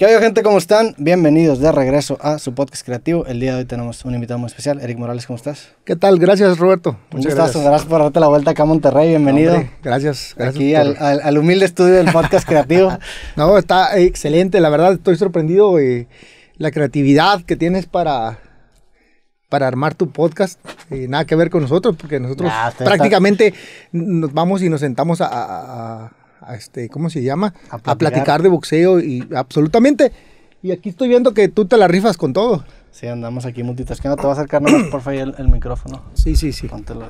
¿Qué hay, gente? ¿Cómo están? Bienvenidos de regreso a su podcast creativo. El día de hoy tenemos un invitado muy especial. Eric Morales, ¿cómo estás? ¿Qué tal? Gracias, Roberto. Muchas gracias. Gracias por darte la vuelta acá a Monterrey. Bienvenido. Hombre, gracias, gracias. Aquí al, al- al humilde estudio del podcast creativo. No, está excelente. La verdad, estoy sorprendido de la creatividad que tienes para, para armar tu podcast. Eh, nada que ver con nosotros, porque nosotros Nah, prácticamente nos vamos y nos sentamos a, a- a- a este, ¿cómo se llama? A A platicar. de boxeo y absolutamente. Y aquí estoy viendo que tú te la rifas con todo. Sí, andamos aquí multitasqueando. Te voy a acercar nomás, por favor, el, el micrófono. Sí, sí, sí. Póntelo.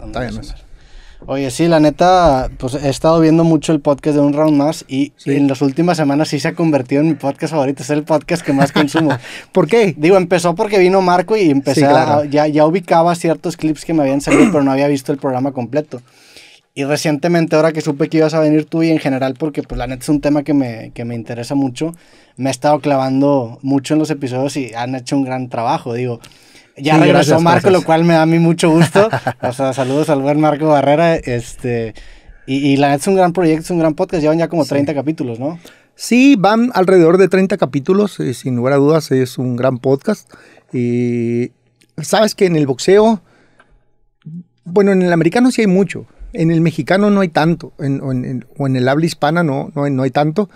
Oye, sí, la neta, pues he estado viendo mucho el podcast de Un Round Más y Sí. en las últimas semanas sí se ha convertido en mi podcast favorito. Es el podcast que más consumo. ¿Por qué? Digo, empezó porque vino Marco y empecé Sí, a- ya, ya ubicaba ciertos clips que me habían salido, pero no había visto el programa completo. Y recientemente, ahora que supe que ibas a venir tú y en general, porque pues la neta es un tema que me, que me interesa mucho, me he estado clavando mucho en los episodios y han hecho un gran trabajo, digo. Ya Sí, regresó gracias, Marco, gracias. lo cual me da a mí mucho gusto. o sea, saludos al buen Marco Barrera. Este, y, y la neta es un gran proyecto, es un gran podcast. Llevan ya como 30 capítulos, ¿no? Sí, van alrededor de 30 capítulos, eh, sin lugar a dudas es un gran podcast. Y sabes que en el boxeo, bueno, en el americano sí hay mucho, en el mexicano no hay tanto, en- o, en, o en el habla hispana no, no, hay- no hay tanto.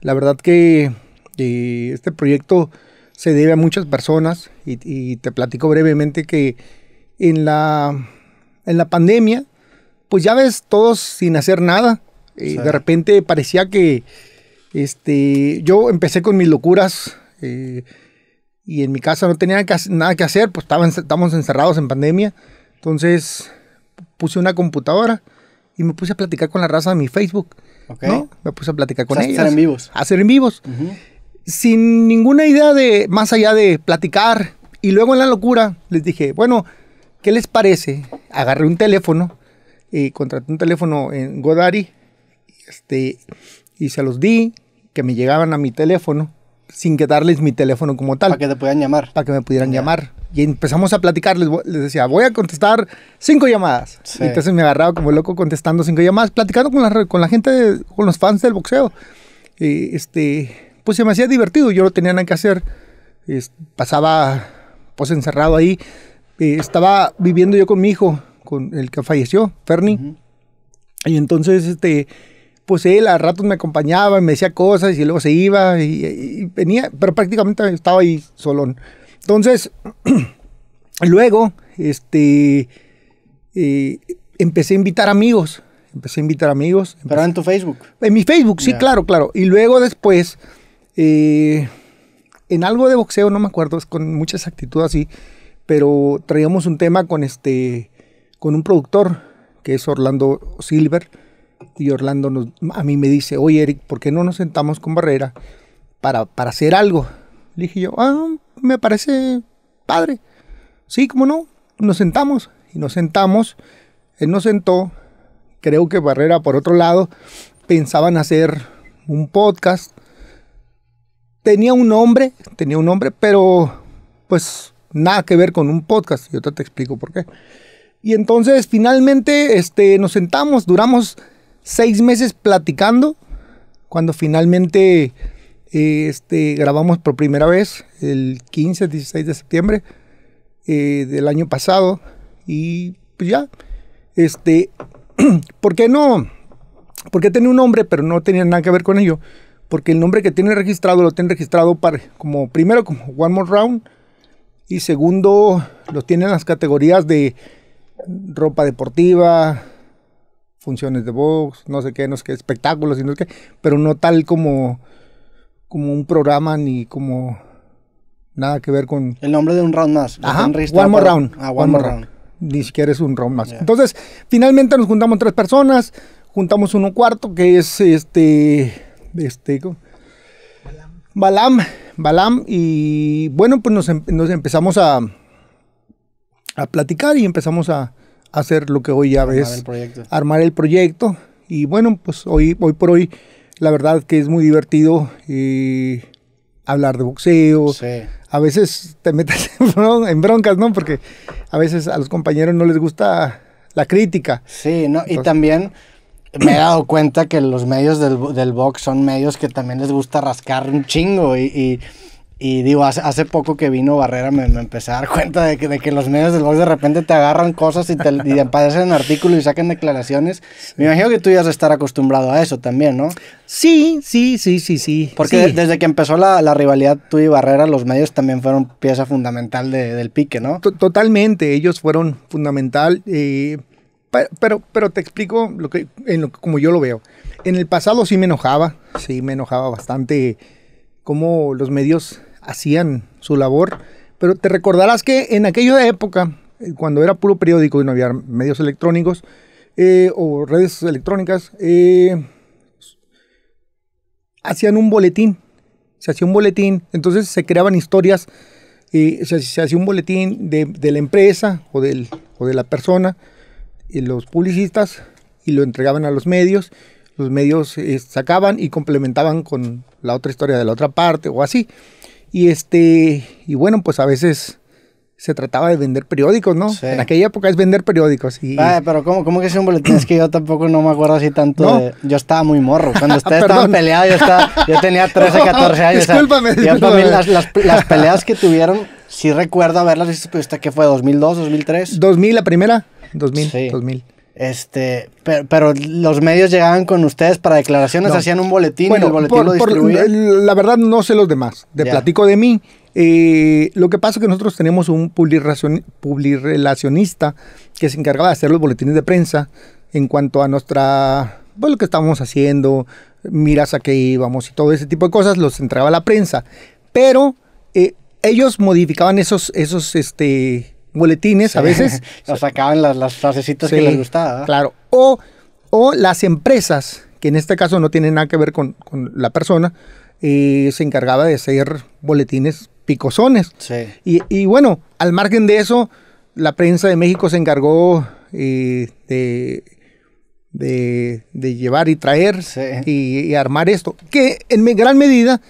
La verdad que eh, este proyecto se debe a muchas personas y, y te platico brevemente que en la, en la pandemia, pues ya ves todos sin hacer nada. Eh, Sí. De repente parecía que este, yo empecé con mis locuras eh, y en mi casa no tenía nada que hacer, pues estaban, estábamos encerrados en pandemia. Entonces puse una computadora y me puse a platicar con la raza de mi Facebook. Ok. ¿no? Me puse a platicar con O sea, ellos. hacer en vivos. Hacer en vivos. Sin ninguna idea de más allá de platicar. Y luego en la locura les dije, bueno, ¿qué les parece? Agarré un teléfono, eh, contraté un teléfono en Godari este, y se los di, que me llegaban a mi teléfono, sin que darles mi teléfono como tal Para que te puedan llamar. para que me pudieran llamar. Y empezamos a platicar, les, les decía, voy a contestar cinco llamadas. Sí. Y entonces me agarraba como loco contestando cinco llamadas, platicando con la, con la gente, de- con los fans del boxeo. Este, pues se me hacía divertido, yo no tenía nada que hacer. Pasaba pues encerrado ahí. Eh, estaba viviendo yo con mi hijo, con el que falleció, Fernie. Ujú. Y entonces, este, pues él a ratos me acompañaba y me decía cosas y luego se iba y, y venía, pero prácticamente estaba ahí solón. Entonces, luego, este, eh, empecé a invitar amigos, empecé a invitar amigos. Pero en tu Facebook. En mi Facebook, sí, claro, claro. Y luego después, eh, en algo de boxeo, no me acuerdo, es con mucha exactitud así, pero traíamos un tema con este, con un productor que es Orlando Silver. Y Orlando nos- a mí me dice, oye Eric, ¿por qué no nos sentamos con Barrera para, para hacer algo? Le dije yo, ah, me parece padre. Sí, cómo no, nos sentamos. Y nos sentamos, él nos sentó, creo que Barrera por otro lado pensaban hacer un podcast. Tenía un nombre, tenía un nombre, pero pues nada que ver con un podcast. Yo te, te explico por qué. Y entonces finalmente este, nos sentamos, duramos seis meses platicando. Cuando finalmente este, grabamos por primera vez, el 15, 16 de septiembre eh, del año pasado. Y pues ya, este, ¿por qué no? Porque tenía un nombre, pero no tenía nada que ver con ello. Porque el nombre que tiene registrado lo tiene registrado para, como primero como One More Round y segundo lo tiene en las categorías de ropa deportiva, funciones de box, no sé qué, no sé qué, espectáculos y no qué, pero no tal como, como un programa ni como nada que ver con, El nombre de un round más. Ajá, One More para- Round. Ah, One, More Round. Ni siquiera es un round más. Entonces, finalmente nos juntamos tres personas, juntamos uno cuarto que es este, este. Balam, Balam, y bueno, pues nos, em- nos empezamos a, a platicar y empezamos a, a hacer lo que hoy ya Armar ves, el proyecto. armar el proyecto. Y bueno, pues hoy, hoy por hoy, la verdad que es muy divertido hablar de boxeo, Sí. a veces te metes en bron- en broncas, ¿no? Porque a veces a los compañeros no les gusta la crítica. Sí, no, y también me he dado cuenta que los medios del, del box son medios que también les gusta rascar un chingo y, y, y digo, hace, hace, poco que vino Barrera me, me, empecé a dar cuenta de que, de que los medios del box de repente te agarran cosas y te y aparecen artículos y sacan declaraciones. Me imagino que tú ya has de estar acostumbrado a eso también, ¿no? Sí, sí, sí, sí, sí. Porque sí. desde que empezó la, la, rivalidad tú y Barrera, los medios también fueron pieza fundamental de, del pique, ¿no? Totalmente, ellos fueron fundamental. Eh, pero, pero te explico lo que, en lo, como yo lo veo. En el pasado sí me enojaba, sí me enojaba bastante cómo los medios hacían su labor, pero te recordarás que en aquella época, cuando era puro periódico y no había medios electrónicos eh, o redes electrónicas, eh, hacían un boletín, se hacía un boletín, entonces se creaban historias, eh, se, hacía un boletín de, de la empresa o, del, o de la persona, y los publicistas y lo entregaban a los medios. Los medios eh, sacaban y complementaban con la otra historia de la otra parte o así. Y este y bueno, pues a veces se trataba de vender periódicos, ¿no? Sí. En aquella época es vender periódicos. Y... Ah, pero ¿cómo, ¿cómo que es un boletín? es que yo tampoco no me acuerdo así tanto. ¿No? De... Yo estaba muy morro. Cuando ustedes estaban peleados, yo, estaba, yo tenía 13, 14 años. Discúlpame, o sea, yo también las, las, las, peleas que tuvieron, sí recuerdo haberlas visto, pero ¿esta qué fue? ¿2002, 2003? 2000, la primera. 2000, sí. 2000. Este, pero, pero, los medios llegaban con ustedes para declaraciones, no. hacían un boletín bueno, y el boletín por, lo distribuían. Por, la verdad no sé los demás, te yeah. platico de mí. Eh, lo que pasa es que nosotros tenemos un publirelacionista que se encargaba de hacer los boletines de prensa en cuanto a nuestra, pues lo que estábamos haciendo, miras a qué íbamos y todo ese tipo de cosas, los entregaba a la prensa. Pero eh, ellos modificaban esos, esos, este, boletines sí. a veces. Los sacaban las, las frasecitas sí, que les gustaba. Claro. O, o las empresas, que en este caso no tienen nada que ver con, con la persona, eh, se encargaba de hacer boletines picosones. Sí. Y, y, bueno, al margen de eso, la prensa de México se encargó eh, de, de, de, llevar y traer y, armar esto, que en gran medida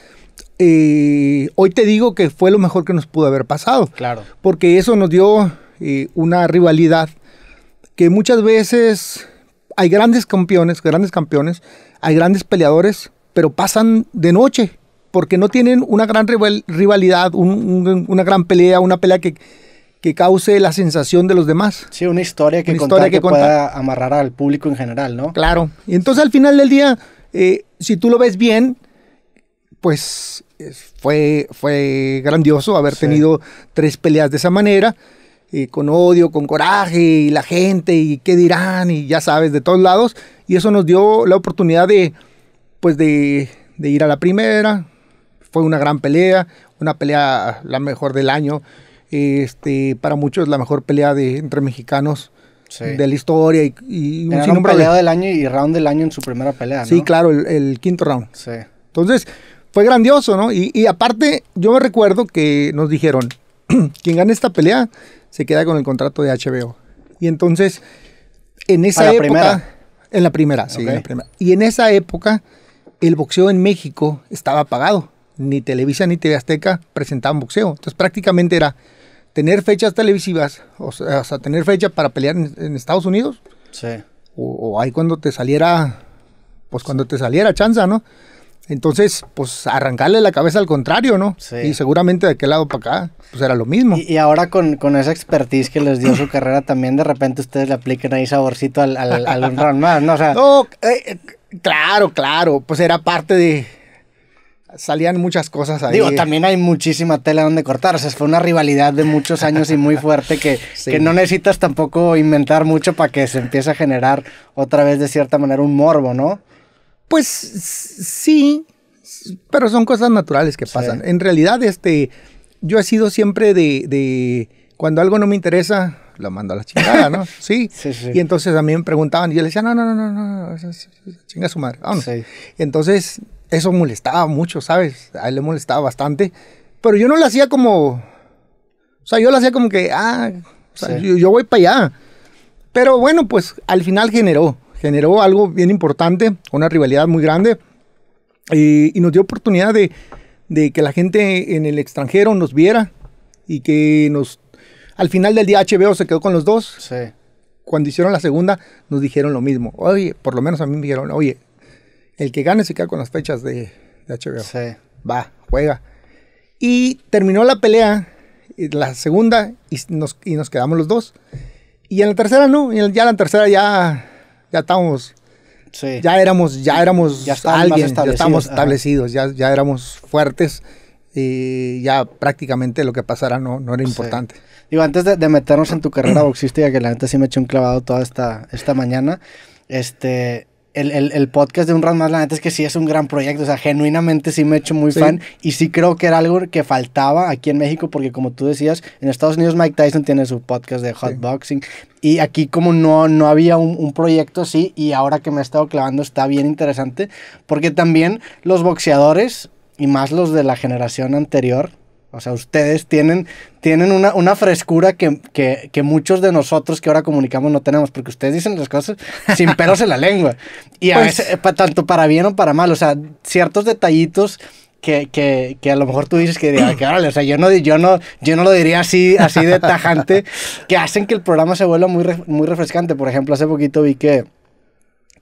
eh, hoy te digo que fue lo mejor que nos pudo haber pasado. Claro. Porque eso nos dio eh, una rivalidad que muchas veces hay grandes campeones, grandes campeones, hay grandes peleadores, pero pasan de noche porque no tienen una gran rival, rivalidad, un, un, una gran pelea, una pelea que, que cause la sensación de los demás. Sí, una historia que, una contar historia que, que pueda amarrar al público en general, ¿no? Claro. Y entonces al final del día, eh, si tú lo ves bien, pues fue, fue grandioso haber sí. tenido tres peleas de esa manera, eh, con odio, con coraje, y la gente, y qué dirán, y ya sabes, de todos lados. Y eso nos dio la oportunidad de, pues de, de ir a la primera. Fue una gran pelea, una pelea la mejor del año. Este, para muchos la mejor pelea de, entre mexicanos. Sí. de la historia y, y un pelea de... del año y round del año en su primera pelea, Sí, claro, el, el, quinto round. Sí. Entonces, fue grandioso, ¿no? Y, y, aparte, yo me recuerdo que nos dijeron, quien gane esta pelea se queda con el contrato de HBO. Y entonces, en esa época... Primera? En la primera, sí, okay. en la primera. Y en esa época, el boxeo en México estaba apagado. Ni Televisa ni TV Azteca presentaban boxeo. Entonces, prácticamente era tener fechas televisivas, o sea, o sea tener fecha para pelear en, en Estados Unidos. Sí. O, o, ahí cuando te saliera, pues cuando te saliera chanza, ¿no? Entonces, pues arrancarle la cabeza al contrario, ¿no? Sí. Y seguramente de aquel lado para acá, pues era lo mismo. Y, y ahora con, con, esa expertise que les dio su carrera, también de repente ustedes le apliquen ahí saborcito al, al, al un round más, ¿no? O sea, no, eh, claro, claro, pues era parte de... Salían muchas cosas ahí. Digo, también hay muchísima tela donde cortar. O sea, fue una rivalidad de muchos años y muy fuerte que, sí. que no necesitas tampoco inventar mucho para que se empiece a generar otra vez de cierta manera un morbo, ¿no? Pues sí, pero son cosas naturales que pasan. Sí. En realidad, este, yo he sido siempre de, de, cuando algo no me interesa, lo mando a la chingada, ¿no? Sí. sí, sí. Y entonces a mí me preguntaban y yo les decía, no, no, no, no, no, chinga su madre, vámonos. Entonces eso molestaba mucho, ¿sabes? A él le molestaba bastante, pero yo no lo hacía como, o sea, yo lo hacía como que, ah, o sea, yo, yo voy para allá. Pero bueno, pues al final generó, generó algo bien importante, una rivalidad muy grande y, y nos dio oportunidad de, de, que la gente en el extranjero nos viera y que nos... Al final del día HBO se quedó con los dos. Sí. cuando hicieron la segunda, nos dijeron lo mismo. Oye, por lo menos a mí me dijeron, oye, el que gane se queda con las fechas de, de HBO. Sí. Va, juega. Y terminó la pelea, y la segunda, y nos, y nos quedamos los dos. Y en la tercera no, ya en la tercera ya, ya estábamos, Sí. ya éramos, ya éramos Ya alguien, ya estábamos ajá. establecidos, ya, ya éramos fuertes. Y ya prácticamente lo que pasara no, no era Sí. importante. Digo, antes de, de meternos en tu carrera boxística, que la neta sí me eché un clavado toda esta, esta mañana, este, el, el- el podcast de Un Round Más, la neta es que sí es un gran proyecto, o sea, genuinamente sí me he hecho muy Sí. fan y sí creo que era algo que faltaba aquí en México, porque como tú decías, en Estados Unidos Mike Tyson tiene su podcast de hot Sí. boxing y aquí como no, no había un, un proyecto así y ahora que me he estado clavando está bien interesante, porque también los boxeadores y más los de la generación anterior, o sea, ustedes tienen, tienen una, una frescura que, que, que muchos de nosotros que ahora comunicamos no tenemos, porque ustedes dicen las cosas sin pelos en la lengua. Y a Pues- veces, eh, tanto para bien o para mal, o sea, ciertos detallitos que, que, que a lo mejor tú dices que, que órale, o sea, yo no, yo, no, yo no lo diría así, así de tajante, que hacen que el programa se vuelva muy, muy refrescante. Por ejemplo, hace poquito vi que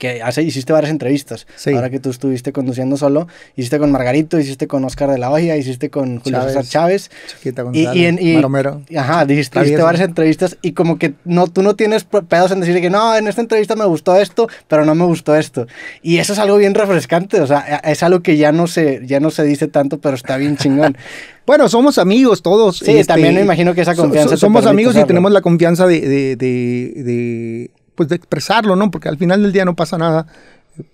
que hace, hiciste varias entrevistas. Sí. Ahora que tú estuviste conduciendo solo, hiciste con Margarito, hiciste con Oscar de la Hoya, hiciste con Julio Chávez. César Chávez. Chiquita Y, González, y, en- y- Maromero. Ajá, dijiste, hiciste varias entrevistas y como que no, tú no tienes pe- pedos en decir que no, en esta entrevista me gustó esto, pero no me gustó esto. Y eso es algo bien refrescante, o sea, es algo que ya no se, ya no se dice tanto, pero está bien chingón. Bueno, somos amigos todos. este, Sí, también me imagino que esa so- confianza so- te somos amigos y tenemos la confianza de, de, de- de, pues de expresarlo, ¿no? Porque al final del día no pasa nada,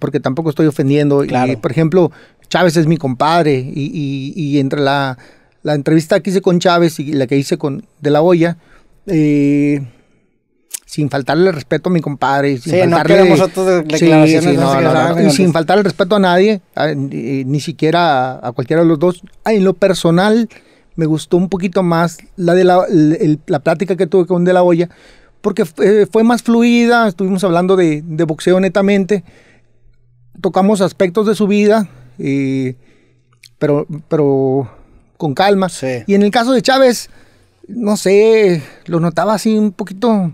porque tampoco estoy ofendiendo. Claro. Y, por ejemplo, Chávez es mi compadre y, y- y entre la, la entrevista que hice con Chávez y la que hice con De La Hoya, eh, sin faltarle respeto a mi compadre, sin Sí, no faltarle queremos otras de- Sí, declaraciones sí, no no, no, no, y sin faltar el respeto a nadie, a- ni, ni siquiera a, a cualquiera de los dos. Ah, en lo personal, me gustó un poquito más la de la, el- la plática que tuve con De La Hoya, porque fue, fue más fluida, estuvimos hablando de, de boxeo netamente, tocamos aspectos de su vida, eh, pero, pero con calma. Sí. Y en el caso de Chávez, no sé, lo notaba así un poquito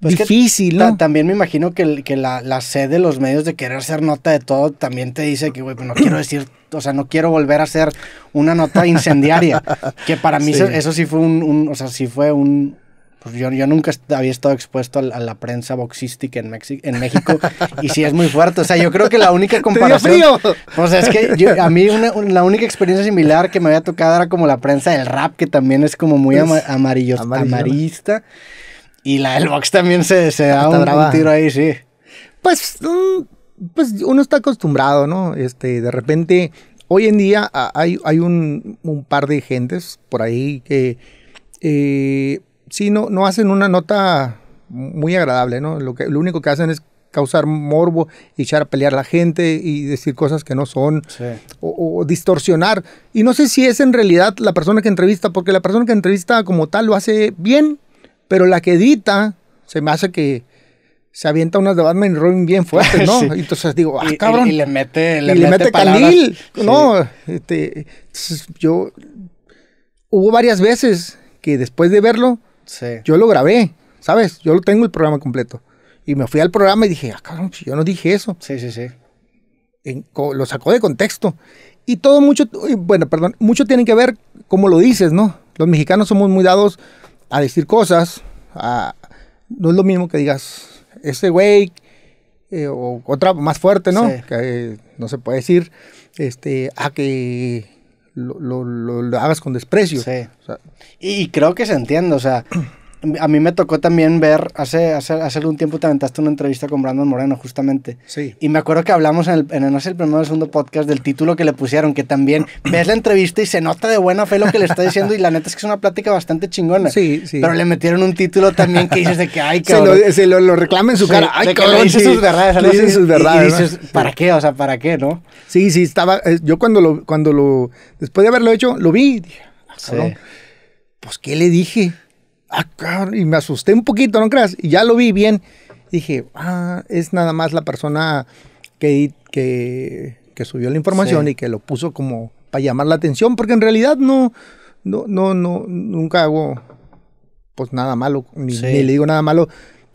Pues difícil, ¿no? También me imagino que, que la, la sed de los medios de querer ser nota de todo también te dice que, güey, pues no quiero decir, o sea, no quiero volver a hacer una nota incendiaria. que para mí Sí. eso, eso sí fue un, un- o sea, sí fue un... Pues yo, yo nunca había estado expuesto a, la- a la prensa boxística en, Mexi- en México y sí es muy fuerte. O sea, yo creo que la única dio comparación... frío! Pues es que yo- a mí una- la única experiencia similar que me había tocado era como la prensa del rap, que también es como muy ama- Es amarillo, amarillista. Y la del box también se, se da un, tiro ahí, sí. Pues, mm, pues uno está acostumbrado, ¿no? Este, de repente, hoy en día hay, hay un, un par de gentes por ahí que eh, sí no, no hacen una nota muy agradable, ¿no? Lo, que, lo único que hacen es causar morbo, y echar a pelear a la gente y decir cosas que no son Sí. o, o distorsionar. Y no sé si es en realidad la persona que entrevista, porque la persona que entrevista como tal lo hace bien, pero la que edita se me hace que se avienta unas de Batman y Robin bien fuertes, ¿no? Sí. Y entonces digo, ah, Y- cabrón. Y, le mete, y le mete. Sí. No, este, yo hubo varias veces que después de verlo, Sí. yo lo grabé, ¿sabes? Yo lo tengo el programa completo. Y me fui al programa y dije, ah, cabrón, yo no dije eso. Sí, sí, sí. en- lo sacó de contexto. Y todo mucho, bueno, perdón, mucho tiene que ver cómo lo dices, ¿no? Los mexicanos somos muy dados a decir cosas, a- no es lo mismo que digas, ese güey, eh, o otra más fuerte, ¿no? Sí. Que eh, no se puede decir, este, a que lo, lo- lo- lo hagas con desprecio. Sí. O sea, Y, y creo que se entiende, o sea, a mí me tocó también ver, hace, hace, hace algún tiempo te aventaste una entrevista con Brandon Moreno, justamente. sí. Y me acuerdo que hablamos en el, en el, no sé, el primero o el segundo podcast del título que le pusieron, que también ves la entrevista y se nota de buena fe lo que le está diciendo y la neta es que es una plática bastante chingona. Sí, sí. Pero le metieron un título también que dices de que, ay, Se cabrón. lo, se lo- lo reclama en su Sí, cara. Ay, que cabrón. le dice sí. sus verdades. Le dice sus verdades. Y, ¿no? dices, ¿para qué? O sea, ¿para qué, no? Sí, sí, estaba. eh, Yo cuando lo, cuando lo. Después de haberlo hecho, lo vi. Dije, ah, cabrón, Sí. pues, ¿qué le dije? Ah, y me asusté un poquito, ¿no creas? Y ya lo vi bien. Dije, ah, es nada más la persona que, que, que subió la información Sí. y que lo puso como para llamar la atención, porque en realidad no, no, no, no, nunca hago pues nada malo, ni, Sí. ni le digo nada malo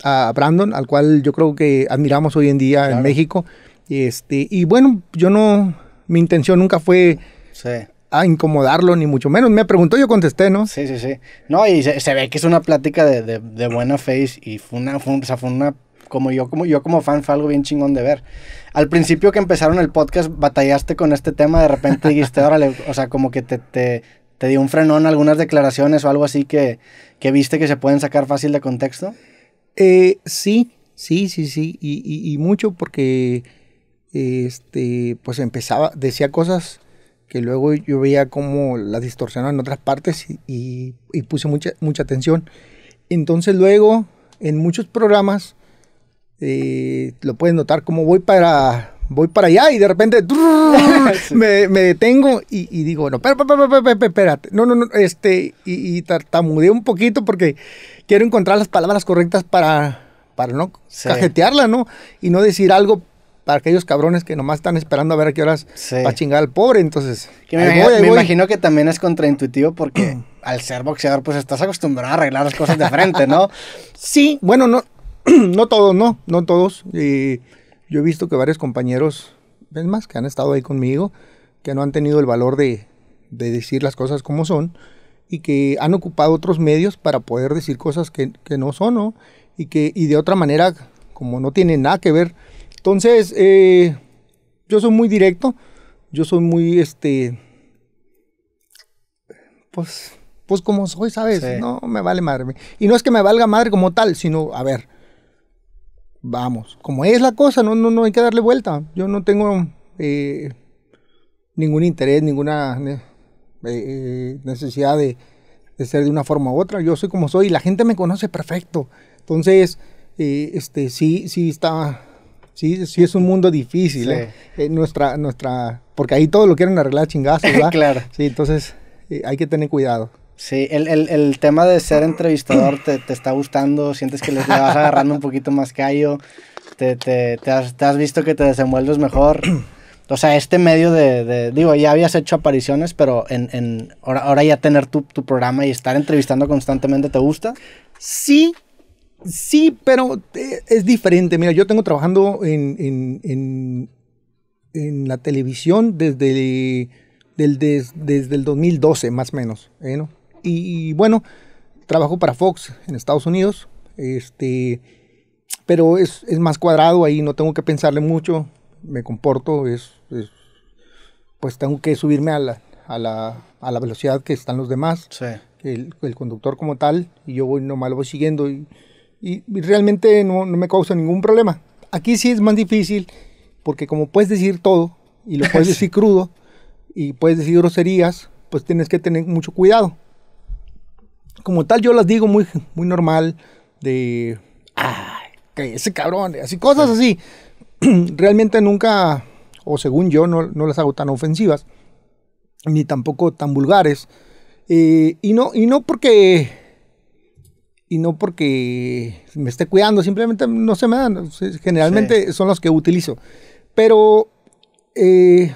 a Brandon, al cual yo creo que admiramos hoy en día en México. Este, y bueno, yo no, mi intención nunca fue a incomodarlo, ni mucho menos. Me preguntó, yo contesté, ¿no? Sí, sí, sí. No, y se, ve que es una plática de, de, buena face y fue una, fue, o sea, fue una, como yo, como yo como fan, fue algo bien chingón de ver. Al principio que empezaron el podcast, batallaste con este tema, de repente dijiste, órale, o sea, como que te, te, te dio un frenón algunas declaraciones o algo así que, que viste que se pueden sacar fácil de contexto. Eh, sí, sí, sí, sí, y, y, mucho porque, este, pues empezaba, decía cosas que luego yo veía como las distorsionaban en otras partes y, y, puse mucha, mucha atención. Entonces luego, en muchos programas, eh, lo pueden notar como voy para voy para allá y de repente me, detengo y, digo, no, espérate, espérate, no, no, no, este, y, y tartamudeo un poquito porque quiero encontrar las palabras correctas para, para no cajetearla, ¿no? Y no decir algo para aquellos cabrones que nomás están esperando a ver a qué horas va a chingar al pobre, entonces... me, imagino, que también es contraintuitivo porque al ser boxeador pues estás acostumbrado a arreglar las cosas de frente, ¿no? sí, bueno, no, no todos, no, no todos. Y yo he visto que varios compañeros, es más, que han estado ahí conmigo, que no han tenido el valor de, de decir las cosas como son y que han ocupado otros medios para poder decir cosas que, que no son, ¿no? Y que y de otra manera, como no tienen nada que ver. Entonces, eh, yo soy muy directo, yo soy muy, este, pues, pues como soy, ¿sabes? No me vale madre. Y no es que me valga madre como tal, sino, a ver, vamos, como es la cosa, no, no, no hay que darle vuelta. Yo no tengo eh, ningún interés, ninguna eh, necesidad de, ser de una forma u otra. Yo soy como soy y la gente me conoce perfecto. Entonces, eh, este, sí, sí está, sí, sí es un mundo difícil. ¿eh? nuestra, nuestra, porque ahí todo lo quieren arreglar chingazos, ¿verdad? claro. Sí, entonces hay que tener cuidado. Sí, el, tema de ser entrevistador te, está gustando, sientes que le, vas agarrando un poquito más callo, te, te, has, te has visto que te desenvuelves mejor. O sea, este medio de, digo, ya habías hecho apariciones, pero en, en ahora, ya tener tu, programa y estar entrevistando constantemente, ¿te gusta? Sí, sí, pero eh, es diferente. Mira, yo tengo trabajando en, en, en, la televisión desde, del, desde el 2012, más o menos. ¿eh, y, bueno, trabajo para Fox en Estados Unidos, este, pero es, es más cuadrado, ahí no tengo que pensarle mucho me comporto, es, pues tengo que subirme a la, a, la, a la velocidad que están los demás, el, el, conductor como tal, y yo voy nomás lo voy siguiendo y, y, realmente no, no, me causa ningún problema. Aquí sí es más difícil porque como puedes decir todo y lo puedes decir crudo y puedes decir groserías, pues tienes que tener mucho cuidado. Como tal yo las digo muy, muy normal de, ay, que ese cabrón, así cosas así. realmente nunca, o según yo, no, las hago tan ofensivas, ni tampoco tan vulgares. Eh, y, no, y no porque y no porque me esté cuidando, simplemente no se me dan. Generalmente son los que utilizo. Pero eh,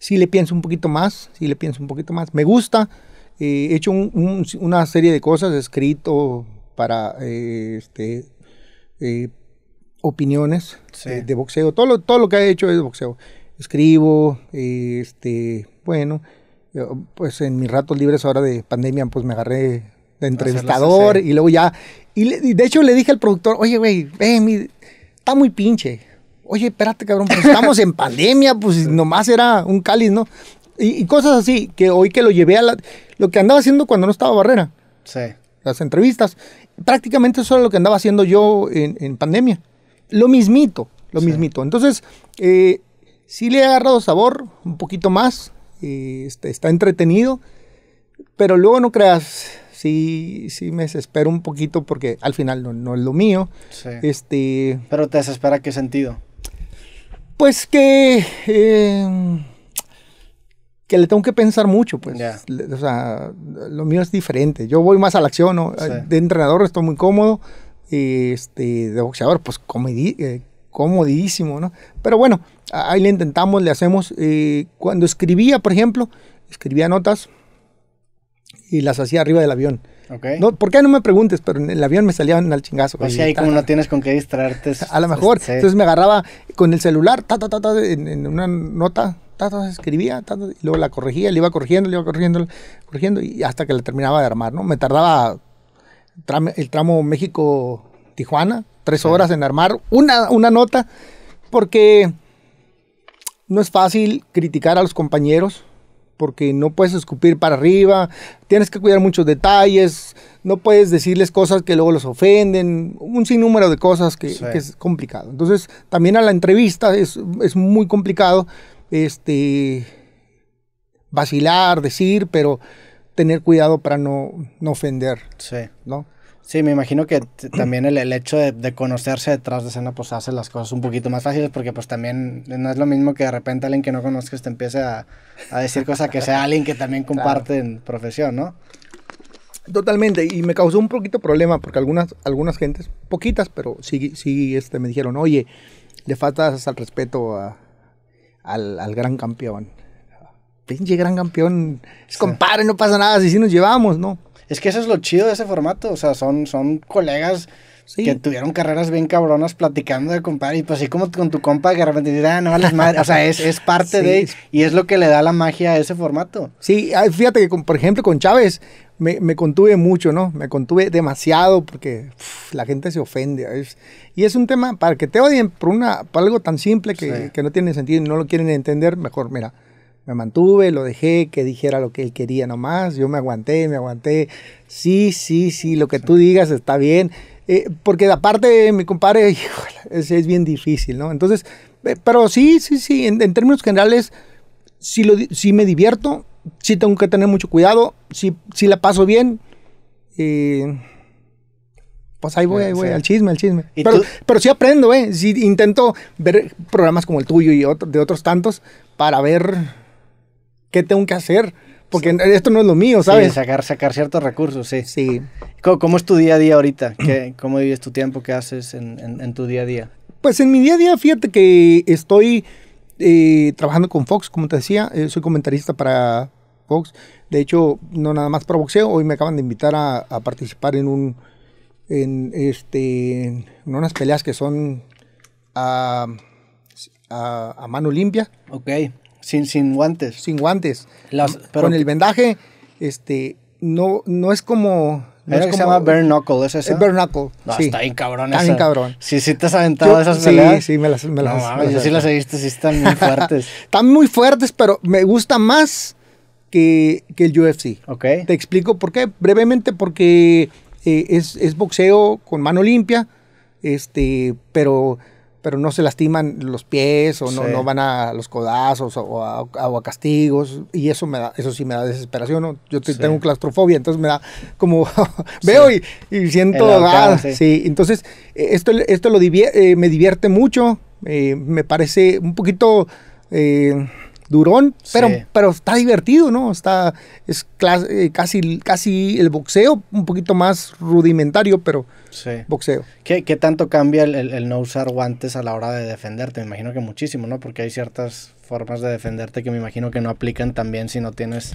si le pienso un poquito más, si le pienso un poquito más. Me gusta. Eh, he hecho una serie de cosas, he escrito para este, opiniones eh, de, boxeo. Todo lo, todo lo que he hecho es boxeo. Escribo, este, bueno, pues en mis ratos libres ahora de pandemia, pues me agarré de entrevistador y luego ya. Y, de hecho le dije al productor, oye, güey, está muy pinche. Oye, espérate, cabrón, pues estamos en pandemia, pues nomás era un cáliz, ¿no? Y, cosas así, que hoy que lo llevé a la, lo que andaba haciendo cuando no estaba Barrera. Sí. Las entrevistas. Prácticamente eso era lo que andaba haciendo yo en, en pandemia. Lo mismito, lo mismito. Entonces, eh, sí le he agarrado sabor un poquito más, eh, este, está, entretenido, pero luego no creas, sí, sí me desespero un poquito porque al final no, es lo mío. Este, pero te desespera qué sentido? Pues que... Eh, que le tengo que pensar mucho, pues. O sea, lo mío es diferente. Yo voy más a la acción, ¿no? De entrenador estoy muy cómodo este, de boxeador, pues eh, comodísimo, ¿no? Pero bueno, ahí le intentamos, le hacemos. Eh, cuando escribía, por ejemplo, escribía notas y las hacía arriba del avión. No, ¿Por qué no me preguntes? Pero en el avión me salían al chingazo. Güey, sí, ahí como no tienes con qué distraerte. A lo mejor. sí. Entonces me agarraba con el celular, ta, ta, ta, ta, en, en una nota, ta, ta, escribía, ta, y luego la corregía, le iba corrigiendo, le iba corrigiendo, corrigiendo, y hasta que la terminaba de armar, ¿no? Me tardaba tram- el tramo México-Tijuana, tres horas en armar una, una nota, porque no es fácil criticar a los compañeros, porque no puedes escupir para arriba, tienes que cuidar muchos detalles, no puedes decirles cosas que luego los ofenden, un sinnúmero de cosas que, Sí. que es complicado. Entonces, también a la entrevista es, es muy complicado este, vacilar, decir, pero tener cuidado para no, no ofender, Sí. ¿no? Sí, me imagino que también el, el hecho de, de conocerse detrás de escena pues hace las cosas un poquito más fáciles porque pues también no es lo mismo que de repente alguien que no conozcas te empiece a, a decir cosas que sea alguien que también comparte en profesión, ¿no? Totalmente, y me causó un poquito problema porque algunas, algunas gentes, poquitas, pero sí, sí este, me dijeron, oye, le faltas al respeto a- al, al gran campeón. Pinche gran campeón, es compadre, no pasa nada, si sí nos llevamos, ¿no? Es que eso es lo chido de ese formato, o sea, son, son colegas Sí. que tuvieron carreras bien cabronas platicando de compadre y pues así como con tu compa que de repente dices, ah, no vales madre, o sea, es, es parte Sí. de, y es lo que le da la magia a ese formato. Sí, fíjate que, con- por ejemplo, con Chávez me, me contuve mucho, ¿no? Me contuve demasiado porque uf, la gente se ofende. es- y es un tema para que te odien por, una, por algo tan simple que, Sí. que no tiene sentido y no lo quieren entender. Mejor, mira, me mantuve, lo dejé, que dijera lo que él quería nomás. Yo me aguanté, me aguanté. Sí, sí, sí, lo que tú digas está bien. Eh, porque aparte, mi compadre, híjole, es, es bien difícil, ¿no? Entonces, eh, pero sí, sí, sí, en, en términos generales, si, lo, si me divierto, sí tengo que tener mucho cuidado, si, si la paso bien, eh, pues ahí voy, ahí voy, Sí. al chisme, al chisme. ¿Y Pero, pero sí aprendo, ¿eh? Sí intento ver programas como el tuyo y otro- de otros tantos para ver qué tengo que hacer, porque esto no es lo mío, Sí, ¿sabes? sacar, sacar ciertos recursos, sí. Sí. ¿Cómo, cómo es tu día a día ahorita? ¿Qué, ¿Cómo vives tu tiempo? ¿Qué haces en, en- en tu día a día? Pues en mi día a día, fíjate que estoy eh, trabajando con Fox, como te decía, eh, soy comentarista para Fox. De hecho, no nada más para boxeo, hoy me acaban de invitar a, a participar en un en este en unas peleas que son a, a- a mano limpia, Ok, sin, sin guantes. sin guantes. Las- pero con el vendaje, este, no, no es como. no es que se como- llama bare knuckle, ¿es esa? Es bare knuckle, No, sí. está bien cabrón Está bien cabrón. Sí, sí te has aventado Yo- esas sí, peleas. sí, me las, me no las- mames, me yo sí las he visto, sí están muy fuertes. Están muy fuertes, pero me gusta más que, que el UFC. Ok. Te explico por qué. Brevemente, porque eh, es, es boxeo con mano limpia, este, pero, pero no se lastiman los pies o no, Sí. no van a los codazos o a, o a castigos. Y eso me da, eso sí me da desesperación. ¿no? Yo Sí. tengo claustrofobia, entonces me da como veo y, y siento. Ah, sí. sí. entonces eh, esto, esto lo divier- eh, me divierte mucho. eh, me parece un poquito. eh, durón, pero, Sí. pero está divertido, ¿no? Está, es eh, casi, casi el boxeo, un poquito más rudimentario, pero Sí. boxeo. ¿Qué, qué tanto cambia el, el- el no usar guantes a la hora de defenderte? Me imagino que muchísimo, ¿no? Porque hay ciertas formas de defenderte que me imagino que no aplican también si no tienes...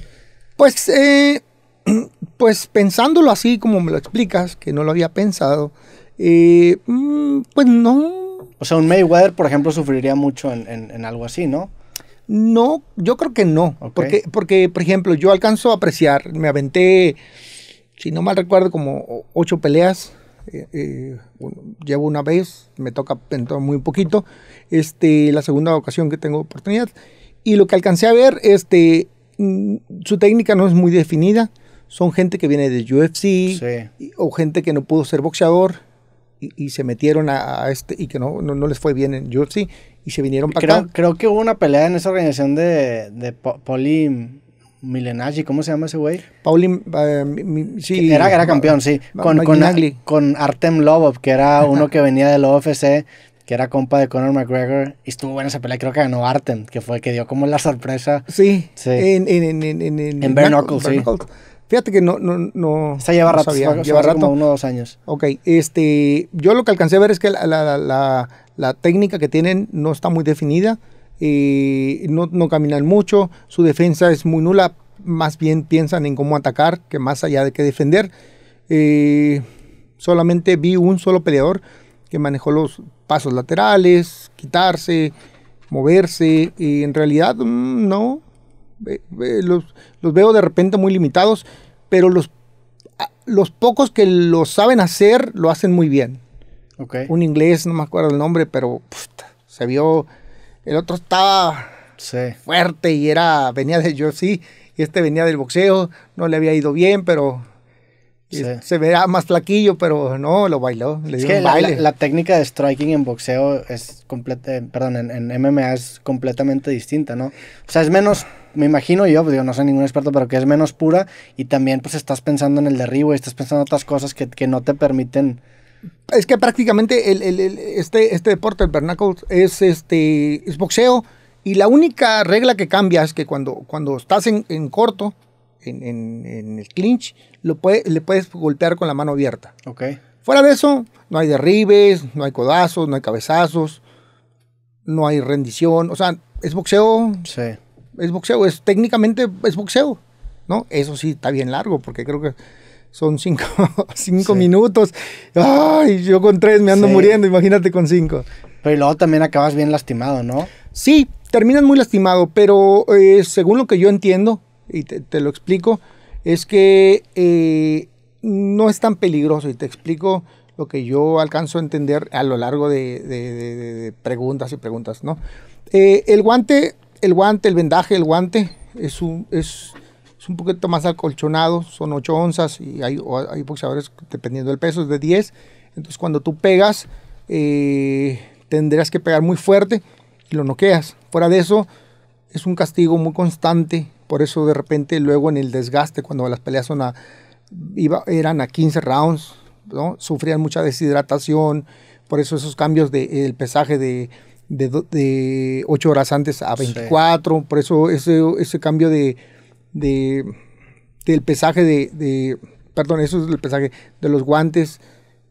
Pues, eh, pues pensándolo así como me lo explicas, que no lo había pensado, eh, mm, pues no, O sea, un Mayweather, por ejemplo, sufriría mucho en, en- en algo así, ¿no? No, yo creo que no. Ok. Porque, porque, por ejemplo, yo alcanzo a apreciar, me aventé, si no mal recuerdo, como ocho peleas. eh, eh, llevo una vez, me toca dentro muy poquito. Este, la segunda ocasión que tengo oportunidad. Y lo que alcancé a ver, este, mm, su técnica no es muy definida. Son gente que viene de UFC Sí. y- o gente que no pudo ser boxeador y, y se metieron a, a este y que no, no, no les fue bien en UFC y se vinieron para Creo, acá. creo que hubo una pelea en esa organización de, de Po- Poli Milenagi, ¿cómo se llama ese güey? Pauli, eh, mi- mi- sí. Era, era campeón, sí. Ma- Con, con, con Artem Lobov, que era uno que venía del UFC, que era compa de Conor McGregor. Y estuvo buena esa pelea, creo que ganó Artem, que fue que dio como la sorpresa. Sí, Sí. En, en, en, en, en, en, En bare Knuckle- knuckle, sí. Knuckles. Fíjate que no, no, no. Esa lleva no rato, sabía. lleva rato. como uno o dos años. Ok, este, yo lo que alcancé a ver es que la, la, la, la técnica que tienen no está muy definida, no, no caminan mucho, su defensa es muy nula, más bien piensan en cómo atacar que más allá de que defender. Eh, solamente vi un solo peleador que manejó los pasos laterales, quitarse, moverse. Y en realidad, mm, no. los, los, veo de repente muy limitados, pero los, los pocos que lo saben hacer, lo hacen muy bien. Un inglés, no me acuerdo el nombre, pero se vio. El otro estaba fuerte y era venía del UFC y este venía del boxeo. No le había ido bien, pero se veía más flaquillo, pero no, lo bailó. es que la, técnica de striking en boxeo es completa, eh, perdón, en, MMA es completamente distinta, ¿no? O sea, es menos, me imagino yo, digo, no soy ningún experto, pero que es menos pura y también pues estás pensando en el derribo y estás pensando en otras cosas que, que no te permiten... Es que prácticamente el, el, este, este deporte, el vernacle, es, este, es boxeo y la única regla que cambia es que cuando, cuando estás en, en corto, en, en, el clinch, lo puede, le puedes golpear con la mano abierta. Okay. Fuera de eso, no hay derribes, no hay codazos, no hay cabezazos, no hay rendición. O sea, es boxeo. Sí. Es boxeo, es técnicamente es boxeo. ¿No? Eso sí está bien largo, porque creo que son cinco, cinco minutos. Ay, yo con tres me ando muriendo, imagínate con cinco. Pero luego también acabas bien lastimado, ¿no? Sí, terminas muy lastimado, pero eh, según lo que yo entiendo, y te, lo explico, es que eh, no es tan peligroso y te explico lo que yo alcanzo a entender a lo largo de, preguntas y preguntas, ¿no? Eh, el guante, el guante, el vendaje, el guante es un, es, un poquito más acolchonado, son 8 onzas y hay, hay boxeadores, dependiendo del peso, es de 10. Entonces cuando tú pegas, eh, tendrás que pegar muy fuerte y lo noqueas. Fuera de eso, es un castigo muy constante por eso de repente luego en el desgaste, cuando las peleas son iba, eran a 15 rounds, ¿no? sufrían mucha deshidratación, por eso esos cambios del de, pesaje de, de, 8 horas antes a 24, por eso ese, ese cambio de, del pesaje de, perdón, eso es el pesaje de los guantes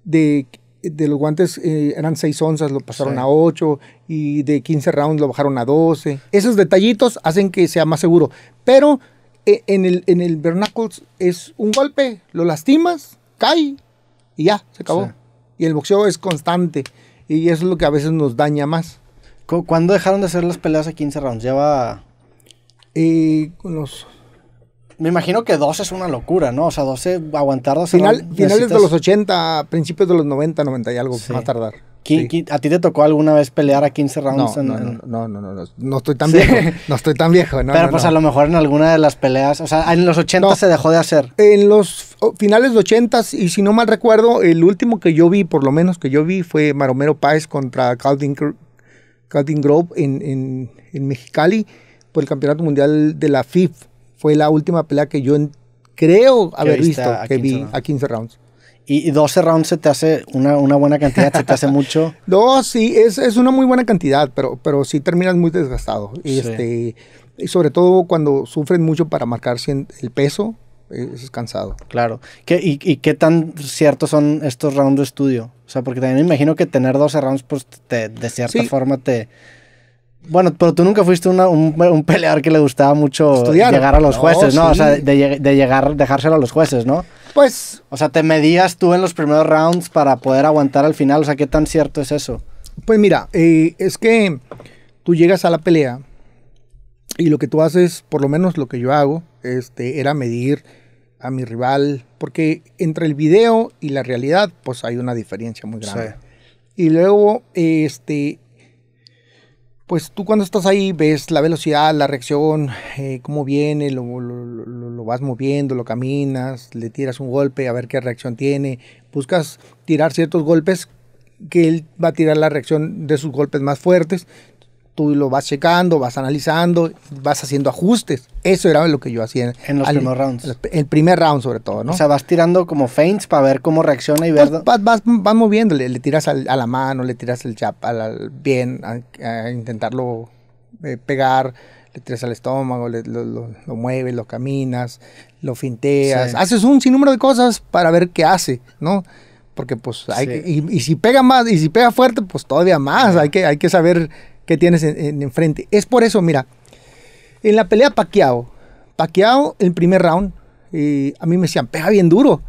de de los guantes eh, eran 6 onzas, lo pasaron a 8 y de 15 rounds lo bajaron a 12. Esos detallitos hacen que sea más seguro. Pero eh, en, el, en el Bernacles es un golpe, lo lastimas, cae y ya, se acabó. Y el boxeo es constante y eso es lo que a veces nos daña más. ¿Cuándo dejaron de hacer las peleas a 15 rounds? Lleva... Eh, con los me imagino que 12 es una locura, ¿no? O sea, 12, aguantar 12 Final, Finales de los 80, principios de los 90, 90 y algo, va a tardar. ¿A ti te tocó alguna vez pelear a 15 rounds? No, no, no, no, no, estoy tan viejo, no estoy tan viejo. Pero pues a lo mejor en alguna de las peleas, o sea, en los 80 se dejó de hacer. En los finales de 80 y si no mal recuerdo, el último que yo vi, por lo menos que yo vi, fue Maromero Páez contra Calvin, Grove en, en, en Mexicali por el Campeonato Mundial de la FIF fue la última pelea que yo creo haber visto que vi a 15 rounds. ¿Y 12 rounds se te hace una, buena cantidad? ¿Se te hace mucho? No, sí, es, una muy buena cantidad, pero, pero sí terminas muy desgastado. Y, este, y sobre todo cuando sufren mucho para marcar el peso, es cansado. Claro. ¿Qué, y, qué tan ciertos son estos rounds de estudio? O sea, porque también me imagino que tener 12 rounds, pues de cierta forma te bueno, pero tú nunca fuiste un, peleador que le gustaba mucho llegar a los jueces, ¿no? O sea, de, llegar, dejárselo a los jueces, ¿no? Pues. O sea, te medías tú en los primeros rounds para poder aguantar al final. O sea, ¿qué tan cierto es eso? Pues mira, eh, es que tú llegas a la pelea y lo que tú haces, por lo menos lo que yo hago, este, era medir a mi rival, porque entre el video y la realidad, pues hay una diferencia muy grande. Y luego, este, pues tú cuando estás ahí ves la velocidad, la reacción, eh, cómo viene, lo, vas moviendo, lo caminas, le tiras un golpe a ver qué reacción tiene, buscas tirar ciertos golpes que él va a tirar la reacción de sus golpes más fuertes tú lo vas checando, vas analizando, vas haciendo ajustes. Eso era lo que yo hacía en, los primeros rounds. El primer round sobre todo, ¿no? O sea, vas tirando como feints para ver cómo reacciona y ver... Pues vas, vas, moviendo, le, tiras a la mano, le tiras el chap al, bien, a, intentarlo eh, pegar, le tiras al estómago, lo, mueves, lo caminas, lo finteas, haces un sinnúmero de cosas para ver qué hace, ¿no? Porque pues hay y, si pega más, y si pega fuerte, pues todavía más, hay, que, hay que saber que tienes enfrente. es por eso, mira, en la pelea Paquiao, Paquiao, el primer round, eh, a mí me decían, pega bien duro.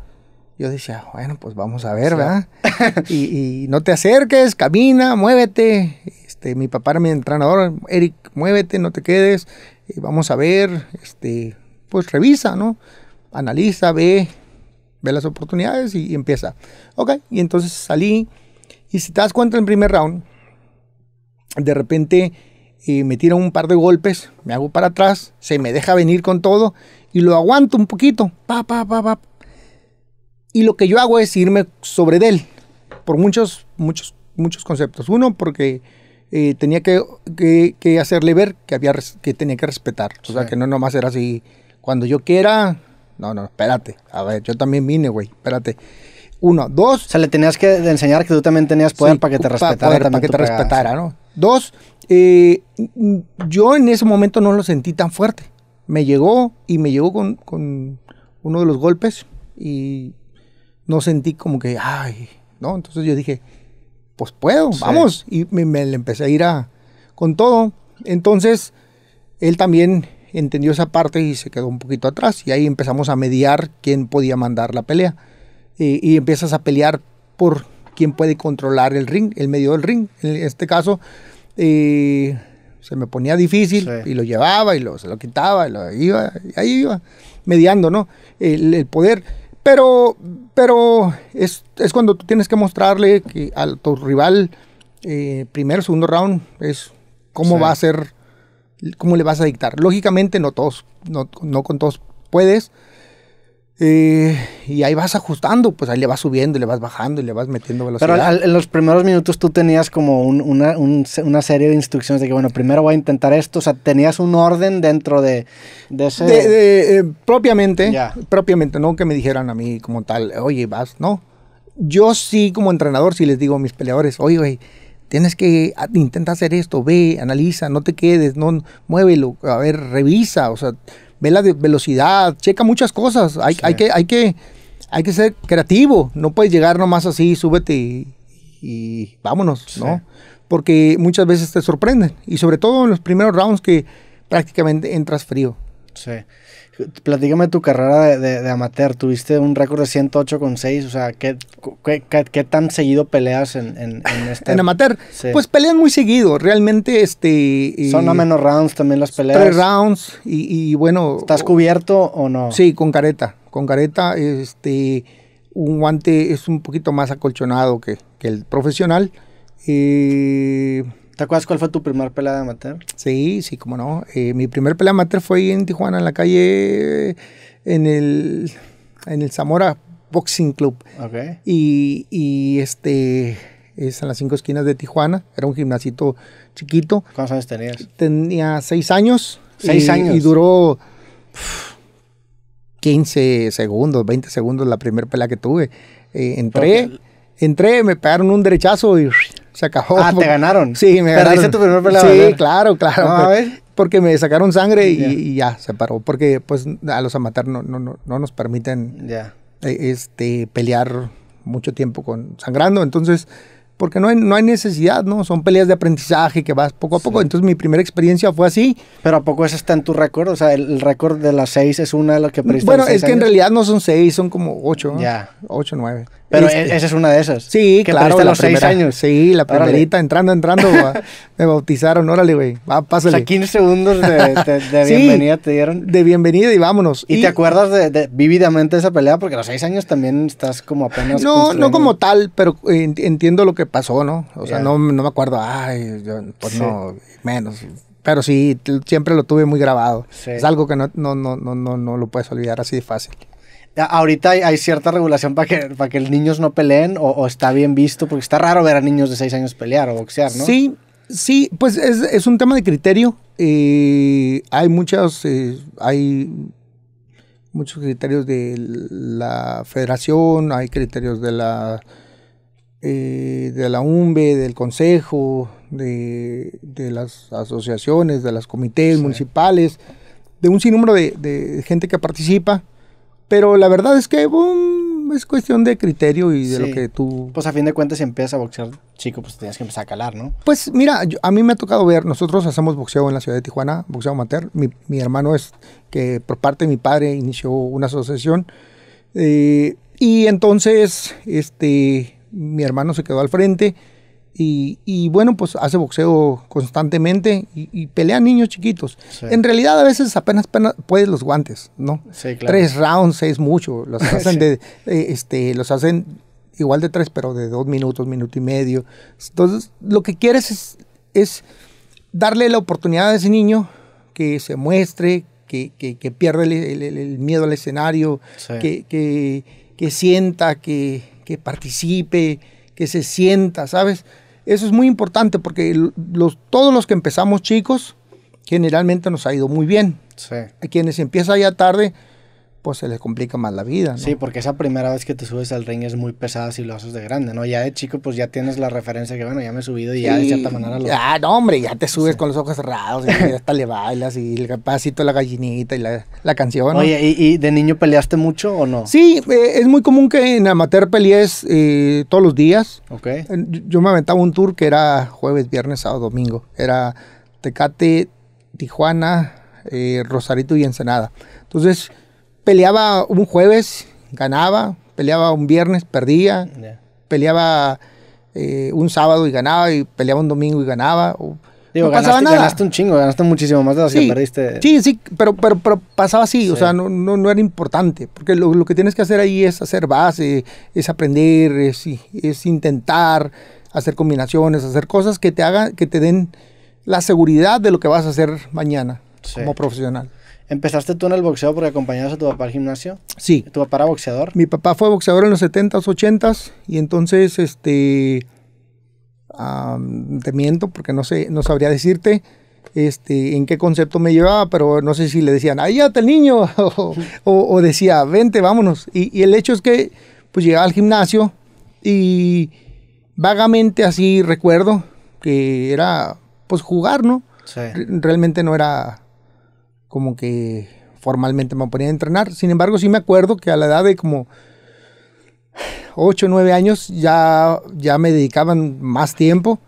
Yo decía, bueno, pues vamos a ver, ¿verdad? y, y, no te acerques, camina, muévete. Este, mi papá era mi entrenador, Eric, muévete, no te quedes. Y vamos a ver, este, pues revisa, ¿no? Analiza, ve, ve las oportunidades y, empieza. Ok, y entonces salí. Y si te das cuenta en el primer round, de repente eh, me tira un par de golpes, me hago para atrás, se me deja venir con todo y lo aguanto un poquito. Pa, pa, pa, pa. Y lo que yo hago es irme sobre de él, por muchos, muchos, muchos conceptos. Uno, porque eh, tenía que, que, hacerle ver que, había, que tenía que respetar. O sea, que no nomás era así, cuando yo quiera, no, no, espérate. A ver, yo también vine, güey, espérate. Uno, dos. O sea, le tenías que enseñar que tú también tenías poder para que te respetara. para que te respetara, ¿no? Dos, eh, yo en ese momento no lo sentí tan fuerte. Me llegó y me llegó con, con uno de los golpes y no sentí como que, ay, ¿no? Entonces yo dije, pues puedo, vamos. Y me, me, empecé a ir a, con todo. Entonces, él también entendió esa parte y se quedó un poquito atrás. Y ahí empezamos a mediar quién podía mandar la pelea. y empiezas a pelear por quién puede controlar el ring, el medio del ring. En este caso, eh, se me ponía difícil y lo llevaba y lo, se lo quitaba y lo iba, y ahí iba, mediando, ¿no? El, poder. Pero, pero es, es, cuando tú tienes que mostrarle que a tu rival, eh, primero, segundo round, es cómo va a ser, cómo le vas a dictar. Lógicamente, no todos, no, no con todos puedes, eh, y ahí vas ajustando, pues ahí le vas subiendo, le vas bajando y le vas metiendo velocidad. Pero en los primeros minutos tú tenías como una, una, serie de instrucciones de que, bueno, primero voy a intentar esto, o sea, tenías un orden dentro de, de ese... De, eh, propiamente, propiamente, no que me dijeran a mí como tal, oye, vas, no. Yo sí como entrenador, si les digo a mis peleadores, oye, oye, tienes que intentar hacer esto, ve, analiza, no te quedes, no, muévelo, a ver, revisa, o sea ve la velocidad, checa muchas cosas. Hay, hay, que, hay, que, hay que ser creativo. No puedes llegar nomás así, súbete y, vámonos, ¿no? Porque muchas veces te sorprenden. Y sobre todo en los primeros rounds que prácticamente entras frío. Sí. Platícame tu carrera de, amateur. Tuviste un récord de 108 con 6. O sea, ¿qué, qué, tan seguido peleas en, en, este? en amateur? Pues pelean muy seguido. Realmente, este... Son a menos rounds también las peleas. Tres rounds y, bueno... ¿Estás cubierto o no? Sí, con careta. Con careta, este... Un guante es un poquito más acolchonado que, que el profesional. Eh ¿Te acuerdas cuál fue tu primer pelea de amateur? Sí, sí, cómo no. Eh, mi primer pelea amateur fue en Tijuana, en la calle, en el, en el Zamora Boxing Club. Okay. Y, y este es en las cinco esquinas de Tijuana. Era un gimnasito chiquito. ¿Cuántos años tenías? Tenía seis años. Seis años. Y duró 15 segundos, 20 segundos la primera pelea que tuve. Eh, entré, entré, me pegaron un derechazo y se acabó. Ah, te ganaron. Sí, me ¿Perdiste tu primer pelea? Sí, claro, claro. a ver. Porque me sacaron sangre y, ya se paró. Porque pues a los amateurs no, no, no, no nos permiten ya eh, este, pelear mucho tiempo con sangrando. Entonces, porque no hay, no hay necesidad, ¿no? Son peleas de aprendizaje que vas poco a poco. Entonces mi primera experiencia fue así. Pero ¿a poco eso está en tu récord? O sea, el, récord de las seis es una de las que Bueno, es que en realidad no son seis, son como ocho. Ya. Ocho, nueve. Pero este, esa es una de esas. Sí, claro. a los seis años. Sí, la primerita, entrando, entrando, me bautizaron, órale, güey, va, pásale. O sea, 15 segundos de, bienvenida te dieron. De bienvenida y vámonos. ¿Y, te acuerdas de, vívidamente de esa pelea? Porque a los seis años también estás como apenas... No, no como tal, pero entiendo lo que pasó, ¿no? O sea, no, no me acuerdo, ay, pues no, menos. Pero sí, siempre lo tuve muy grabado. Es algo que no, no, no, no, no lo puedes olvidar así de fácil. Ahorita hay, cierta regulación para que, para que niños no peleen o, está bien visto, porque está raro ver a niños de 6 años pelear o boxear, ¿no? Sí, sí, pues es, un tema de criterio. Eh, hay muchos, eh, hay muchos criterios de la federación, hay criterios de la, eh, de la UMBE, del consejo, de, las asociaciones, de las comités municipales, de un sinnúmero de, de gente que participa pero la verdad es que es cuestión de criterio y de lo que tú... Pues a fin de cuentas si empiezas a boxear chico, pues tienes que empezar a calar, ¿no? Pues mira, a mí me ha tocado ver, nosotros hacemos boxeo en la ciudad de Tijuana, boxeo amateur. Mi, mi hermano es que por parte de mi padre inició una asociación. Eh, Y entonces, este, mi hermano se quedó al frente y, y bueno, pues hace boxeo constantemente y, y pelea niños chiquitos. Sí. En realidad a veces apenas, apenas puedes los guantes, ¿no? Sí, claro. Tres rounds es mucho. Los hacen Sí. de, eh, este, los hacen igual de tres, pero de dos minutos, minuto y medio. Entonces, lo que quieres es, es darle la oportunidad a ese niño que se muestre, que, que, que pierda el, el- el- el miedo al escenario, Sí. que, que sienta, que, que participe, que se sienta, ¿sabes? Eso es muy importante porque los, todos los que empezamos chicos, generalmente nos ha ido muy bien. Sí. A quienes empieza ya tarde, pues se les complica más la vida. ¿no? Sí, porque esa primera vez que te subes al ring es muy pesada si lo haces de grande, ¿no? Ya de chico, pues ya tienes la referencia que, bueno, ya me he subido y ya de cierta manera lo... Ah, no, hombre, ya te subes con los ojos cerrados y hasta le bailas y el pasito la gallinita y la, la canción. ¿no? Oye, ¿y, y de niño peleaste mucho o no? Sí, eh, es muy común que en amateur pelees eh, todos los días. Ok. Yo- Yo me aventaba un tour que era jueves, viernes, sábado, domingo. Era Tecate, Tijuana, eh, Rosarito y Ensenada. Entonces, peleaba un jueves, ganaba, peleaba un viernes, perdía, peleaba eh, un sábado y ganaba, y peleaba un domingo y ganaba. o- Digo, no pasaba ganaste, nada. ganaste un chingo, ganaste muchísimo más de que Sí, perdiste. sí, sí, pero, pero, pero pasaba así, o sea, no, no, no era importante, porque lo, lo que tienes que hacer ahí es hacer base, es aprender, es, es intentar hacer combinaciones, hacer cosas que te hagan, que te den la seguridad de lo que vas a hacer mañana Sí. como profesional. ¿Empezaste tú en el boxeo porque acompañabas a tu papá al gimnasio? Sí, ¿Tu papá era boxeador? mi papá fue boxeador en los 70s, 80s, y entonces, este, te miento porque no sé, no sabría decirte este, en qué concepto me llevaba, pero no sé si le decían, ahí ya el niño, o, o- o decía, vente, vámonos. Y, y el hecho es que, pues llegaba al gimnasio y vagamente así recuerdo que era, pues jugar, ¿no? Sí. Re- realmente no era como que formalmente me ponía a entrenar. Sin embargo, sí me acuerdo que a la edad de como 8 o 9 años ya, ya me dedicaban más tiempo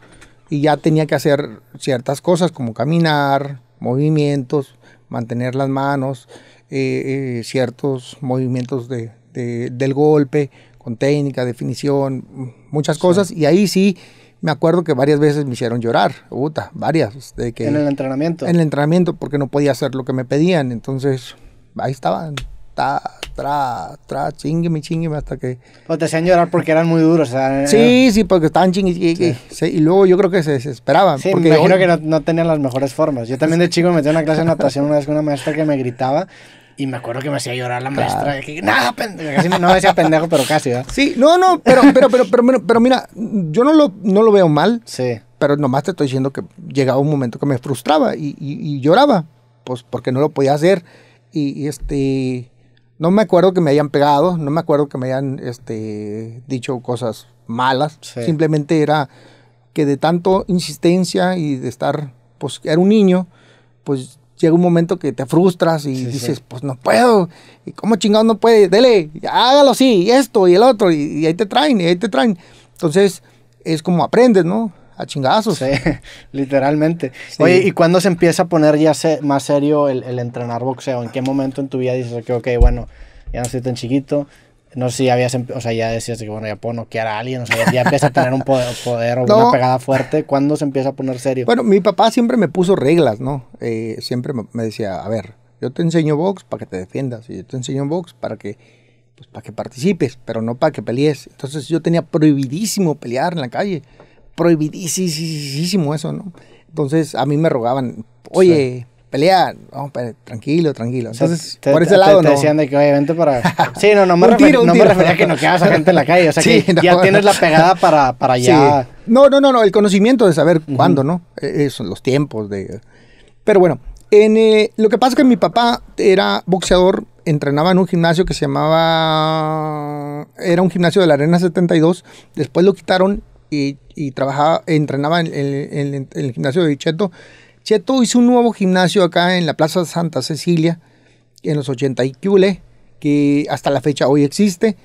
y ya tenía que hacer ciertas cosas como caminar, movimientos, mantener las manos, eh, eh, ciertos movimientos de, de- del golpe, con técnica, definición, muchas cosas. Y ahí sí me acuerdo que varias veces me hicieron llorar, puta, varias. De que, En el entrenamiento. en el entrenamiento porque no podía hacer lo que me pedían. Entonces, ahí estaban. Ta, tra, tra, chingueme, chingueme hasta que... O te hacían llorar porque eran muy duros. O sea, Sí, sí, porque estaban chingue, sí, Y luego yo creo que se desesperaban. Sí, porque me imagino hoy- que no, no tenían las mejores formas. Yo también de chico me metí en una clase de natación una vez con una maestra que me gritaba y me acuerdo que me hacía llorar la maestra. Que, nada, pendejo. Casi no me decía pendejo, pero casi, ¿verdad? Sí, no, no, pero, pero, pero, pero, pero, pero mira, yo no lo, no lo veo mal, Sí, pero nomás te estoy diciendo que llegaba un momento que me frustraba y, y- y lloraba, pues porque no lo podía hacer. Y, y, este, no me acuerdo que me hayan pegado, no me acuerdo que me hayan este, dicho cosas malas. Sí. Simplemente era que de tanto insistencia y de estar, pues era un niño, pues llega un momento que te frustras y Sí, sí. dices, pues no puedo. ¿Y cómo chingado no puede? Dele, hágalo así, y esto y el otro, y, y ahí te traen, y ahí te traen. Entonces, es como aprendes, ¿no? A chingazos. sí, literalmente. Sí. Oye, ¿y cuándo se empieza a poner ya se- más serio el, el entrenar boxeo? ¿En qué momento en tu vida dices, que ok, bueno, ya no estoy tan chiquito? No sé si habías, o sea, ya decías que, bueno, ya puedo noquear a alguien, o sea, ya, empieza a tener un poder, poder o No. una pegada fuerte. ¿Cuándo se empieza a poner serio? Bueno, mi papá siempre me puso reglas, ¿no? Eh, siempre me, me decía, a ver, yo te enseño box para que te defiendas, y yo te enseño box para que, pues, para que participes, pero no para que pelees. Entonces yo tenía prohibidísimo pelear en la calle, prohibidísimo eso, ¿no? Entonces a mí me rogaban, oye, pelea, no, pero tranquilo, tranquilo. Entonces, te- por te- ese lado, te, no. decían de que, oye, vente para... Sí, no, no me, refer- tiro, no me refería a que no quedas a gente en la calle, o sea, Sí, que no. ya tienes la pegada para, para Sí. ya... No, no, no, no, el conocimiento de saber cuándo, ¿no? Eh, Eso, los tiempos de... Pero bueno, en, eh, lo que pasa es que mi papá era boxeador, entrenaba en un gimnasio que se llamaba... Era un gimnasio de la Arena 72, después lo quitaron y, y trabajaba, entrenaba en, en- el gimnasio de Cheto. Cheto hizo un nuevo gimnasio acá en la Plaza Santa Cecilia, en los 80 y QLE, que hasta la fecha hoy existe.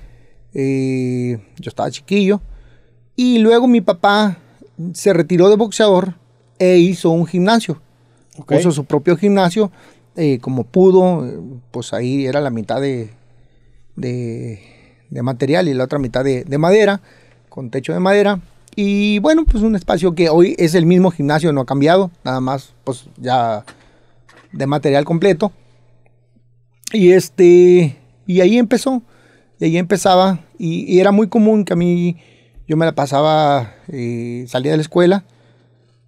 Eh, yo estaba chiquillo. Y luego mi papá se retiró de boxeador e hizo un gimnasio. Ok. Puso su propio gimnasio eh, como pudo. Pues ahí era la mitad de, de, de material y la otra mitad de, de madera, con techo de madera. Y bueno, pues un espacio que hoy es el mismo gimnasio, no ha cambiado, nada más pues ya de material completo. Y este, y ahí empezó, y ahí empezaba, y, y era muy común que a mí yo me la pasaba, eh, salía de la escuela,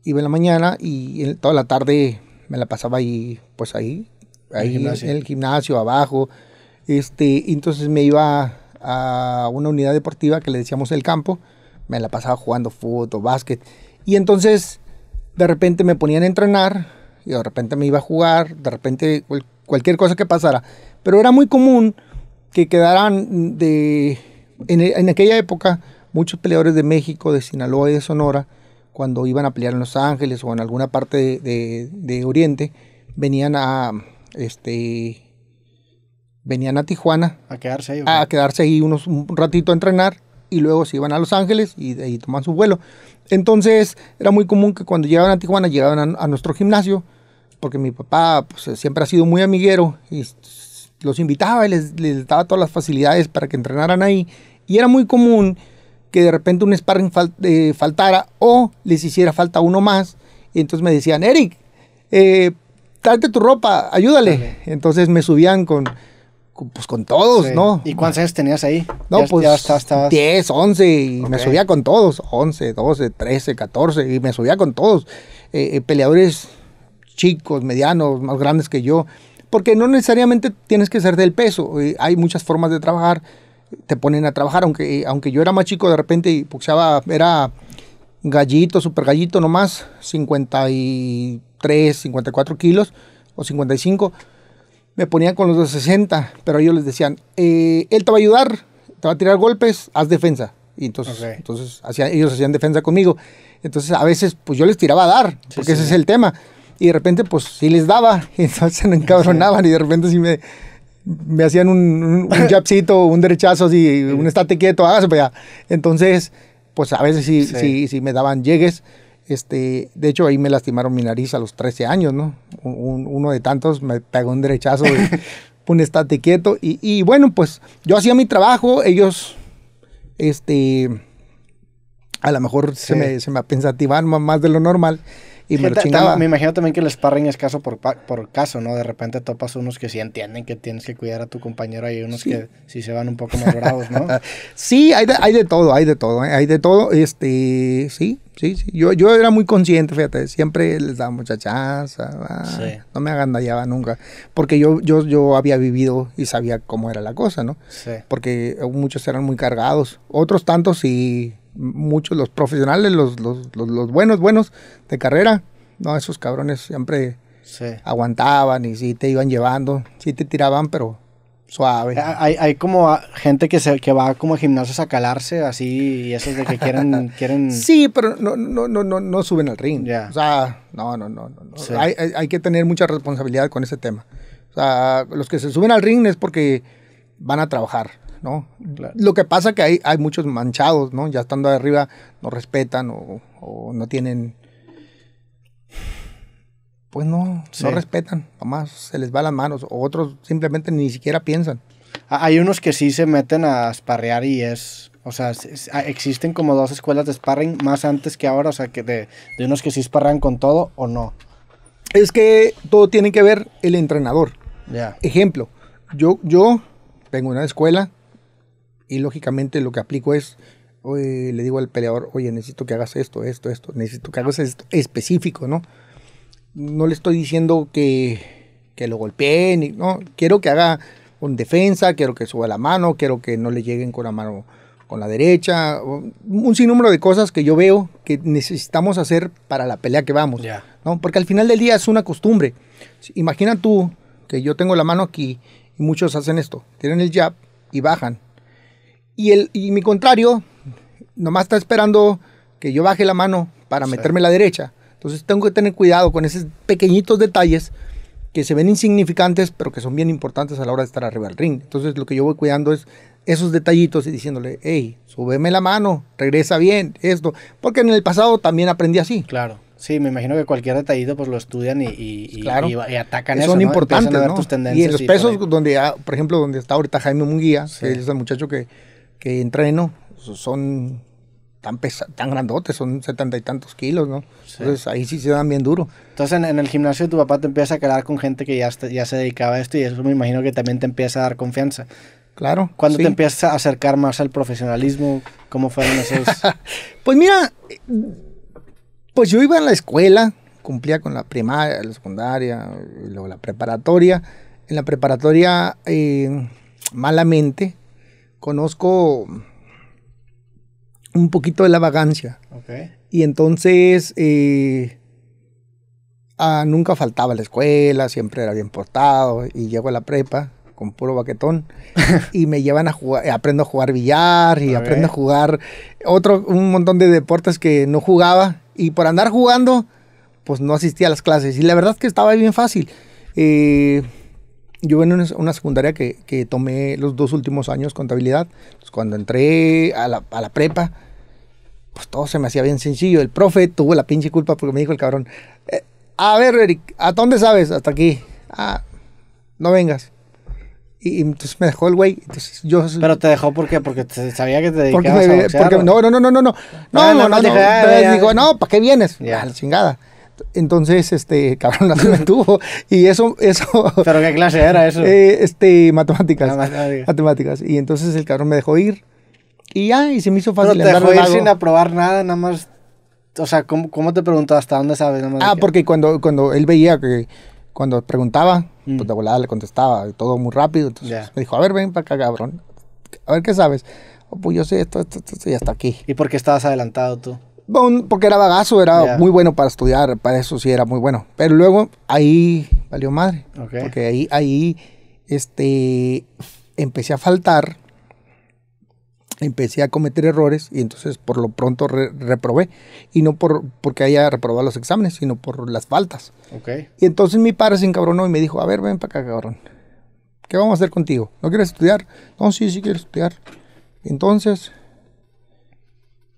iba en la mañana y en- toda la tarde me la pasaba ahí, pues ahí, ahí en, el gimnasio, abajo. Este, entonces me iba a una unidad deportiva que le decíamos el campo, me la pasaba jugando fútbol, básquet. Y entonces de repente me ponían a entrenar y de repente me iba a jugar, de repente cual- cualquier cosa que pasara. Pero era muy común que quedaran de... En, en aquella época, muchos peleadores de México, de Sinaloa y de Sonora, cuando iban a pelear en Los Ángeles o en alguna parte de, de- de Oriente, venían a... Este, venían a Tijuana A quedarse ahí. ¿o a quedarse ahí unos, un ratito a entrenar y luego se iban a Los Ángeles y de ahí toman su vuelo. Entonces era muy común que cuando llegaban a Tijuana llegaban a, a nuestro gimnasio, porque mi papá pues, siempre ha sido muy amiguero y los invitaba y les, les daba todas las facilidades para que entrenaran ahí. Y era muy común que de repente un sparring fal- eh, faltara o les hiciera falta uno más. Y entonces me decían, Eric, eh, tráete tu ropa, ayúdale. Dale. Entonces me subían con, pues, con todos, Sí. ¿no? ¿Y cuántos años tenías ahí? No, ya, pues ya estabas, estabas- 10, 11 y me Ok. subía con todos, 11, 12, 13, 14 y me subía con todos. Eh, eh, peleadores chicos, medianos, más grandes que yo, porque no necesariamente tienes que ser del peso, eh, hay muchas formas de trabajar, te ponen a trabajar, aunque, aunque yo era más chico de repente y boxeaba, era gallito, super gallito nomás, 53, 54 kilos o 55, me ponían con los de 60, pero ellos les decían, eh, él te va a ayudar, te va a tirar golpes, haz defensa. Y entonces, Ok. entonces hacía- ellos hacían defensa conmigo. Entonces a veces pues yo les tiraba a dar, porque sí. ese es el tema. Y de repente pues sí les daba, y entonces se encabronaban y de repente sí me, me hacían un, un, un jabcito, un derechazo así, un estate quieto, hágase para allá. Entonces pues a veces sí, Sí. sí, sí me daban llegues. Este, de hecho, ahí me lastimaron mi nariz a los 13 años, ¿no? Un- un- uno de tantos me pegó un derechazo, y un estate quieto. Y, y bueno, pues yo hacía mi trabajo, ellos, este, a lo mejor se, me, se me apensativan ma- más de lo normal y me lo me imagino también que el sparring es caso por, por caso, ¿no? De repente topas unos que sí entienden que tienes que cuidar a tu compañero y unos Sí. que sí se van un poco más bravos, ¿no? Sí, hay de, hay de todo, hay de todo, ¿eh? hay de todo. Este, sí, sí, sí. Yo, yo era muy consciente, fíjate, siempre les daba mucha chance. ah, Sí. No me agandallaba nunca. Porque yo, yo, yo había vivido y sabía cómo era la cosa, ¿no? Sí. Porque muchos eran muy cargados. Otros tantos sí, muchos, los profesionales, los, los, los, los buenos, buenos de carrera. No, esos cabrones siempre Sí. aguantaban y sí te iban llevando, sí te tiraban, pero suave. Hay, hay como ah, gente que, se, que va como a gimnasios a calarse así y esos de que quieren... quieren Sí, pero no, no, no, no, no suben al ring. O sea, no, no, no. no, no. Sí. Hay, hay- hay que tener mucha responsabilidad con ese tema. O sea, los que se suben al ring es porque van a trabajar, ¿no? Claro. Lo que pasa que hay, hay muchos manchados, ¿no? Ya estando arriba no respetan o, o no tienen... Pues no, Sí. no respetan, nomás se les va las manos, o otros simplemente ni siquiera piensan. Ah, Hay unos que sí se meten a sparrear y es... O sea, ah, existen como dos escuelas de sparring más antes que ahora, o sea, que de, de unos que sí sparrean con todo o no. Es que todo tiene que ver el entrenador. Ya. Ejemplo, yo, yo vengo de una escuela y lógicamente lo que aplico es, oye, le digo al peleador, oye, necesito que hagas esto, esto, esto, necesito que hagas esto específico, ¿no? No le estoy diciendo que, que lo golpeen, no, quiero que haga con defensa, quiero que suba la mano, quiero que no le lleguen con la mano con la derecha, un sinnúmero de cosas que yo veo que necesitamos hacer para la pelea que vamos. Ya. ¿no? Porque al final del día es una costumbre. Imagina tú que yo tengo la mano aquí y muchos hacen esto, tienen el jab y bajan. Y, el, y mi contrario, nomás está esperando que yo baje la mano para Sí. meterme la derecha. Entonces tengo que tener cuidado con esos pequeñitos detalles que se ven insignificantes, pero que son bien importantes a la hora de estar arriba del ring. Entonces lo que yo voy cuidando es esos detallitos y diciéndole, hey, súbeme la mano, regresa bien, esto. Porque en el pasado también aprendí así. Claro. Sí, me imagino que cualquier detallito pues lo estudian y, y, Claro. y, y atacan Son eso, ¿no? importantes, ¿no? tus y tendencias. en los por pesos, ahí. donde, ah, por ejemplo, donde está ahorita Jaime Munguía, Sí. que es el muchacho que, que entreno, son tan, pesa tan grandotes, son setenta y tantos kilos, ¿no? Sí. Entonces ahí sí se dan bien duro. Entonces en, en el gimnasio tu papá te empieza a quedar con gente que ya, ya se dedicaba a esto y eso me imagino que también te empieza a dar confianza. Claro. ¿Cuándo sí. te empiezas a acercar más al profesionalismo? ¿Cómo fueron esos? Pues mira, pues yo iba a la escuela, cumplía con la primaria, la secundaria, luego la preparatoria. En la preparatoria, eh, malamente, conozco un poquito de la vagancia. Y entonces eh, ah, nunca faltaba a la escuela, siempre era bien portado. Y llego a la prepa con puro baquetón y me llevan a jugar, aprendo a jugar billar y aprendo a jugar otro, un montón de deportes que no jugaba. Y por andar jugando, pues no asistía a las clases. Y la verdad es que estaba bien fácil. Eh, yo en una, secundaria que, que tomé los dos últimos años contabilidad. Pues cuando entré a la, a la prepa, pues todo se me hacía bien sencillo. El profe tuvo la pinche culpa porque me dijo el cabrón, "Eh, a ver, Eric, ¿a dónde sabes? Hasta aquí. Ah, no vengas. Y, y entonces me dejó el güey. Entonces yo... Pero te dejó ¿por qué? porque te- sabía que te porque dedicabas me- a boxear. porque- ¿o? no, no, no, no, no, no. Ah, No, nada no, no, más no. dije, ah, Entonces ya. digo, no, ¿para qué la. Entonces, este, cabrón, así me tuvo. Y eso, eso... ¿Pero qué clase era eso? Eh, este, matemáticas. Ah, matemáticas. Y entonces el cabrón me dejó ir. Y ya, y se me hizo Pero fácil te andar dejó de ir sin aprobar nada, nada más... O sea, ¿cómo, cómo te preguntó hasta dónde sabes? Nada más Ah, porque cuando, cuando él veía que cuando preguntaba, Mm. pues de volada le contestaba y todo muy rápido. Entonces Ya. me dijo, a ver, ven para acá, cabrón. A ver qué sabes. Oh, pues yo sé esto, esto, esto, esto, y hasta aquí. ¿Y por qué estabas adelantado tú? Bon, porque era bagazo, era Ya. muy bueno para estudiar, para eso sí era muy bueno. Pero luego ahí valió madre. Ok. Porque ahí, ahí, este, empecé a faltar, empecé a cometer errores y entonces por lo pronto re- reprobé. Y no por porque haya reprobado los exámenes, sino por las faltas. Ok. Y entonces mi padre se encabronó y me dijo, a ver, ven para acá, cabrón. ¿Qué vamos a hacer contigo? ¿No quieres estudiar? No, sí, sí quiero estudiar. Entonces,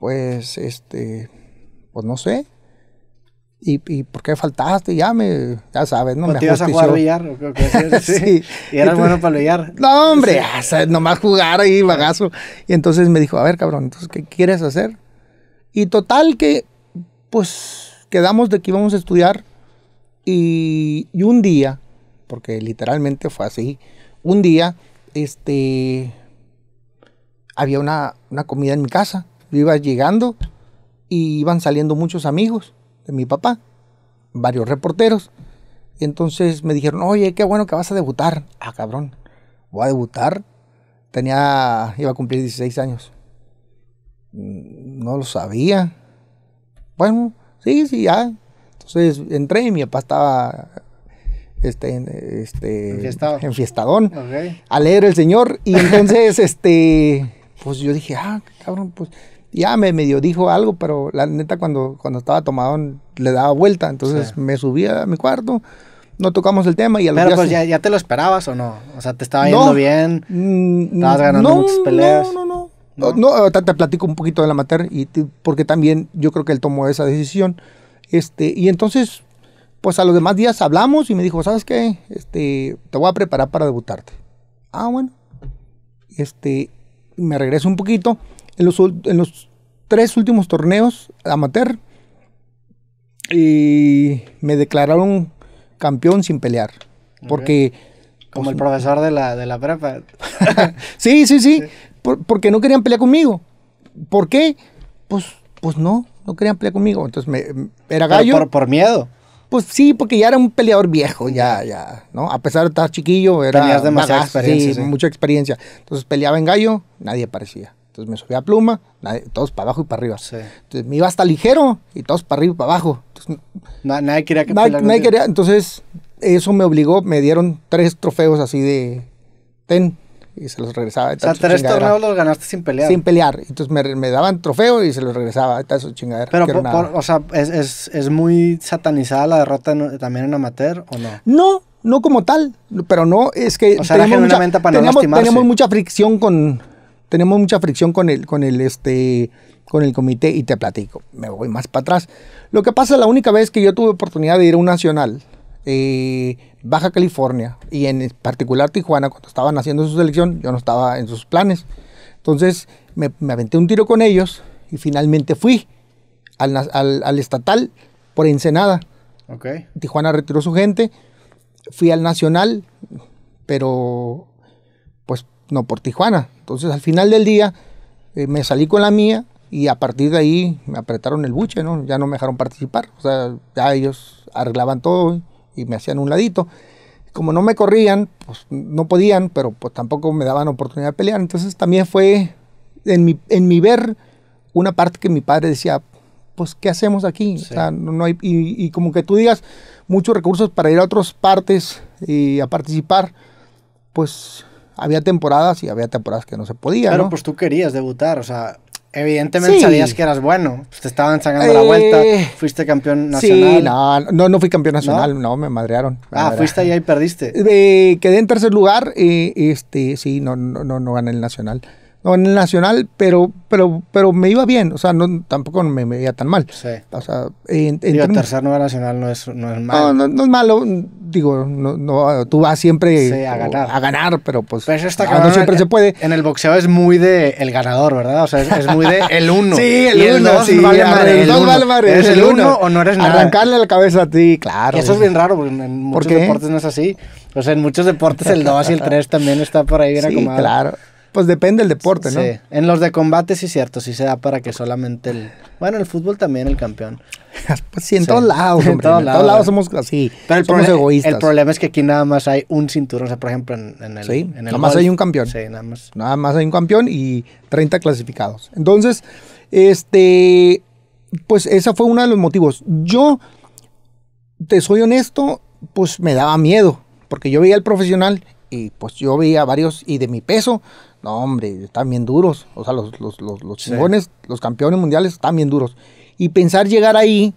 pues, este, pues no sé. ¿Y, y por qué faltaste? Ya me, ya sabes, ¿no? ¿O me te ibas a jugar billar? ¿O qué- o qué hacías? Sí. ¿Y eras bueno para billar? No, hombre, nomás jugar ahí, bagazo. Y entonces me dijo, a ver, cabrón, entonces, ¿qué quieres hacer? Y total que, pues, quedamos de que íbamos a estudiar. Y, y un día, porque literalmente fue así, un día, este, había una, una comida en mi casa. Yo iba llegando y iban saliendo muchos amigos de mi papá, varios reporteros. Y entonces me dijeron, oye, qué bueno que vas a debutar. Ah, cabrón, voy a debutar. Tenía, iba a cumplir 16 años. Mm, No lo sabía. Bueno, sí, sí, ya. Entonces entré y mi papá estaba este, este, Enfiestado. enfiestadón Ok. a leer el Señor. Y entonces, este, pues yo dije, ah, cabrón, pues ya me medio dijo algo, pero la neta cuando, cuando estaba tomado le daba vuelta. Entonces Sí. me subí a mi cuarto, no tocamos el tema y a los Pero días pues ya, ya te lo esperabas o no? O sea, te estaba No. yendo bien. Mm, Estabas ganando no, muchas peleas. No, no, no. ¿No? No, ahorita te platico un poquito de la mater y te- porque también yo creo que él tomó esa decisión. Este, y entonces, pues a los demás días hablamos y me dijo, ¿sabes qué? Este, te voy a preparar para debutarte. Ah, bueno. Este, me regreso un poquito. En los, en los tres últimos torneos amateur y me declararon campeón sin pelear. Porque Como el profesor de la, de la prepa. Sí, sí, sí. Por- porque no querían pelear conmigo. ¿Por qué? Pues, pues no, no querían pelear conmigo. Entonces me, era gallo. por, por miedo. Pues sí, porque ya era un peleador viejo, ya, ya, ¿no? A pesar de estar chiquillo, era Tenías demasiada experiencia, sí, sí. mucha experiencia. Entonces peleaba en gallo, nadie aparecía. Entonces me subía a pluma, nadie- todos para abajo y para arriba. Sí. Entonces me iba hasta ligero y todos para arriba y para abajo. Entonces, Na- nadie quería que nadie, nadie quería, entonces eso me obligó, me dieron tres trofeos así de ten y se los regresaba. O sea, tres torneos los ganaste sin pelear. sin pelear. Entonces me, me daban trofeo y se los regresaba. Está eso chingadera. Pero, por- por- o sea, ¿es, es, es muy satanizada la derrota en- también en amateur o no? No, no como tal, pero no, es que O sea, teníamos, mucha, para no teníamos mucha fricción con, tenemos mucha fricción con el, con el, este, con el comité y te platico. Me voy más para atrás. Lo que pasa, la única vez que yo tuve oportunidad de ir a un nacional, eh, Baja California y en particular Tijuana, cuando estaban haciendo su selección, yo no estaba en sus planes. Entonces me, aventé un tiro con ellos y finalmente fui al, al estatal por Ensenada. Okay. Tijuana retiró su gente, fui al Nacional, pero pues no por Tijuana. Entonces al final del día eh, me salí con la mía y a partir de ahí me apretaron el buche, ¿no? Ya no me dejaron participar. O sea, ya ellos arreglaban todo y me hacían un ladito. Como no me corrían, pues no podían, pero pues tampoco me daban oportunidad de pelear. Entonces también fue en mi, en mi ver una parte que mi padre decía, pues, ¿qué hacemos aquí? O sea, no, hay, y, como que tú digas, muchos recursos para ir a otras partes y a participar, pues había temporadas y había temporadas que no se podía. Pero pues tú querías debutar, o sea, evidentemente sabías que eras bueno, pues, te estaban sacando la vuelta, eh, fuiste campeón nacional. Sí, no, no, no fui campeón nacional, no, me madrearon. ah, fuiste allá y perdiste. Eh, quedé en tercer lugar, eh, este, sí, no, no, no, no gané el nacional. No, en el nacional, pero, pero, pero me iba bien, o sea, no, tampoco me, me iba tan mal. Sí. O sea, en, en Digo, tercer lugar nacional no es, no es malo. No, no, es malo, digo, no, no, tú vas siempre a ganar. A ganar, pero pues pero está no, siempre se puede. En el boxeo es muy de el ganador, ¿verdad? O sea, es, muy de el uno. sí, el y uno, dos sí, vale madre, el, dos vale madre. ¿Eres el, uno, o no eres nada? Arrancarle la cabeza a ti, claro. Y eso es bien raro, porque en muchos deportes no es así. O sea, en muchos deportes el 2 y el 3 también está por ahí bien sí, claro. Pues depende del deporte, ¿no? Sí, en los de combate sí es cierto, sí se da para que solamente el... Bueno, el fútbol también el campeón. pues sí, en todos lados, hombre. En todos, lados, somos así, Pero el somos egoístas. El problema es que aquí nada más hay un cinturón, o sea, por ejemplo, en, el Sí, en nada más hay un campeón. Sí, nada más. Nada más hay un campeón y 30 clasificados. Entonces, este... Pues ese fue uno de los motivos. Yo, te soy honesto, pues me daba miedo, porque yo veía al profesional y pues yo veía varios y de mi peso no, hombre, están bien duros. O sea, los, los, los, los chingones, los campeones mundiales están bien duros. Y pensar llegar ahí,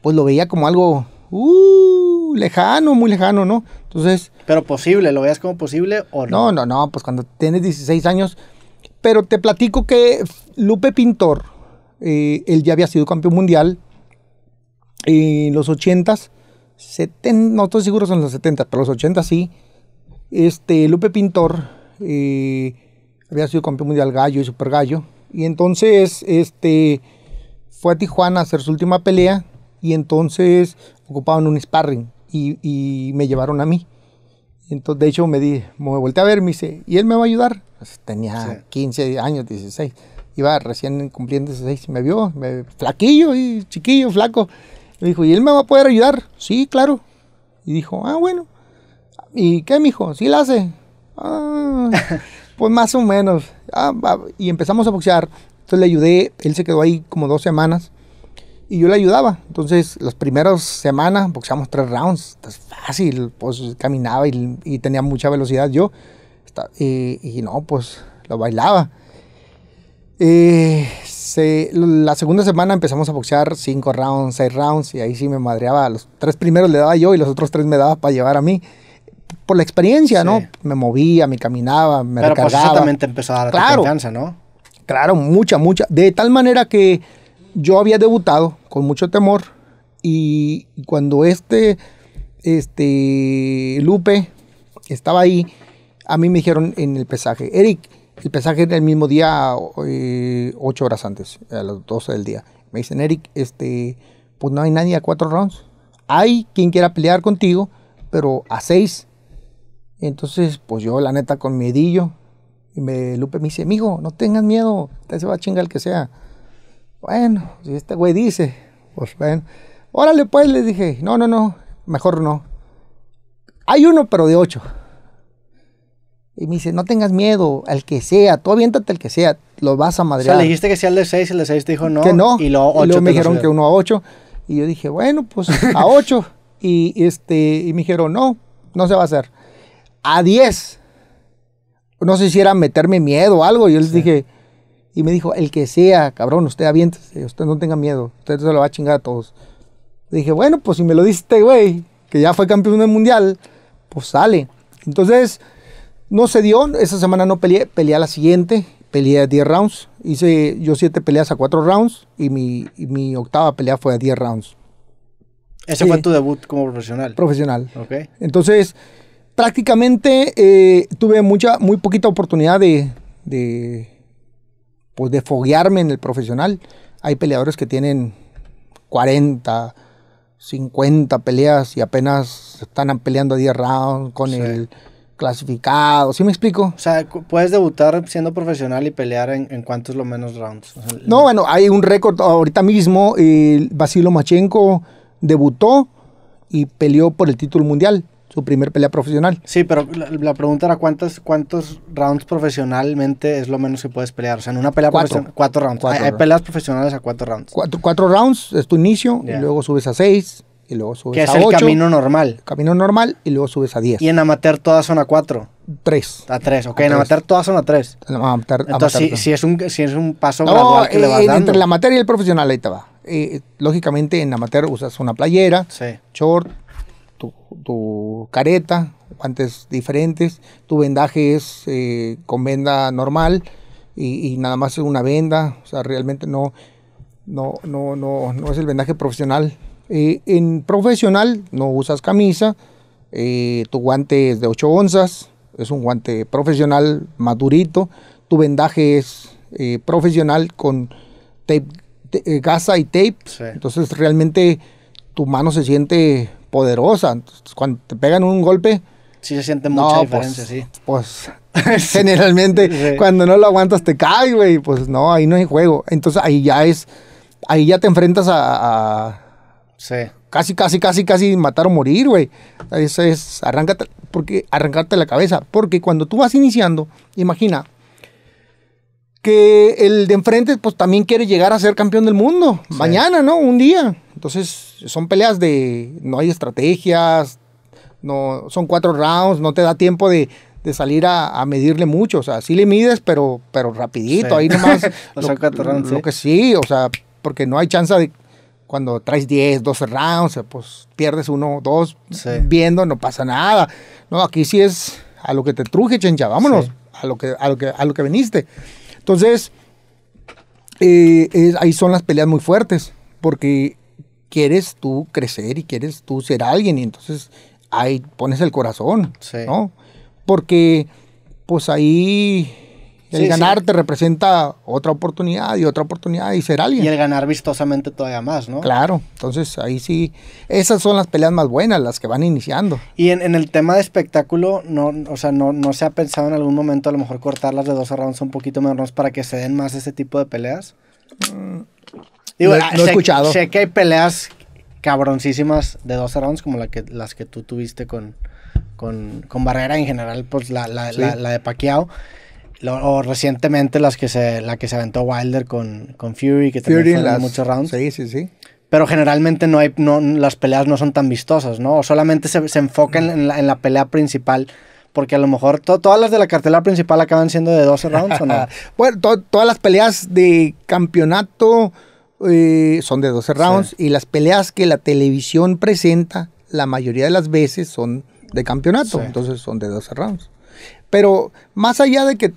pues lo veía como algo uh, lejano, muy lejano, ¿no? Entonces. Pero posible, ¿lo veías como posible o no? No, no, no, pues cuando tienes 16 años. Pero te platico que Lupe Pintor, eh, él ya había sido campeón mundial en los 80s. no estoy seguro son los 70, pero los 80 sí. Este, Lupe Pintor. Eh, había sido campeón mundial gallo y super gallo. Y entonces este, fue a Tijuana a hacer su última pelea y entonces ocupaban un sparring y, me llevaron a mí. Entonces, de hecho, me, di, me volteé a ver, me dice, ¿y él me va a ayudar? Pues, tenía 15 años, 16. Iba recién cumpliendo 16. Me vio, me, flaquillo y chiquillo, flaco. Me dijo, ¿y él me va a poder ayudar? Sí, claro. Y dijo, ah, bueno. ¿Y qué, mijo? Sí la hace. Ah. Pues más o menos. Ah, y empezamos a boxear. Entonces le ayudé. Él se quedó ahí como dos semanas. Y yo le ayudaba. Entonces, las primeras semanas boxeamos tres rounds. Entonces, fácil. Pues caminaba y, tenía mucha velocidad yo. Y, no, pues lo bailaba. Eh, la segunda semana empezamos a boxear cinco rounds, seis rounds. Y ahí sí me madreaba. Los tres primeros le daba yo y los otros tres me daba para llevar a mí por la experiencia, ¿no? Me movía, me caminaba, me Pero recargaba. Pues también te empezó a dar claro, confianza, ¿no? Claro, mucha, mucha. De tal manera que yo había debutado con mucho temor y cuando este, este Lupe estaba ahí, a mí me dijeron en el pesaje, Eric, el pesaje era el mismo día, eh, ocho horas antes, a las 12 del día. Me dicen, Eric, este, pues no hay nadie a cuatro rounds. Hay quien quiera pelear contigo, pero a seis entonces, pues yo, la neta, con miedillo, y me, Lupe me dice, mijo, no tengas miedo, te se va a chingar el que sea. Bueno, si este güey dice, pues ven, órale pues, le dije, no, no, no, mejor no. Hay uno, pero de ocho. Y me dice, no tengas miedo, al que sea, tú aviéntate el que sea, lo vas a madrear. O sea, le dijiste que sea el de seis, el de seis te dijo no. Que no. Y luego, me dijeron que uno a ocho. Y yo dije, bueno, pues a ocho. y, este, y me dijeron, no, no se va a hacer a 10. No sé si era meterme miedo o algo. Yo les dije, y me dijo, el que sea, cabrón, usted aviéntese, usted no tenga miedo, usted se lo va a chingar a todos. dije, bueno, pues si me lo dice este güey, que ya fue campeón del mundial, pues sale. Entonces, no se dio, esa semana no peleé, peleé a la siguiente peleé 10 rounds. Hice yo 7 peleas a 4 rounds y mi, y mi octava pelea fue a 10 rounds. Ese fue tu debut como profesional. Profesional. Ok. Entonces, prácticamente eh, tuve mucha, muy poquita oportunidad de, de, pues de foguearme en el profesional. Hay peleadores que tienen 40, 50 peleas y apenas están peleando a 10 rounds con Sí. el clasificado. ¿Sí me explico? O sea, puedes debutar siendo profesional y pelear en, en cuántos lo menos rounds. O sea, No, bueno, hay un récord ahorita mismo. El Vasilo Machenko debutó y peleó por el título mundial, su primer pelea profesional. Sí, pero la, la pregunta era cuántos, cuántos rounds profesionalmente es lo menos que puedes pelear. O sea, en una pelea Cuatro. profesional, cuatro rounds. Cuatro hay, peleas profesionales a cuatro rounds. Cuatro, cuatro rounds es tu inicio, y luego subes a seis, y luego subes Que es a el ocho. camino normal. camino normal, y luego subes a diez. Y en amateur todas son a cuatro. Tres. A tres, ok. A en tres. amateur todas son a tres. Amateur- Entonces, amateur. si, si es un, si es un paso No, gradual que le vas eh, dando. entre la amateur y el profesional, ahí te va. Eh, lógicamente, en amateur usas una playera, Sí. short, tu, tu careta, guantes diferentes, tu vendaje es eh, con venda normal y, y nada más es una venda, o sea, realmente no, no, no, no, no es el vendaje profesional. Eh, en profesional no usas camisa, eh, tu guante es de 8 onzas, es un guante profesional madurito, tu vendaje es profesional con tape, gasa y tape, Sí. entonces realmente tu mano se siente poderosa. Cuando te pegan un golpe, Sí se siente no, mucha pues, diferencia, sí. pues generalmente Sí. cuando no lo aguantas te caes, güey. Pues no, ahí no hay juego. Entonces ahí ya es, ahí ya te enfrentas a, a Sí. casi, casi, casi, casi matar o morir, güey. Eso es, arráncate, porque, arrancarte la cabeza. Porque cuando tú vas iniciando, imagina que el de enfrente, pues también quiere llegar a ser campeón del mundo. Sí. Mañana, ¿no? Un día. Entonces, son peleas de, no hay estrategias, no, son cuatro rounds, no te da tiempo de, de salir a, a medirle mucho. O sea, sí le mides, pero, pero rapidito, Sí. ahí nomás. O sea, cuatro rounds, lo sí. que sí, o sea, porque no hay chance de cuando traes 10, 12 rounds, pues pierdes uno, dos, Sí. viendo, no pasa nada. No, aquí sí es a lo que te truje, chencha, vámonos, Sí. a, lo que, a, lo que, a lo que viniste. Entonces, eh, es- ahí son las peleas muy fuertes, porque quieres tú crecer y quieres tú ser alguien, y entonces ahí pones el corazón, Sí. ¿no? Porque, pues ahí el Sí, ganar sí. te representa otra oportunidad y otra oportunidad y ser alguien. Y el ganar vistosamente todavía más, ¿no? Claro, entonces ahí sí, esas son las peleas más buenas, las que van iniciando. Y en, en el tema de espectáculo, no, o sea, no, no se ha pensado en algún momento a lo mejor cortarlas de 12 rounds un poquito menos para que se den más ese tipo de peleas. Digo, No he- ah, no he sé, escuchado. sé que hay peleas cabroncísimas de 12 rounds como la que, las que tú tuviste con, con, con Barrera en general, pues la, la, Sí. la, la de Pacquiao. Lo- o recientemente las que se, la que se aventó Wilder con, con Fury, que también Fury en fueron las- muchos rounds. Sí, sí, sí. Pero generalmente no hay, no, las peleas no son tan vistosas, ¿no? O solamente se, se enfocan en la, en la pelea principal. Porque a lo mejor to- todas las de la cartelera principal acaban siendo de 12 rounds o no. Bueno, to- todas las peleas de campeonato eh, son de 12 rounds y las peleas que la televisión presenta, la mayoría de las veces son de campeonato, Sí. entonces son de 12 rounds. Pero más allá de que,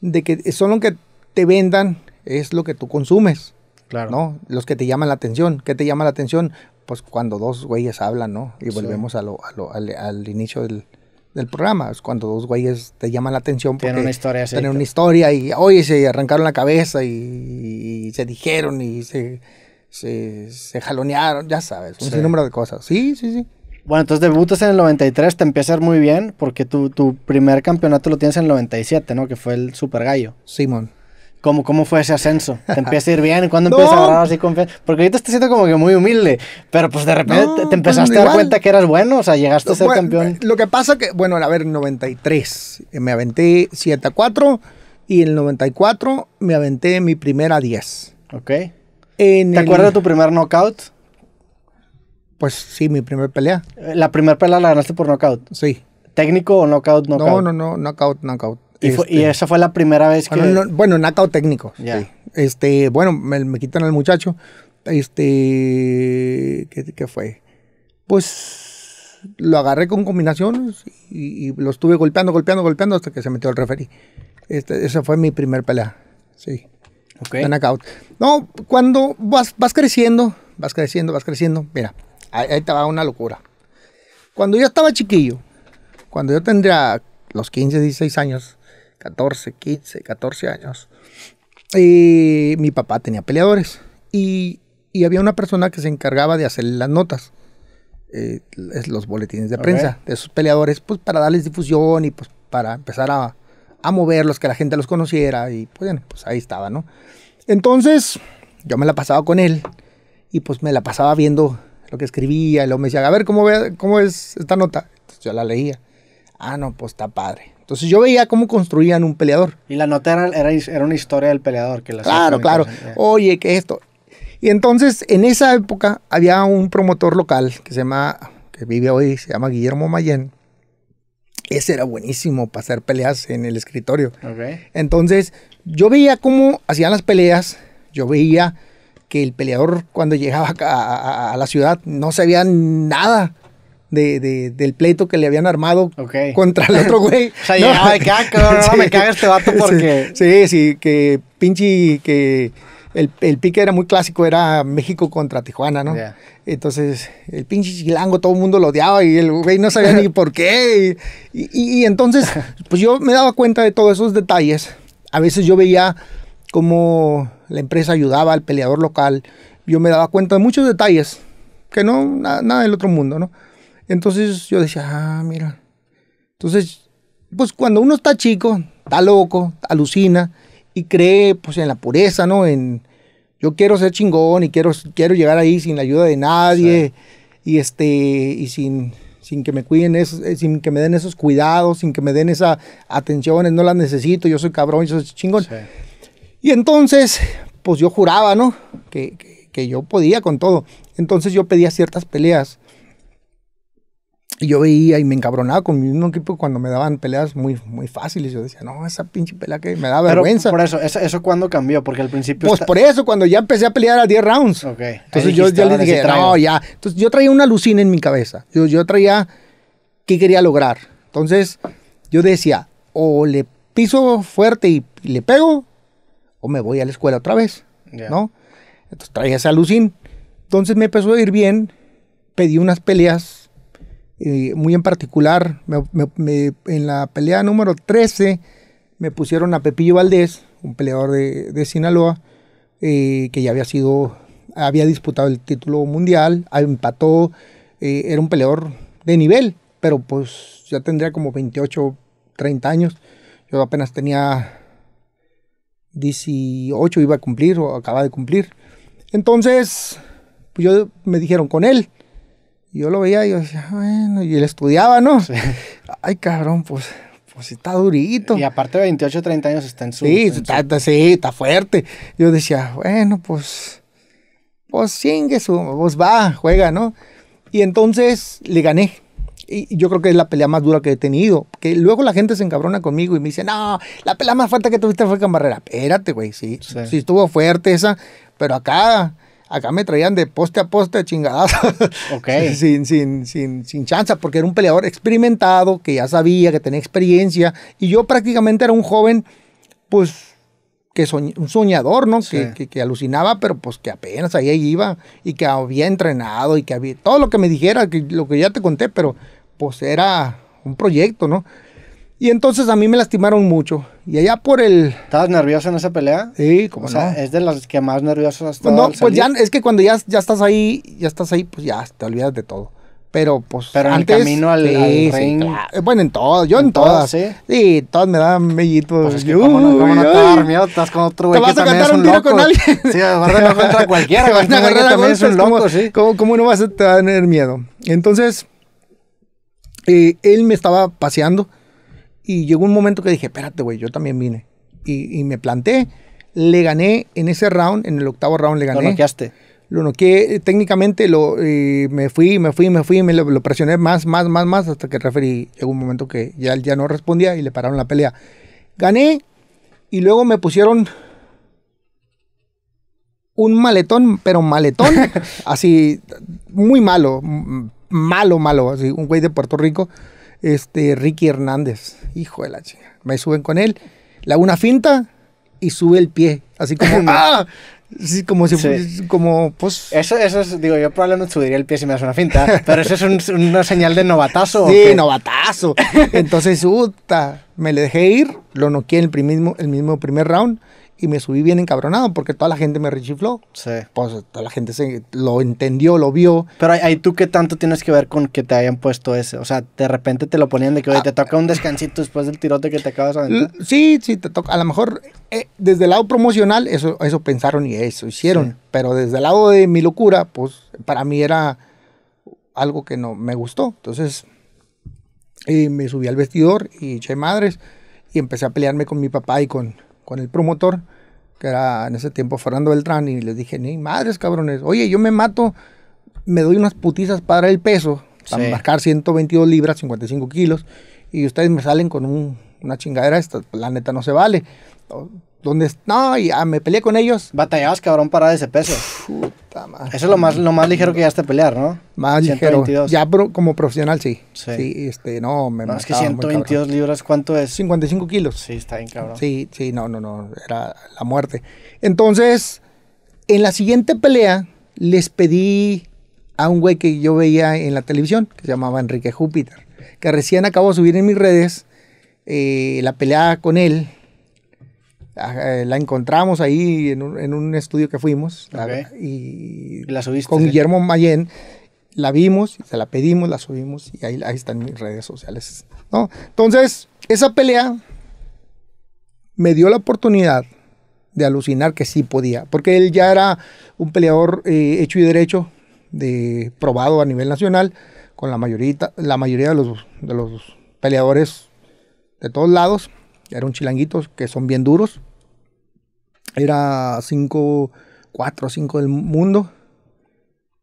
de que son lo que te vendan, es lo que tú consumes, Claro. ¿no? Los que te llaman la atención. ¿Qué te llama la atención? Pues cuando dos güeyes hablan, ¿no? Y Sí. volvemos a lo, a lo- al, al inicio del, del programa. Es cuando dos güeyes te llaman la atención porque Tienen una historia tienen una historia y, oye, se arrancaron la cabeza y, y se dijeron y se, se, se jalonearon, ya sabes, un Sí. sinnúmero de cosas. Sí, sí, sí. Bueno, entonces debutas en el 93, te empieza a ir muy bien porque tu, tu primer campeonato lo tienes en el 97, ¿no? Que fue el Super Gallo. Simón. ¿Cómo, ¿Cómo fue ese ascenso? ¿Te empieza a ir bien? ¿Cuándo No. empiezas a agarrar así confianza? Porque ahorita estás siendo como que muy humilde, pero pues de repente No, te, te pues, empezaste a dar cuenta que eras bueno, o sea, llegaste a ser Bueno, campeón. Lo que pasa que, bueno, a ver, en 93 eh, me aventé 7 a 4 y en el 94 me aventé mi primera 10. ¿Ok? En ¿Te el- acuerdas de tu primer knockout? Pues sí, mi primera pelea. Eh, La primera pelea la ganaste por knockout. Sí. ¿Técnico o knockout, knockout? No, no, no, knockout, knockout. Y, fue- y Este, esa fue la primera vez que... Bueno, no- bueno, knockout técnico. Sí. Este, bueno, me, me quitan al muchacho. Este, ¿qué, qué fue? Pues lo agarré con combinaciones y, y lo estuve golpeando, golpeando, golpeando hasta que se metió el referee. Este, esa fue mi primer pelea. Sí. Ok. En knockout. No, cuando vas, vas creciendo, vas creciendo, vas creciendo. Mira, ahí, ahí te va una locura. Cuando yo estaba chiquillo, cuando yo tendría los 15, 16 años, 14, 15, 14 años, eh, mi papá tenía peleadores y, y había una persona que se encargaba de hacer las notas, eh, los boletines de prensa de esos peleadores, pues para darles difusión y pues para empezar a, a moverlos, que la gente los conociera y pues bueno, pues ahí estaba, ¿no? Entonces yo me la pasaba con él y pues me la pasaba viendo lo que escribía y luego me decía, a ver, ¿cómo, ve, cómo es esta nota? Entonces yo la leía. Ah, no, pues está padre. Entonces yo veía cómo construían un peleador. Y la nota era, era, era una historia del peleador que la Claro, claro. Oye, que esto. Y entonces, en esa época, había un promotor local que se llama, que vive hoy, se llama Guillermo Mayén. Ese era buenísimo para hacer peleas en el escritorio. Entonces, yo veía cómo hacían las peleas. Yo veía que el peleador, cuando llegaba acá a, a- a la ciudad, no sabía nada de, de- del pleito que le habían armado Ok. contra el otro güey. O sea, llegaba de ah, cabrón, no me caga este vato porque- Sí, sí, que pinche, que el, el pique era muy clásico, era México contra Tijuana, ¿no? Ya. Entonces, el pinche chilango, todo el mundo lo odiaba y el güey no sabía ni por qué. Y, y- y entonces, pues yo me daba cuenta de todos esos detalles. A veces yo veía cómo la empresa ayudaba al peleador local. Yo me daba cuenta de muchos detalles que no, na- nada del otro mundo, ¿no? Entonces yo decía, ah, mira. Entonces, pues cuando uno está chico, está loco, alucina y cree pues en la pureza, ¿no? En yo quiero ser chingón y quiero, quiero llegar ahí sin la ayuda de nadie y este y sin, sin que me cuiden esos, eh, sin que me den esos cuidados, sin que me den esa atenciones, no las necesito, yo soy cabrón, yo soy chingón. Sí. Y entonces, pues yo juraba, ¿no? Que, que- que yo podía con todo. Entonces yo pedía ciertas peleas. Y yo veía y me encabronaba con mi mismo equipo cuando me daban peleas muy, muy fáciles. Yo decía, no, esa pinche pelea que me da Pero vergüenza. por eso, eso, eso cuando cambió, porque al principio... pues está- por eso, cuando ya empecé a pelear a 10 rounds. Ok. Entonces yo, yo le "Ahora sí dije, traigo". no, ya. Entonces yo traía una alucina en mi cabeza. Yo, yo traía qué quería lograr. Entonces yo decía, o le piso fuerte y, y le pego, o me voy a la escuela otra vez. Ya. ¿No? Entonces traía ese alucín. Entonces me empezó a ir bien. Pedí unas peleas, eh, muy en particular. en la pelea número 13 me pusieron a Pepillo Valdés, un peleador de, de Sinaloa, eh, que ya había sido, había disputado el título mundial, ah, empató, eh, era un peleador de nivel, pero pues ya tendría como 28, 30 años. Yo apenas tenía 18, iba a cumplir o acaba de cumplir. Entonces, pues yo me dijeron con él. Y yo lo veía y yo decía, bueno, y él estudiaba, ¿no? Ay, cabrón, pues, pues está durito. Y aparte de 28, 30 años está en su... Sí, en está, sí, está fuerte. Yo decía, bueno, pues, pues chingue su, pues va, juega, ¿no? Y entonces le gané. Y y yo creo que es la pelea más dura que he tenido. Que luego la gente se encabrona conmigo y me dice, no, la pelea más fuerte que tuviste fue con Barrera. Espérate, güey, sí, Sí. sí. estuvo fuerte esa, pero acá, acá me traían de poste a poste chingadazo. Ok. sin, sin, sin, sin chance, porque era un peleador experimentado, que ya sabía, que tenía experiencia, y yo prácticamente era un joven, pues, que soñ- un soñador, ¿no? Sí. Que, que, que alucinaba, pero pues que apenas ahí iba, y que había entrenado, y que había, todo lo que me dijera, que, lo que ya te conté, pero pues era un proyecto, ¿no? Y entonces a mí me lastimaron mucho, y allá por el... ¿Estabas nervioso en esa pelea? Sí, como O sea, no. es de las que más nervioso has Pues estado no, pues ya es que cuando ya, ya estás ahí, ya estás ahí, pues ya te olvidas de todo. Pero pues Pero en el antes, camino al- al ring- claro. Eh, Bueno, en todas, yo en, ¿En todas, todas. sí? Sí, todas me dan mellitos. Pues es que Yo, como no, cómo no te va a estás con otro ¿Te güey que vas a cantar un un tiro loco. con alguien? Sí, aparte no contra cualquiera, Te van a agarrar a es un ¿cómo- loco, sí. ¿Cómo, cómo no vas a tener miedo? Entonces, eh, él me estaba paseando y llegó un momento que dije, espérate, güey, yo también vine. Y, y me planté, le gané en ese round, en el octavo round le Lo gané. noqueaste. Lo noqueé, eh, técnicamente lo, eh, me fui, me fui, me fui, me lo, lo presioné más, más, más, más, hasta que el referee llegó un momento que ya, ya no respondía y le pararon la pelea. Gané y luego me pusieron un maletón, pero maletón, así, muy malo, malo, malo, así, un güey de Puerto Rico, este, Ricky Hernández, hijo de la chica. Me suben con él, Le hago una finta y sube el pie. Así como, ¡ah! Sí, como si Sí. como, pues... Eso, eso es, digo, yo probablemente subiría el pie si me das una finta, pero eso es un- una señal de novatazo. ¿o Sí, novatazo. Entonces, puta, me le dejé ir, lo noqué en el, prim- mismo, el mismo primer round y me subí bien encabronado porque toda la gente me rechifló. Sí. Pues toda la gente se, lo entendió, lo vio. Pero ahí tú qué tanto tienes que ver con que te hayan puesto ese. O sea, de repente te lo ponían de que, oye, te toca un descansito después del tirote que te acabas de aventar. Sí, sí, te toca. A lo mejor eh, desde el lado promocional eso, eso pensaron y eso hicieron. Sí. Pero desde el lado de mi locura, pues para mí era algo que no me gustó. Entonces eh, me subí al vestidor y eché madres y empecé a pelearme con mi papá y con, con el promotor, que era en ese tiempo Fernando Beltrán, y les dije, ni madres cabrones, oye, yo me mato, me doy unas putizas para el peso, para Sí. marcar 122 libras, 55 kilos, y ustedes me salen con un- una chingadera esta, la neta no se vale. ¿Dónde? No, y ah, me peleé con ellos. Batallabas, cabrón, para ese peso. Puta madre. Eso es lo más, lo más ligero que llegaste a pelear, ¿no? Más ligero. 122. Ya pro- como profesional, sí. Sí. Sí, este, no, me No, es que mataba muy cabrón. 122 libras, ¿cuánto es? 55 kilos. Sí, está bien, cabrón. Sí, sí, no, no, no, era la muerte. Entonces, en la siguiente pelea, les pedí a un güey que yo veía en la televisión, que se llamaba Enrique Júpiter, que recién acabo de subir en mis redes eh, la pelea con él. Eh, La encontramos ahí en un, en un estudio que fuimos la- y la subiste. con. Guillermo Mayén. La vimos, se la pedimos, la subimos y ahí, ahí están mis redes sociales. ¿no? Entonces, esa pelea me dio la oportunidad de alucinar que sí podía, porque él ya era un peleador eh, hecho y derecho, de, probado a nivel nacional, con la mayoría, la mayoría de los, de los peleadores de todos lados. Era un chilanguito que son bien duros. Era 5, 4 o 5 del mundo.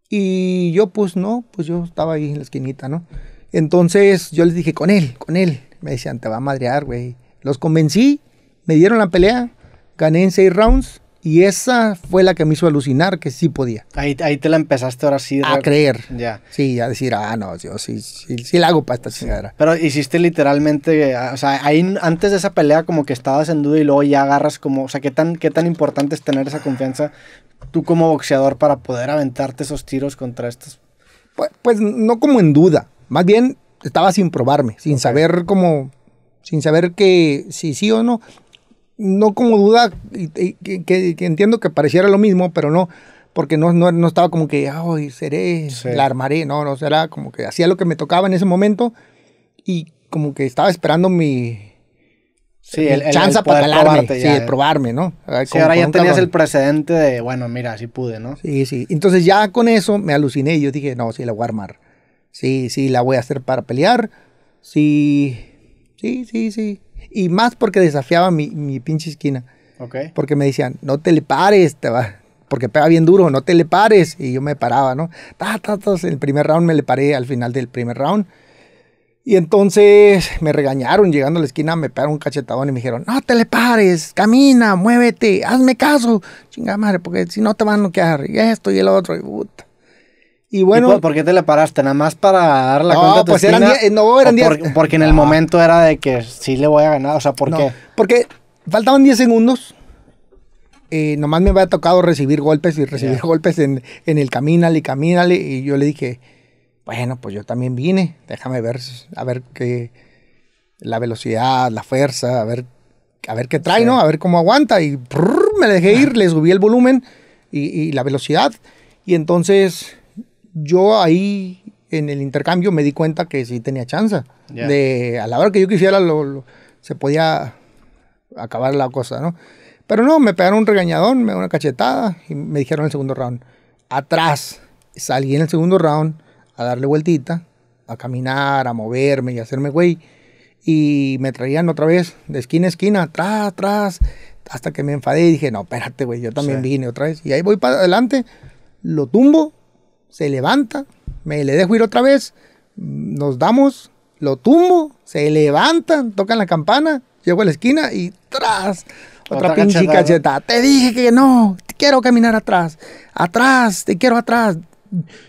Y yo, pues no, pues yo estaba ahí en la esquinita, ¿no? Entonces yo les dije, con él, con él. Me decían, te va a madrear, güey. Los convencí, me dieron la pelea, gané en 6 rounds. Y esa fue la que me hizo alucinar que sí podía. Ahí, ahí te la empezaste ahora sí. A re- creer. Ya. Sí, a decir, ah, no, yo sí, sí, sí la hago para esta chingadera. Pero hiciste literalmente, o sea, ahí antes de esa pelea como que estabas en duda y luego ya agarras como, o sea, ¿qué tan, qué tan importante es tener esa confianza tú como boxeador para poder aventarte esos tiros contra estos? Pues, pues no como en duda, más bien estaba sin probarme, sin saber cómo, sin saber que si sí o no, no como duda, que, que- que entiendo que pareciera lo mismo, pero no, porque no, no, no estaba como que, ay, seré, Sí. la armaré, no, no, era como que hacía lo que me tocaba en ese momento y como que estaba esperando mi, Sí, mi el, chance el para calarme, sí, de probarme, ¿no? Ah, Sí, como ahora ya tenías el precedente de, bueno, mira, sí pude, ¿no? Sí, sí. Entonces ya con eso me aluciné y yo dije, no, sí la voy a armar. Sí, sí, la voy a hacer para pelear. Sí, sí, sí, sí. Y más porque desafiaba mi, mi pinche esquina. Ok. Porque me decían, no te le pares, te va. Porque pega bien duro, no te le pares. Y yo me paraba, ¿no? Ta, ta, ta. El primer round me le paré al final del primer round. Y entonces me regañaron llegando a la esquina, me pegaron un cachetadón y me dijeron, no te le pares, camina, muévete, hazme caso. Chingada madre, porque si no te van a noquear. Y esto y el otro. Y, puta. Y ¿Y bueno, por, por qué te le paraste? ¿Nada más para dar la No, cuenta a tu pues eran diez- no, eran ¿O diez- por- porque en el No. momento era de que sí le voy a ganar, o sea, ¿por no, qué? porque faltaban 10 segundos. Eh, nomás me había tocado recibir golpes y recibir golpes en, en el camínale y camínale. Y yo le dije, bueno, pues yo también vine. Déjame ver, a ver qué. La velocidad, la fuerza, a ver, a ver qué trae, Sí. ¿no? A ver cómo aguanta. Y prrr, me dejé ir, le subí el volumen y, y la velocidad. Y entonces yo ahí en el intercambio me di cuenta que sí tenía chance. De a la hora que yo quisiera lo- lo- se podía acabar la cosa, ¿no? Pero no, me pegaron un regañadón, me una cachetada y me dijeron el segundo round, atrás. Salí en el segundo round a darle vueltita, a caminar, a moverme y a hacerme güey. Y me traían otra vez de esquina a esquina, atrás, atrás, hasta que me enfadé y dije, no, espérate, güey, yo también Sí. vine otra vez. Y ahí voy para adelante, lo tumbo, se levanta, me le dejo ir otra vez, nos damos, lo tumbo, se levanta, tocan la campana, llego a la esquina y tras, otra, Otra pinche cachetada. cachetada. Te dije que no, te quiero caminar atrás, atrás, te quiero atrás.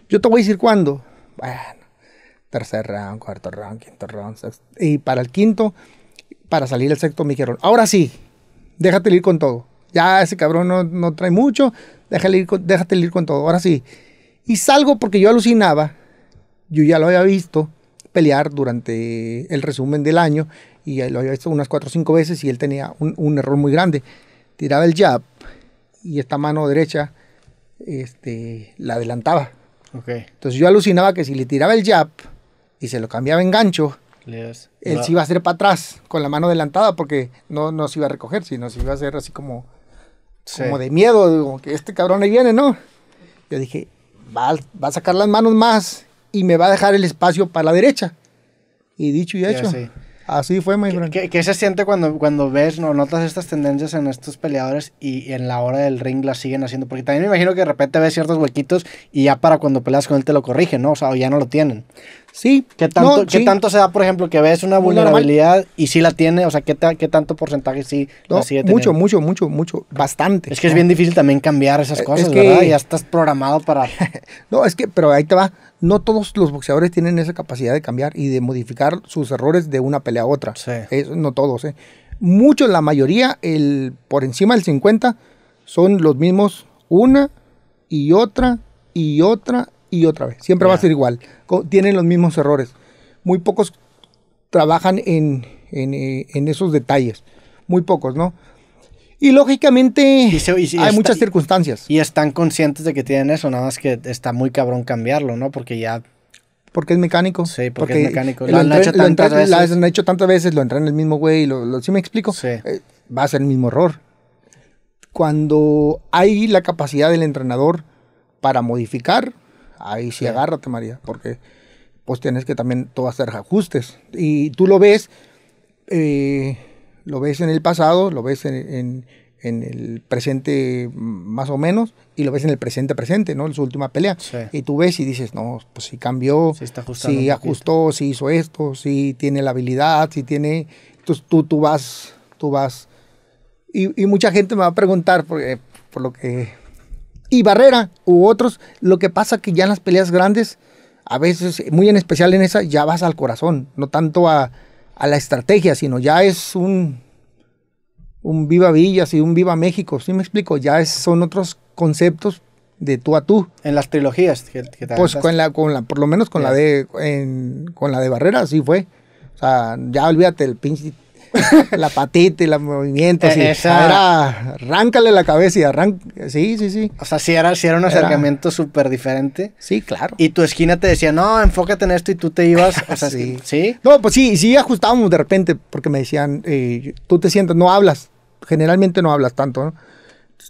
Yo te voy a decir cuándo. Bueno, tercer round, cuarto round, quinto round, sexto. Y para el quinto, para salir el sexto me dijeron, ahora sí, déjate ir con todo. Ya ese cabrón no, no trae mucho, déjale ir con, déjate ir con todo, ahora sí. Y salgo porque yo alucinaba, yo ya lo había visto pelear durante el resumen del año y lo había visto unas cuatro o cinco veces y él tenía un, un error muy grande. Tiraba el jab y esta mano derecha este, la adelantaba. Ok. Entonces yo alucinaba que si le tiraba el jab y se lo cambiaba en gancho, Leas. él se iba a hacer para atrás con la mano adelantada porque no, no se iba a recoger, sino se iba a hacer así como, Sí. como de miedo, como que este cabrón ahí viene, ¿no? Yo dije, va, a- va a sacar las manos más y me va a dejar el espacio para la derecha. Y dicho y Ya, hecho, sí. así fue, my ¿Qué, qué- qué se siente cuando, cuando ves, no notas estas tendencias en estos peleadores y en la hora del ring las siguen haciendo? Porque también me imagino que de repente ves ciertos huequitos y ya para cuando peleas con él te lo corrigen, ¿no? O sea, o ya no lo tienen. Sí, ¿Qué tanto, no, ¿qué sí. tanto se da, por ejemplo, que ves una normal. vulnerabilidad y sí la tiene? O sea, ¿qué, ta- qué tanto porcentaje sí No, la sigue teniendo? mucho, mucho, mucho, mucho, bastante. Es que es bien difícil también cambiar esas Es cosas, que- ¿verdad? Ya estás programado para... No, es que, pero ahí te va. No todos los boxeadores tienen esa capacidad de cambiar y de modificar sus errores de una pelea a otra. Sí. Eso, no todos, ¿eh? Muchos, la mayoría, el, por encima del 50, son los mismos una y otra y otra y otra vez. Siempre va a ser igual. Tienen los mismos errores. Muy pocos trabajan en, en, eh, en esos detalles. Muy pocos, ¿no? Y lógicamente Y se- y si hay está- muchas y- circunstancias. Y están conscientes de que tienen eso, nada más que está muy cabrón cambiarlo, ¿no? Porque ya... Porque es mecánico. Sí, porque es mecánico. Lo Lo, han hecho lo tantas entren- lo veces. han hecho tantas veces, lo entrena el mismo güey. Lo, lo- ¿Sí me explico? Sí. Eh, va a ser el mismo error. Cuando hay la capacidad del entrenador para modificar, ahí sí, Sí. agárrate, María, porque pues tienes que también todo hacer ajustes. Y tú lo ves, eh, lo ves en el pasado, lo ves en, en- en el presente más o menos, y lo ves en el presente presente, ¿no? En su última pelea. Sí. Y tú ves y dices, no, pues sí cambió, Sí poquito. ajustó, sí hizo esto, sí tiene la habilidad, sí tiene... Entonces tú, tú vas, tú vas... Y, y mucha gente me va a preguntar, porque, por lo que... Y Barrera u otros, lo que pasa que ya en las peleas grandes, a veces, muy en especial en esa, ya vas al corazón, no tanto a, a la estrategia, sino ya es un, un viva Villas y un viva México, ¿sí me explico? Ya es- son otros conceptos de tú a tú. En las trilogías que, que te Pues con la, con la, por lo menos con la de, en- con la de Barrera, sí fue. O sea, ya olvídate el pinche, la patita y el movimiento, Eh, esa- Era, arráncale la cabeza y arranca, sí, sí, sí. O sea, sí era, sí era un Era- acercamiento súper diferente. Sí, claro. Y tu esquina te decía, no, enfócate en esto y tú te ibas. O sea, sí. Sí. ¿Sí? No, pues sí, sí ajustábamos de repente, porque me decían, eh, tú te sientas, no hablas, generalmente no hablas tanto, ¿no?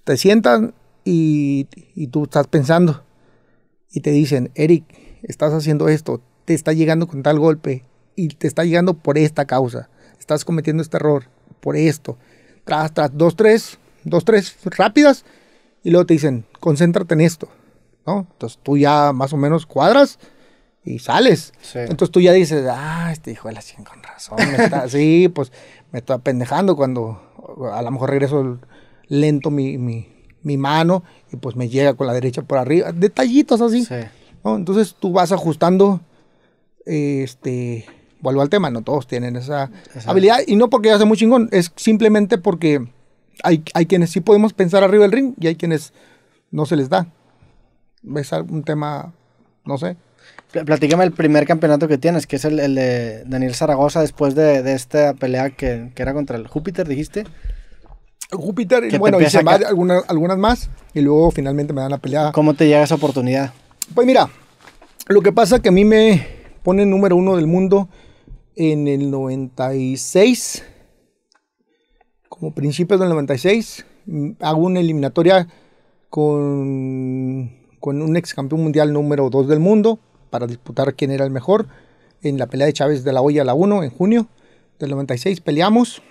Te sientan y, y tú estás pensando y te dicen, Eric, estás haciendo esto, te está llegando con tal golpe y te está llegando por esta causa, estás cometiendo este error por esto, tras, tras, dos, tres, dos, tres rápidas y luego te dicen, concéntrate en esto, ¿no? Entonces tú ya más o menos cuadras y sales. Sí. Entonces tú ya dices, ah, este hijo de la con razón. me está- sí, pues me está pendejando cuando a lo mejor regreso lento mi, mi, mi mano y pues me llega con la derecha por arriba. Detallitos así. Sí. ¿no? Entonces tú vas ajustando, este, vuelvo al tema, no todos tienen esa Esa- habilidad y no porque ya sea muy chingón, es simplemente porque hay, hay quienes sí podemos pensar arriba del ring y hay quienes no se les da. Es un tema, no sé. Pl- Platícame el primer campeonato que tienes, que es el, el de Daniel Zaragoza después de, de esta pelea que, que era contra el Júpiter, dijiste. Júpiter, Que te bueno, hice varias- algunas, algunas más y luego finalmente me dan la pelea. ¿Cómo te llega esa oportunidad? Pues mira, lo que pasa que a mí me ponen número uno del mundo en el 96, como principios del 96, mm, hago una eliminatoria con, con un ex campeón mundial número 2 del mundo para disputar quién era el mejor en la pelea de Chávez de la Hoya a la 1 en junio del 96 peleamos,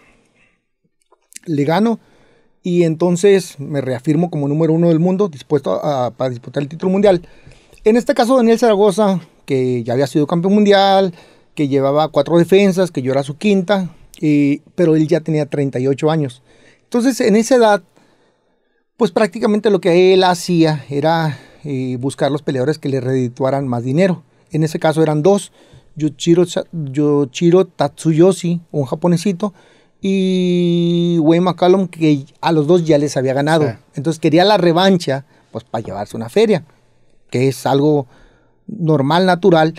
le gano y entonces me reafirmo como número uno del mundo dispuesto a, para disputar el título mundial. En este caso Daniel Zaragoza, que ya había sido campeón mundial, que llevaba cuatro defensas, que yo era su quinta, y- pero él ya tenía 38 años. Entonces en esa edad, pues prácticamente lo que él hacía era eh, buscar los peleadores que le redituaran más dinero. En ese caso eran dos, Yoshiro, Sa- Yoshiro Tatsuyoshi, un japonesito, y Wayne McCallum, que a los dos ya les había ganado. Sí. Entonces quería la revancha, pues para llevarse una feria, que es algo normal, natural.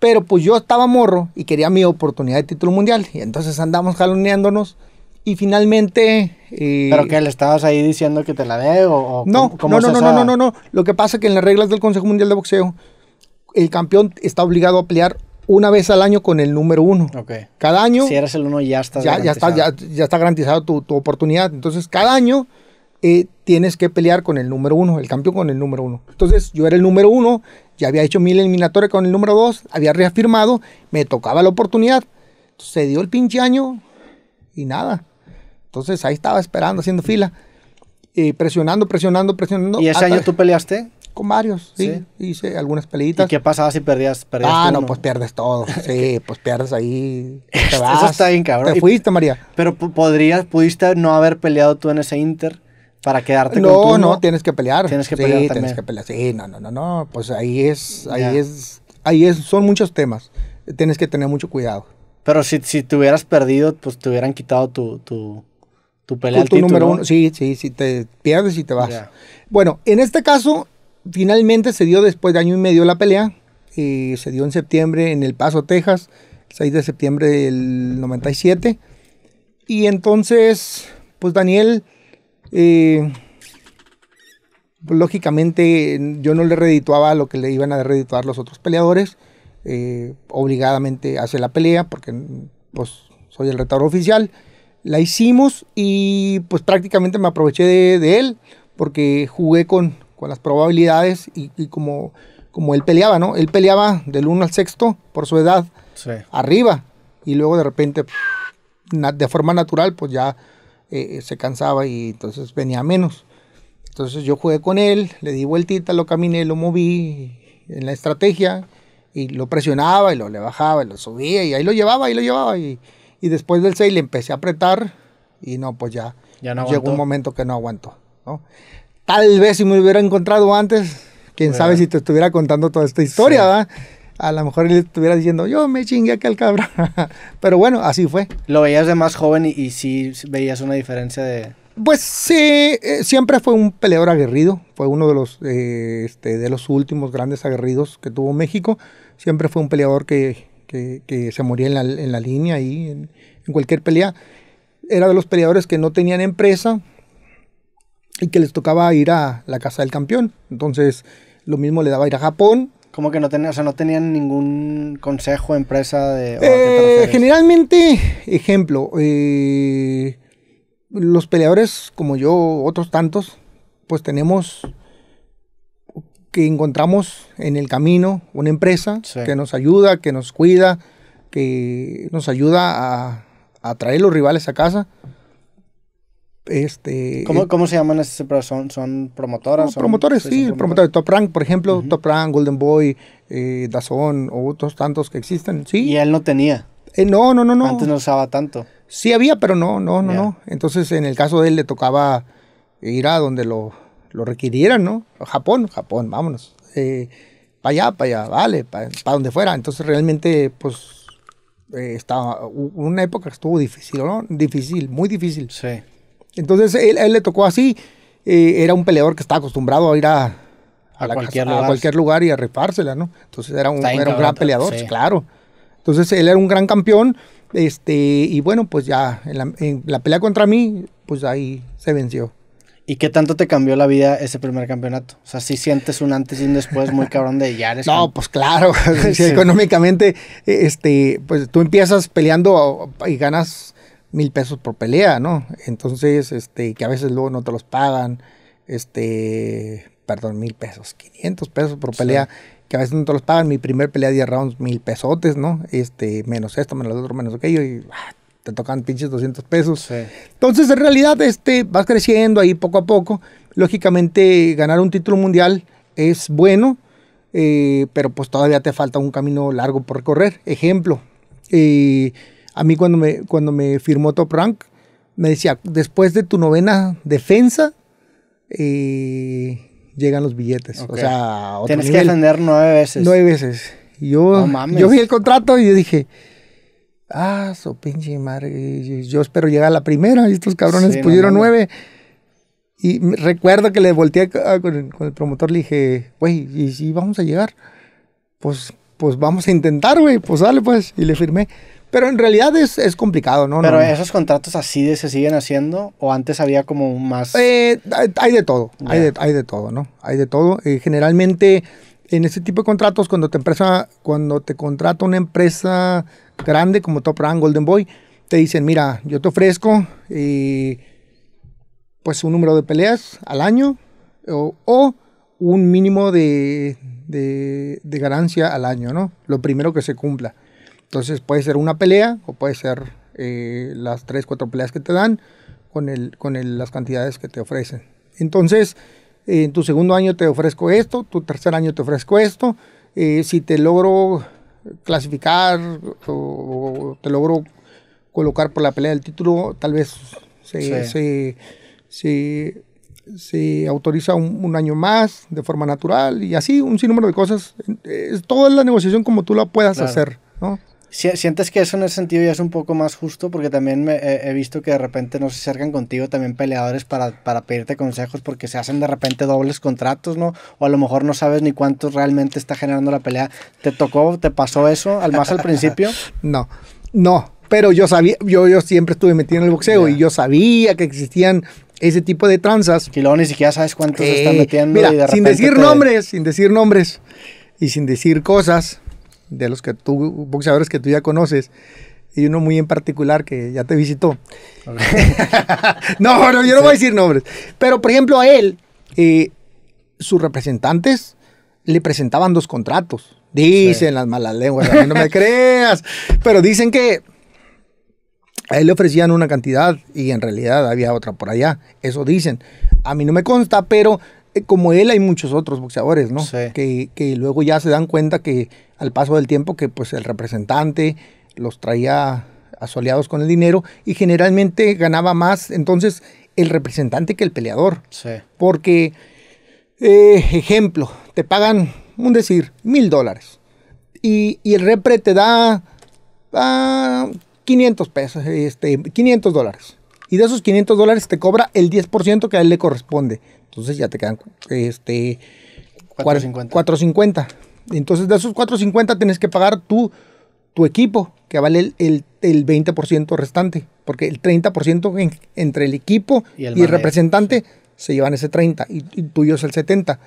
Pero pues yo estaba morro y quería mi oportunidad de título mundial. Y entonces andamos jaloneándonos. Y finalmente. eh, ¿Pero que le estabas ahí diciendo que te la dé o, o no, cómo- no, no, no, no, no, no, no. Lo que pasa es que en las reglas del Consejo Mundial de Boxeo, el campeón está obligado a pelear una vez al año con el número uno. Ok. Cada año Si eres el uno ya estás ya, ya, está, ya está garantizado tu, tu oportunidad. Entonces, cada año eh, tienes que pelear con el número uno, el campeón con el número uno. Entonces, yo era el número uno, ya había hecho mil eliminatorias con el número dos, había reafirmado, me tocaba la oportunidad. Entonces, se dio el pinche año y nada. Entonces, ahí estaba esperando, haciendo fila, eh, presionando, presionando, presionando. ¿Y ese año tú peleaste? Con varios, sí. Sí. Hice algunas ¿Y peleitas. qué pasaba si perdías? perdías Ah, tú no, uno? pues pierdes todo. Sí, pues pierdes ahí. Te Eso vas. está bien, cabrón. Te Y- fuiste, María. Pero po- podrías, pudiste no haber peleado tú en ese Inter para quedarte con No, uno? no, tienes que pelear. Tienes que sí, pelear tienes también. que pelear. Sí, no, no, no, no. Pues ahí es, ahí es, ahí es, son muchos temas. Tienes que tener mucho cuidado. Pero si, si te hubieras perdido, pues te hubieran quitado tu, tu, tu pelea Tu, número ¿no? uno, sí, sí, sí, te pierdes y te vas. Bueno, en este caso, finalmente se dio después de año y medio la pelea. y se dio en septiembre en El Paso, Texas, el 6 de septiembre del 97. Y entonces, pues Daniel, eh, lógicamente yo no le redituaba lo que le iban a redituar los otros peleadores. eh, obligadamente hace la pelea porque pues soy el retador oficial. La hicimos y pues prácticamente me aproveché de, de él porque jugué con, con las probabilidades y, y como, como él peleaba, ¿no? Él peleaba del 1 al sexto por su edad Sí. arriba y luego de repente de forma natural pues ya eh, se cansaba y entonces venía menos. Entonces yo jugué con él, le di vueltita, lo caminé, lo moví en la estrategia y lo presionaba y lo le bajaba y lo subía y ahí lo llevaba y lo llevaba y, y después del 6 le empecé a apretar y no, pues ya, Ya no llegó un momento que no aguantó. ¿no? Tal vez si me hubiera encontrado antes, quién Bueno. sabe si te estuviera contando toda esta historia, Sí. ¿verdad? A lo mejor él estuviera diciendo, yo me chingué aquel cabrón. Pero bueno, así fue. Lo veías de más joven y, y sí veías una diferencia de... Pues sí, eh, siempre fue un peleador aguerrido, fue uno de los, eh, este, de los últimos grandes aguerridos que tuvo México, siempre fue un peleador que, que- que se moría en la, en la línea ahí, en, en cualquier pelea. Era de los peleadores que no tenían empresa y que les tocaba ir a la casa del campeón. Entonces, lo mismo le daba ir a Japón. Como que no tenía, o sea, no tenían ningún consejo, empresa de... ¿o a qué te Eh, generalmente, ejemplo, eh, los peleadores como yo, otros tantos, pues tenemos que encontramos en el camino una empresa Sí. que nos ayuda, que nos cuida, que nos ayuda a, a traer los rivales a casa. Este, ¿Cómo, cómo se llaman esas? ¿Son, son promotoras? no, ¿Son- promotores, sí, promotores? promotores. Top Rank, por ejemplo, Top Rank, Golden Boy, eh, Dazón, o otros tantos que existen. Sí, Y él no tenía. Eh, no, no, no, no. Antes no usaba tanto. Sí había, pero no, no, no, no. Entonces, en el caso de él, le tocaba ir a donde lo, lo requirieran, ¿no? Japón, Japón, vámonos. para allá, para allá, vale, para donde fuera. Entonces, realmente, pues, eh, estaba, una época que estuvo difícil, ¿no? Difícil, muy difícil. Sí. Entonces, él, él le tocó así. eh, era un peleador que estaba acostumbrado a ir a, cualquier casa- a lugar. cualquier lugar y a rifársela, ¿no? Entonces, era un, era gran peleador, sí. claro. Entonces él era un gran campeón. Este, y bueno, pues ya en la, en la pelea contra mí, pues ahí se venció. ¿Y qué tanto te cambió la vida ese primer campeonato? O sea, si sientes un antes y un después muy cabrón de ya eres No, pues claro, sí, Sí. económicamente, este, pues tú empiezas peleando y ganas mil pesos por pelea, ¿no? Entonces, este, que a veces luego no te los pagan, este, perdón, mil pesos, 500 pesos por pelea, que a veces no te los pagan. Mi primer pelea de 10 rounds, mil pesotes, ¿no? Este, menos esto, menos lo otro, menos aquello, y ah, te tocan pinches 200 pesos. Sí. Entonces, en realidad, este, vas creciendo ahí poco a poco. Lógicamente, ganar un título mundial es bueno, eh, pero pues todavía te falta un camino largo por recorrer. Ejemplo, eh, a mí cuando me, cuando me firmó Top Rank, me decía, después de tu novena defensa, eh, llegan los billetes. Ok. O sea, otro Tienes que nivel. defender nueve veces. Nueve veces. Yo, No mames. yo vi el contrato y yo dije, Ah, su pinche madre. Yo espero llegar a la primera y estos cabrones Sí, no pusieron mames. nueve. Y recuerdo que le volteé a- con el, con el promotor, le dije, güey, ¿y si vamos a llegar? Pues, pues vamos a intentar, güey, pues dale, pues. Y le firmé. Pero en realidad es, es complicado, ¿no? Pero No, no. esos contratos así de se siguen haciendo o antes había como más... Eh, hay- de todo, hay, de, hay de todo, ¿no? Hay de todo. Eh, generalmente, en ese tipo de contratos, cuando te, empresa, cuando te contrata una empresa grande como Top Rank, Golden Boy, te dicen, mira, yo te ofrezco eh, pues un número de peleas al año o, o un mínimo de, de, de ganancia al año, ¿no? Lo primero que se cumpla. Entonces puede ser una pelea o puede ser eh, las tres, cuatro peleas que te dan con, el, con el- las cantidades que te ofrecen. Entonces, eh, en tu segundo año te ofrezco esto, tu tercer año te ofrezco esto. eh, si te logro clasificar o, o te logro colocar por la pelea del título, tal vez se, Sí. se, se- se autoriza un, un año más de forma natural y así un sinnúmero de cosas. Es toda la negociación como tú la puedas Claro. hacer, ¿no? Si- ¿Sientes que eso en ese sentido ya es un poco más justo? Porque también me- he, he visto que de repente no se acercan contigo también peleadores para, para pedirte consejos porque se hacen de repente dobles contratos, ¿no? O a lo mejor no sabes ni cuánto realmente está generando la pelea. ¿Te tocó, te pasó eso al más al principio? No, no. Pero yo sabía, yo, yo siempre estuve metido en el boxeo Ya. y yo sabía que existían ese tipo de tranzas. Y luego ni siquiera sabes cuánto se están Eh, metiendo. y de mira, sin decir te- nombres, sin decir nombres y sin decir cosas de los que tú, boxeadores que tú ya conoces, y uno muy en particular que ya te visitó. no, no, yo no voy a decir nombres. Pero, por ejemplo, a él, eh, sus representantes le presentaban dos contratos. Dicen Sí. las malas lenguas, a mí no me creas. Pero dicen que a él le ofrecían una cantidad y en realidad había otra por allá. Eso dicen. A mí no me consta, pero como él hay muchos otros boxeadores, ¿no? Sí. Que, que luego ya se dan cuenta que al paso del tiempo que pues el representante los traía asoleados con el dinero y generalmente ganaba más entonces el representante que el peleador. Sí. Porque, eh, ejemplo, te pagan, un decir, mil dólares. Y, y el repre te da ah, 500 pesos, este, 500 dólares. Y de esos 500 dólares te cobra el 10% que a él le corresponde. Entonces ya te quedan este, 450. 450. Entonces de esos 450 tienes que pagar tú, tu equipo, que vale el, el, el 20% restante. Porque el 30% en- entre el equipo Y y el el, manager, representante se llevan ese 30 y, y tuyo es el 70.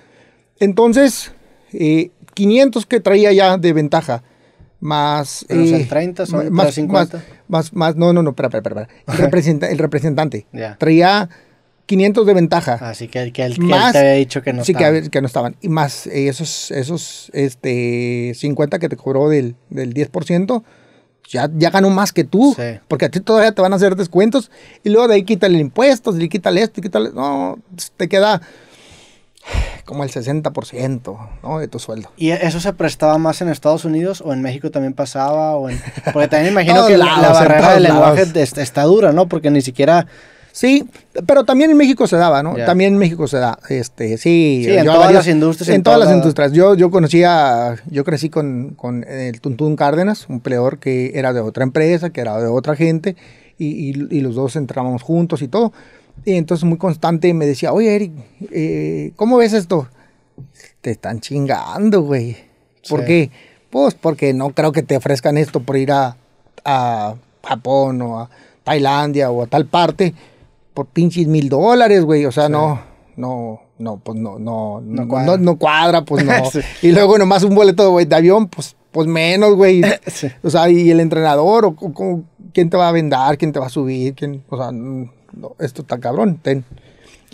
Entonces, eh, 500 que traía ya de ventaja, más... Pero, o sea, eh, el 30 son más, 350. más, más, más- no, no, no, espera, espera, espera. El, representa- el representante Ya. traía 500 de ventaja. Así que, que él, que él te había dicho que no sí, que, estaba. a ver, que no estaban. Y más eh, esos, esos este, 50 que te cobró del, del 10%, ya, ya ganó más que tú. Sí. Porque a ti todavía te van a hacer descuentos. Y luego de ahí quítale impuestos, y quítale esto, y quítale. No, te queda como el 60% ¿no? de tu sueldo. ¿Y eso se prestaba más en Estados Unidos o en México también pasaba? O en... Porque también imagino que la, lados, la barrera del lenguaje está dura, ¿no? Porque ni siquiera... Sí, pero también en México se daba, ¿no? Ya. También en México se da, este, sí. Sí, en todas varios- las industrias, En, en todas toda las la- industrias. Yo, yo conocía, yo crecí con, con el Tuntún Cárdenas, un peleador que era de otra empresa, que era de otra gente, y, y- y los dos entrábamos juntos y todo. Y entonces muy constante me decía, oye Eric, eh, ¿cómo ves esto? Te están chingando, güey. ¿Por Sí. qué? Pues porque no creo que te ofrezcan esto por ir a, a Japón o a Tailandia o a tal parte por pinches mil dólares, güey. O sea, no, no, no, pues no, no, no, cuadra. no, no cuadra, pues no. Sí. Y luego nomás un boleto güey, de avión, pues, pues menos, güey. O sea, y el entrenador, o, quién te va a vendar, quién te va a subir, quién, o sea, no, esto está cabrón, ten.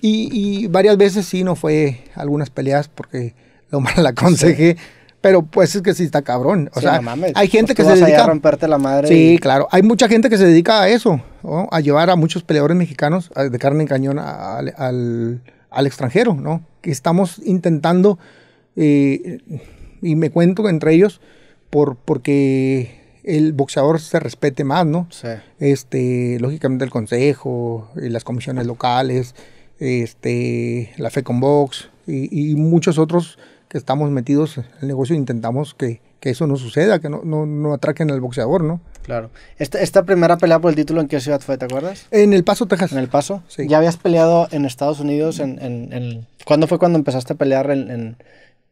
Y, y varias veces sí no fue algunas peleas porque lo mal la aconsejé. Pero pues es que sí está cabrón. O Sí, sea, no mames, hay gente pues que tú se vas dedica a romperte la madre. Sí, y- claro. Hay mucha gente que se dedica a eso, ¿no? a llevar a muchos peleadores mexicanos a- de carne en cañón a- al- al extranjero, ¿no? Que estamos intentando, eh, y me cuento entre ellos, por, porque el boxeador se respete más, ¿no? Sí. Este, lógicamente el consejo, y las comisiones locales, este, la FECONBOX y, y muchos otros que estamos metidos en el negocio intentamos que, que eso no suceda, que no, no, no atraquen al boxeador, ¿no? Claro. Esta, esta primera pelea por el título, ¿en qué ciudad fue? ¿Te acuerdas? En El Paso, Texas. ¿En El Paso? Sí. ¿Ya habías peleado en Estados Unidos? En, en, en- ¿Cuándo fue cuando empezaste a pelear en, en-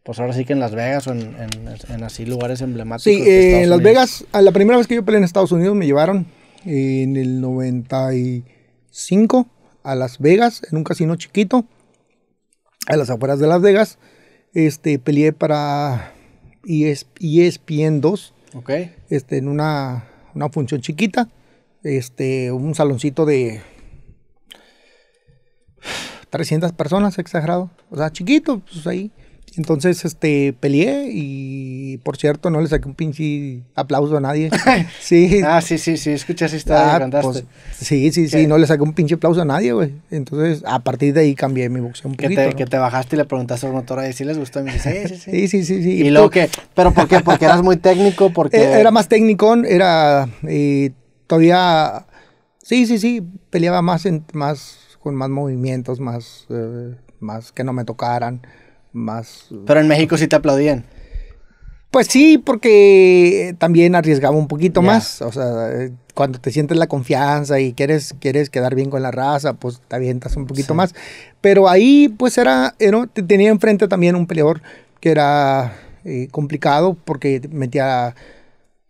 pues ahora sí que en Las Vegas o en, en- en así lugares emblemáticos? Sí, eh, en Las? Vegas, a la primera vez que yo peleé en Estados Unidos me llevaron eh, en el 95 a Las Vegas, en un casino chiquito, a las afueras de Las Vegas. Este, peleé para E ES ESPN 2, Ok. este, en una, una función chiquita, este, un saloncito de 300 personas, exagerado, o sea, chiquito, pues ahí. Entonces, este, peleé y, por cierto, no le saqué un pinche aplauso a nadie. Sí. Ah, sí, sí, sí, escuché esa historia Ah, pues, sí, sí, sí, no le saqué un pinche aplauso a nadie, güey. Entonces, a partir de ahí cambié mi boxeo un poquito. te, ¿no? que te bajaste y le preguntaste al promotor y si les gustó. Y me dice, sí, sí, sí. Sí, sí, sí, sí. Y luego que, ¿pero por qué? Porque eras muy técnico, porque... Eh, Era más técnico, era eh, todavía, sí, sí, sí, peleaba más, en, más con más movimientos, más, eh, más que no me tocaran, más... Pero en México sí te aplaudían. Pues sí, porque también arriesgaba un poquito más, o sea, cuando te sientes la confianza y quieres, quieres quedar bien con la raza, pues te avientas un poquito Sí. más. Pero ahí pues era, era- te- tenía enfrente también un peleador que era eh, complicado porque metía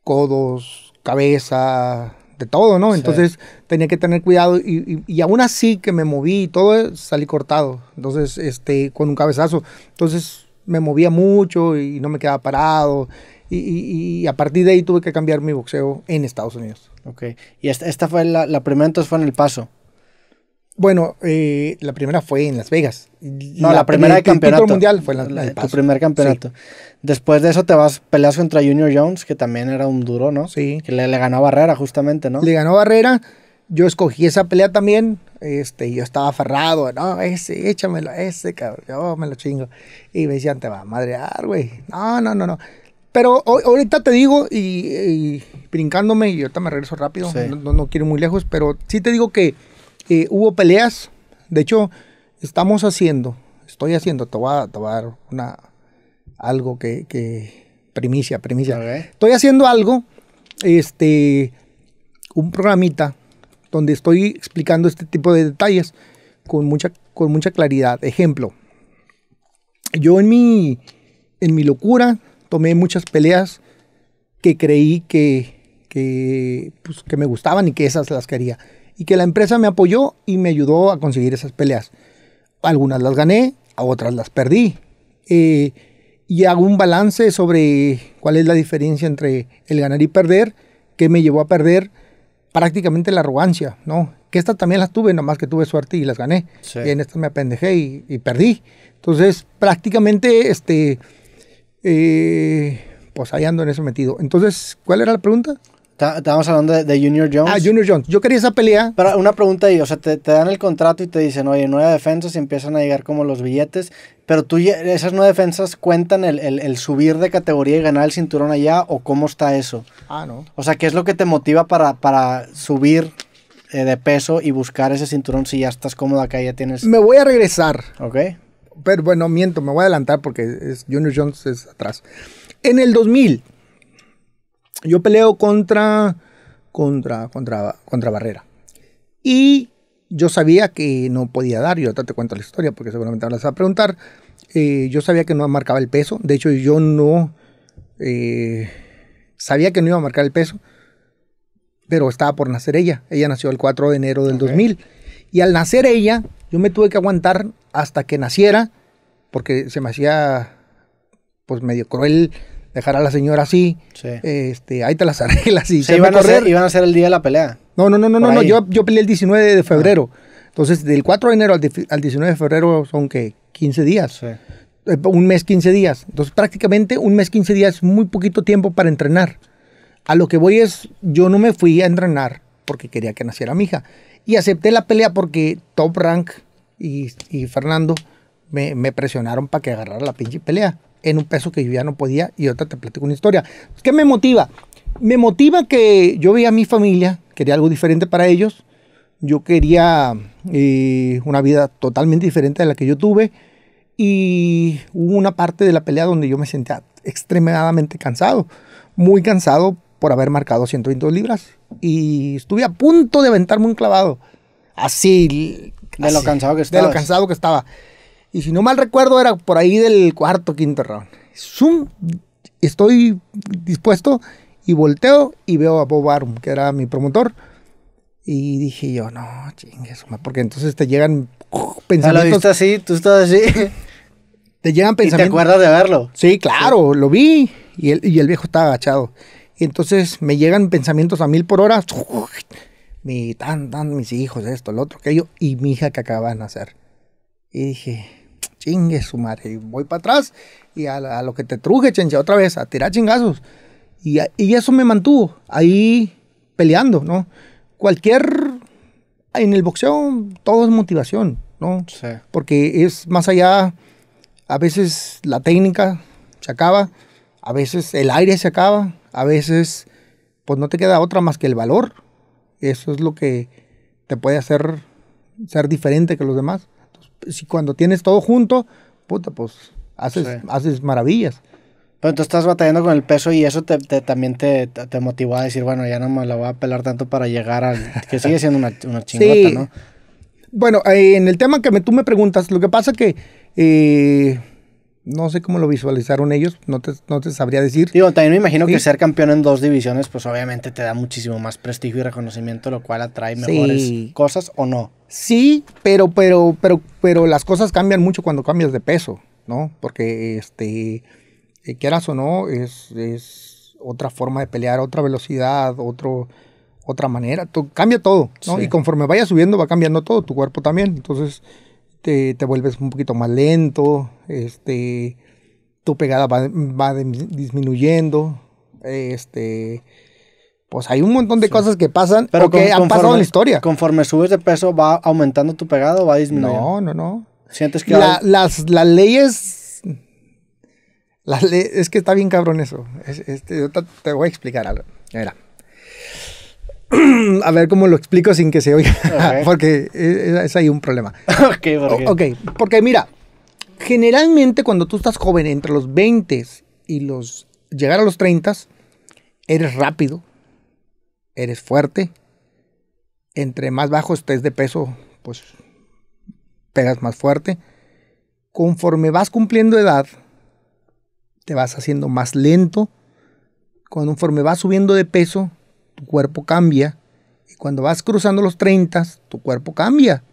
codos, cabeza, de todo, ¿no? Sí. Entonces tenía que tener cuidado y, y- y aún así que me moví y todo, salí cortado. Entonces, este, con un cabezazo. Entonces me movía mucho y no me quedaba parado. Y, y- y a partir de ahí tuve que cambiar mi boxeo en Estados Unidos. Ok. Y esta, esta fue la, la primera, entonces fue en El Paso. Bueno, eh, la primera fue en Las Vegas. No, la, primera de el campeonato. mundial fue la, La- El Tu primer campeonato. Después de eso te vas, peleas contra Junior Jones, que también era un duro, ¿no? Sí. Que le, le ganó a Barrera, justamente, ¿no? Le ganó Barrera. Yo escogí esa pelea también. Este, yo estaba aferrado. No, ese, échamelo, ese, cabrón. Yo me lo chingo. Y me decían, te va a madrear, güey. No, no, no, no. Pero ho- ahorita te digo, y, y brincándome, y ahorita me regreso rápido. Sí. No, no- no quiero ir muy lejos, pero sí te digo que eh, hubo peleas. De hecho, estamos haciendo, estoy haciendo, te voy a, te voy a dar una, algo que, que, primicia, primicia. Estoy haciendo algo, este, un programita donde estoy explicando este tipo de detalles con mucha, con mucha claridad. Ejemplo, yo en mi, en mi locura tomé muchas peleas que creí que, que, pues, que me gustaban y que esas las quería. Y que la empresa me apoyó y me ayudó a conseguir esas peleas. Algunas las gané, a otras las perdí. Eh, y hago un balance sobre cuál es la diferencia entre el ganar y perder, que me llevó a perder prácticamente la arrogancia, ¿no? Que estas también las tuve, nomás que tuve suerte y las gané. Sí. Y en estas me apendejé y, y perdí. Entonces, prácticamente, este, eh, pues ahí ando en eso metido. Entonces, ¿cuál era la pregunta? Estábamos hablando de, de Junior Jones. Ah, Junior Jones. Yo quería esa pelea. Pero una pregunta ahí, o sea, te, te dan el contrato y te dicen, oye, nueve defensas y empiezan a llegar como los billetes, pero tú, esas nueve defensas cuentan el, el- el subir de categoría y ganar el cinturón allá, o cómo está eso? Ah, no. O sea, ¿qué es lo que te motiva para, para subir eh, de peso y buscar ese cinturón si ya estás cómodo acá, ya tienes... Me voy a regresar. Ok, Pero bueno, miento, me voy a adelantar porque es, Junior Jones es atrás. En el 2000, yo peleo contra, contra, contra, contra Barrera. Y yo sabía que no podía dar, y ahorita te cuento la historia porque seguramente me vas a preguntar. Eh, yo sabía que no marcaba el peso. De hecho, yo no eh, sabía que no iba a marcar el peso, pero estaba por nacer ella. Ella nació el 4 de enero del Ok. 2000. Y al nacer ella, yo me tuve que aguantar hasta que naciera, porque se me hacía pues medio cruel dejar a la señora así. sí. Este, ahí te las arreglas y Se se iban, a correr. hacer, iban a hacer el día de la pelea. No, no, no, no, no, yo, yo peleé el 19 de febrero. Entonces, del 4 de enero al, al 19 de febrero son que 15 días. Sí. Eh, un mes, 15 días. Entonces, prácticamente un mes, 15 días es muy poquito tiempo para entrenar. A lo que voy es, yo no me fui a entrenar porque quería que naciera mi hija. Y acepté la pelea porque Top Rank y, y Fernando me, me presionaron para que agarrara la pinche pelea en un peso que yo ya no podía. Y ahorita te platico una historia. ¿Qué me motiva? Me motiva que yo veía a mi familia, quería algo diferente para ellos. Yo quería eh, una vida totalmente diferente de la que yo tuve. Y hubo una parte de la pelea donde yo me sentía extremadamente cansado, muy cansado por haber marcado 122 libras. Y estuve a punto de aventarme un clavado. Así. De lo cansado que De estabas. lo cansado que estaba. Y si no mal recuerdo, era por ahí del cuarto, quinto round. Zoom, estoy dispuesto y volteo y veo a Bob Arum, que era mi promotor. Y dije yo, no, chingues, ma, porque entonces te llegan pensamientos. viste así, tú estás así. Te llegan y te pensamientos. acuerdas de verlo. Sí, claro, lo vi. Y el, y el viejo estaba agachado. Y entonces me llegan pensamientos a mil por hora. Mi, tan, tan, mis hijos, esto, lo otro, aquello. Y mi hija que acaba de nacer. Y dije, chingue su madre. Y voy para atrás y a, la- a lo que te truje, chencha, otra vez, a tirar chingazos. Y, y eso me mantuvo ahí peleando, ¿no? Cualquier. En el boxeo todo es motivación, ¿no? Sí. porque es más allá, a veces la técnica se acaba, a veces el aire se acaba, a veces pues no te queda otra más que el valor. Eso es lo que te puede hacer ser diferente que los demás. Si cuando tienes todo junto, puta, pues haces, Sí. haces maravillas. Pero tú estás batallando con el peso y eso te, te- también te, te, motivó a decir, bueno, ya no me la voy a pelar tanto para llegar al... Que sigue siendo una, una chingota, Sí. ¿no? Bueno, eh, en el tema que me, tú me preguntas, lo que pasa que eh, no sé cómo lo visualizaron ellos, no te, no te sabría decir. Digo, también me imagino que ser campeón en dos divisiones, pues obviamente te da muchísimo más prestigio y reconocimiento, lo cual atrae mejores Sí. cosas o no. Sí, pero, pero, pero, pero las cosas cambian mucho cuando cambias de peso, ¿no? Porque, este, eh, quieras o no, es, es otra forma de pelear, otra velocidad, otro, otra manera, cambia todo, ¿no? Sí. Y conforme vayas subiendo va cambiando todo, tu cuerpo también, entonces te, te vuelves un poquito más lento, este, tu pegada va, va disminuyendo, este, pues hay un montón de cosas que pasan, pero que con- han pasado en la historia. Conforme subes de peso, ¿va aumentando tu pegado o va disminuyendo? No, no, no. ¿Sientes que La- va- las, las leyes. Las le- es que está bien cabrón eso. Es- este, yo te, te voy a explicar algo. Mira. A ver cómo lo explico sin que se oiga. Ok. porque es, es ahí un problema. ok, ¿por? O- ok, porque mira, generalmente cuando tú estás joven, entre los 20 y los. llegar a los 30, eres rápido, eres fuerte. Entre más bajo estés de peso, pues pegas más fuerte. Conforme vas cumpliendo edad, te vas haciendo más lento. Conforme vas subiendo de peso, tu cuerpo cambia. Y cuando vas cruzando los 30, tu cuerpo cambia.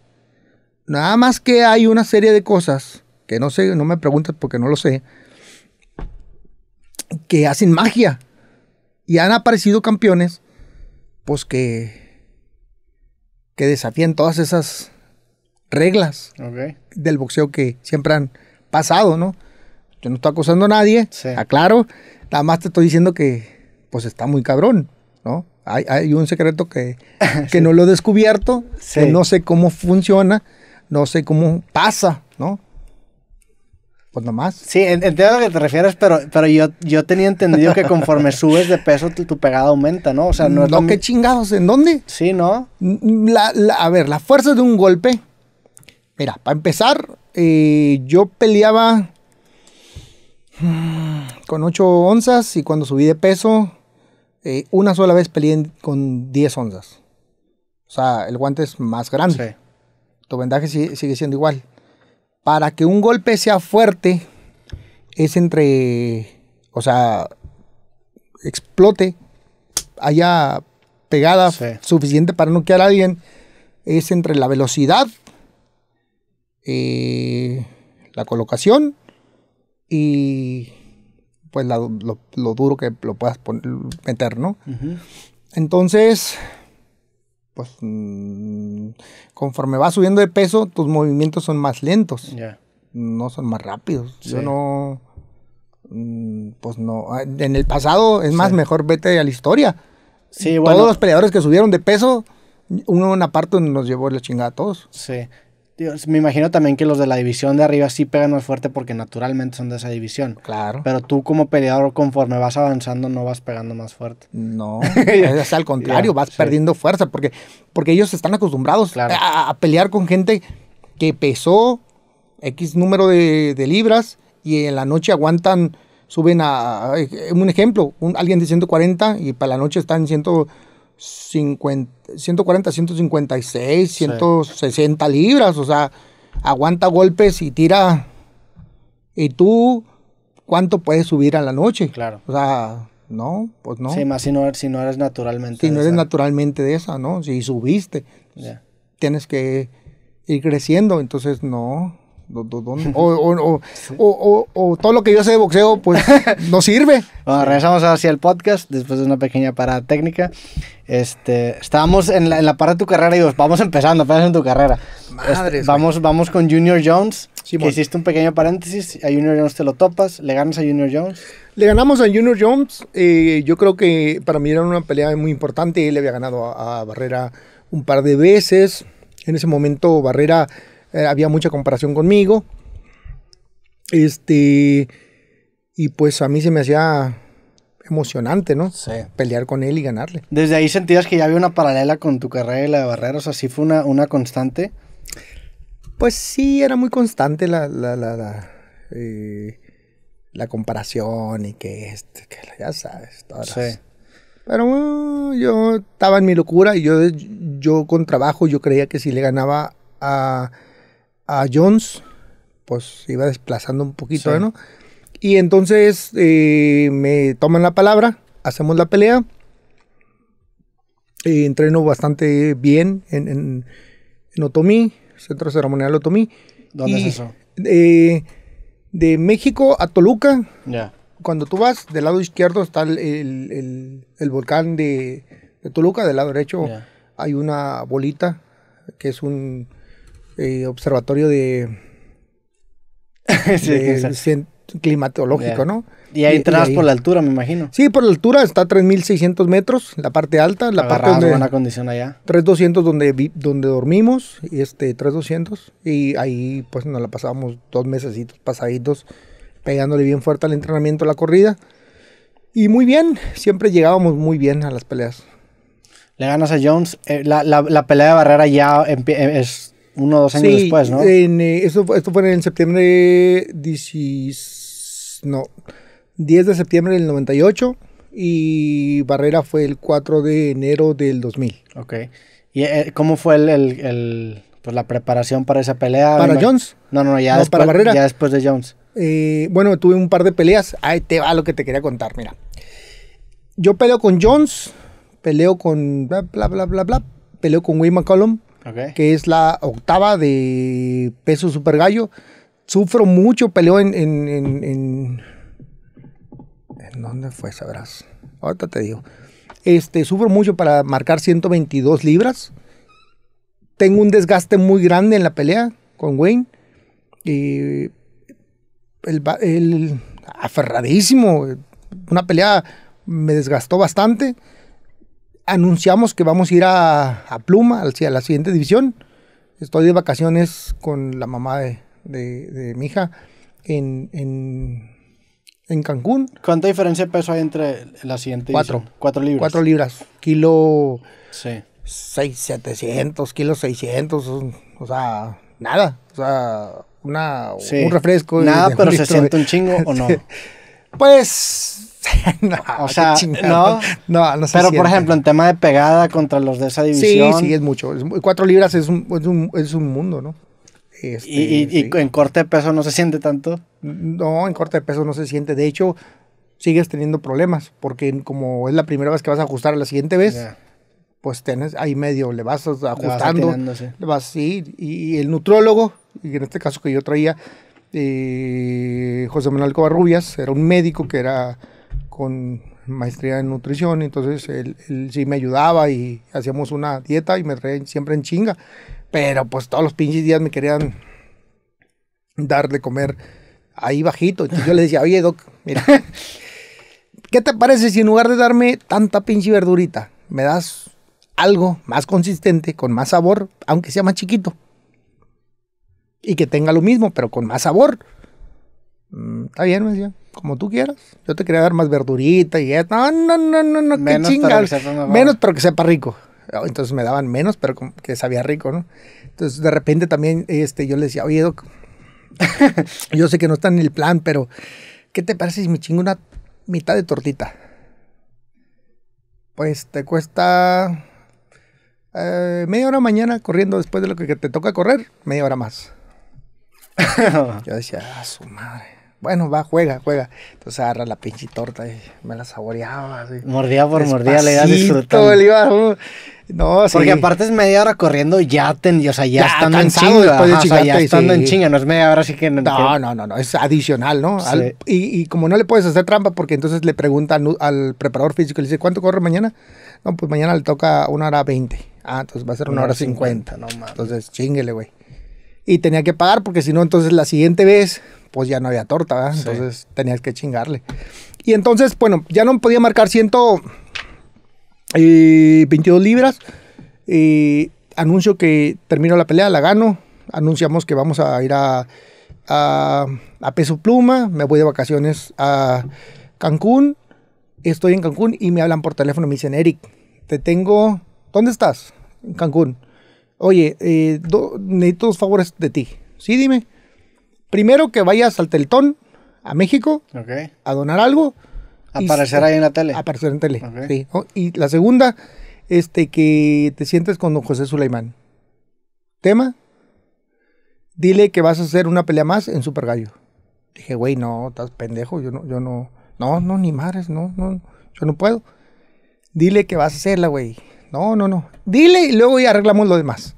Nada más que hay una serie de cosas que no sé, no me preguntes porque no lo sé, que hacen magia. Y han aparecido campeones, pues que, que desafían todas esas reglas del boxeo que siempre han pasado, ¿no? Yo no estoy acusando a nadie, Sí. aclaro, nada más te estoy diciendo que, pues está muy cabrón, ¿no? Hay, hay un secreto que, que no lo he descubierto, Sí. que no sé cómo funciona, no sé cómo pasa, ¿no? Pues nomás. Sí, en- entiendo a lo que te refieres, pero, pero yo, yo tenía entendido que conforme subes de peso, tu, tu pegada aumenta, ¿no? O sea, no No, es lo qué chingados, ¿en dónde? Sí, ¿no? La- la- a ver, la fuerza de un golpe. Mira, para empezar, eh, yo peleaba mm, con 8 onzas y cuando subí de peso, eh, una sola vez peleé con 10 onzas. O sea, el guante es más grande. Sí. Tu vendaje sigue siendo igual. Para que un golpe sea fuerte, es entre, o sea, explote, haya pegada Sí. suficiente para noquear a alguien, es entre la velocidad, eh, la colocación y pues la- lo, lo duro que lo puedas pon- meter, ¿no? Entonces, pues mm, conforme vas subiendo de peso, tus movimientos son más lentos, no son más rápidos. Yo no, mm, pues no. ah, En el pasado, es más, Sí. mejor vete a la historia. Sí, bueno. Todos los peleadores que subieron de peso, uno en una parte nos llevó la chingada a todos. Sí. Digo, me imagino también que los de la división de arriba sí pegan más fuerte porque naturalmente son de esa división. Claro. Pero tú como peleador, conforme vas avanzando, no vas pegando más fuerte. No, es al contrario, vas sí. perdiendo fuerza porque, porque ellos están acostumbrados Claro. a, a pelear con gente que pesó X número de, de libras y en la noche aguantan, suben a, a- un ejemplo, un, alguien de 140 y para la noche están en 150, 140, 156, 160 libras, o sea, aguanta golpes y tira. ¿Y tú cuánto puedes subir a la noche? Claro. O sea, no, pues no. Sí, más si no, si no eres naturalmente. si no eres naturalmente de esa, ¿no? Si subiste, Ya. tienes que ir creciendo, entonces no. ¿Dó- dó- dónde? O, o- o- o- todo lo que yo sé de boxeo, pues no sirve. Bueno, regresamos hacia el podcast después de una pequeña parada técnica. Este, estábamos en la, en la parte de tu carrera y digo, vamos empezando apenas en tu carrera. Madres, Este, vamos, vamos con Junior Jones. Simón. que hiciste un pequeño paréntesis. A Junior Jones te lo topas. Le ganas a Junior Jones. Le ganamos a Junior Jones. eh, yo creo que para mí era una pelea muy importante. Él le había ganado a, a Barrera un par de veces. En ese momento Barrera eh, había mucha comparación conmigo. Este. Y pues a mí se me hacía emocionante, ¿no? Sí. Pelear con él y ganarle. Desde ahí sentías que ya había una paralela con tu carrera y la de Barrera. O sea, sí fue una, una constante. Pues sí, era muy constante la, la, la, la, eh, la comparación y que, este, que ya sabes, todas las- Sí. Pero bueno, yo estaba en mi locura y yo, yo con trabajo yo creía que si le ganaba a, a Jones, pues iba desplazando un poquito, Sí. ¿no? Y entonces eh, me toman la palabra, hacemos la pelea. Eh, entreno bastante bien en, en, en Otomí, Centro Ceremonial Otomí. ¿Dónde Y, es eso? eh, de México a Toluca, Ya. cuando tú vas, del lado izquierdo está el, el- el- el volcán de, de Toluca, del lado derecho Ya. hay una bolita que es un eh, observatorio de, Sí, de sí. cien- climatológico. ¿no? Y ahí ahí- por la altura, me imagino. Sí, por la altura está a 3.600 metros, la parte alta, la parte donde... buena condición allá. 3200 donde, vi- donde dormimos, y este 3200, y ahí pues nos la pasábamos dos mesecitos pasaditos, pegándole bien fuerte al entrenamiento, a la corrida. Y muy bien, siempre llegábamos muy bien a las peleas. Le ganas a Jones. Eh, la, la, la pelea de Barrera ya eh, es uno o dos años Sí, después, ¿no? en, eh, esto fue en septiembre 10, no, 10 de septiembre del 98 y Barrera fue el 4 de enero del 2000. Ok. ¿Y eh, cómo fue el, el- el- pues, la preparación para esa pelea? ¿Para Jones? No, no, ya, No, después, para Barrera. ya después de Jones. Eh, bueno, tuve un par de peleas. Ahí te va lo que te quería contar, mira. Yo peleo con Jones, peleo con bla, bla, bla, bla, bla. Peleo con Wayne McCollum, Ok. que es la octava de peso super gallo. Sufro mucho, peleo en... ¿En, en, en, ¿en dónde fue, sabrás? Ahorita te digo. Este, sufro mucho para marcar 122 libras. Tengo un desgaste muy grande en la pelea con Wayne. Y el- aferradísimo. Una pelea me desgastó bastante. Anunciamos que vamos a ir a, a Pluma, hacia la siguiente división. Estoy de vacaciones con la mamá de, de- de mi hija en, en, en Cancún. ¿Cuánta diferencia de peso hay entre la siguiente Cuatro. división? Cuatro libras. Cuatro libras. Kilo Sí. 6, 700, kilo 600. O sea, nada. O sea, una, Sí. un refresco. Nada, pero se siente un chingo o no. Pues. no, O sea, no. No, no se Pero, por ejemplo, en tema de pegada contra los de esa Sí, división. sí, es mucho. Es mu- cuatro libras es un, es un, es un mundo, ¿no? Este, y, y- y sí. en corte de peso no se siente tanto. No, en corte de peso no se siente. De hecho, sigues teniendo problemas. Porque como es la primera vez que vas a ajustar a la siguiente vez, pues tienes ahí medio, le vas Le vas ajustando. sí. Le vas, sí, y, y el nutrólogo, y en este caso que yo traía, eh, José Manuel Covarrubias, era un médico que era con maestría en nutrición, entonces él, sí me ayudaba y hacíamos una dieta y me traía siempre en chinga, pero pues todos los pinches días me querían dar de comer ahí bajito, entonces yo le decía, oye doc, mira, ¿qué te parece si en lugar de darme tanta pinche verdurita, me das algo más consistente, con más sabor, aunque sea más chiquito? Y que tenga lo mismo, pero con más sabor. Mm, está bien, me decía, como tú quieras. Yo te quería dar más verdurita y esto. No, no, no, no, no, qué Menos, chingas. Menos, pero que sepa rico. Entonces me daban menos, pero que sabía rico, ¿no? Entonces de repente también este, yo le decía, oye, doc, Yo sé que no está en el plan, pero ¿qué te parece si me chingo una mitad de tortita? Pues te cuesta eh, media hora mañana corriendo después de lo que te toca correr, media hora más. Yo decía, ah, su madre. Bueno, va, juega, juega. Entonces agarra la pinche torta y me la saboreaba. Así. Mordía por mordía, le Despacito, disfrutando. le iba, uh, no, sí. Porque aparte es media hora corriendo ya, ten, o sea, ya, Ya estando en chinga. después de ajá, o sea, ya estando en chinga, no es media hora así que... No, no, no, no, es adicional, ¿no? Sí. Al- y, y como no le puedes hacer trampa, porque entonces le preguntan al, al preparador físico, le dice, ¿cuánto corre mañana? No, pues mañana le toca una hora veinte. Ah, entonces va a ser una, hora cincuenta. no mames. Entonces, chinguele, güey. Y tenía que pagar, porque si no, entonces la siguiente vez, pues ya no había torta, ¿verdad? Sí. Entonces tenías que chingarle. Y entonces, bueno, ya no podía marcar 122 libras. Y anuncio que termino la pelea, la gano. Anunciamos que vamos a ir a, a, a Peso Pluma. Me voy de vacaciones a Cancún. Estoy en Cancún y me hablan por teléfono. Me dicen, Eric, te tengo. ¿Dónde estás? En Cancún. Oye, eh, do- necesito dos favores de ti. Sí, dime. Primero que vayas al Teletón, a México, a donar algo. y- Aparecer ahí en la tele. Aparecer en tele. Ok. sí, ¿no? Y la segunda, este, que te sientes con don José Suleimán. Tema, dile que vas a hacer una pelea más en Super Gallo. Dije, güey, no, estás pendejo, yo no, yo no, no, no, ni madres, no, no, yo no puedo. Dile que vas a hacerla, güey. No, no, no. Dile y luego ya arreglamos lo demás.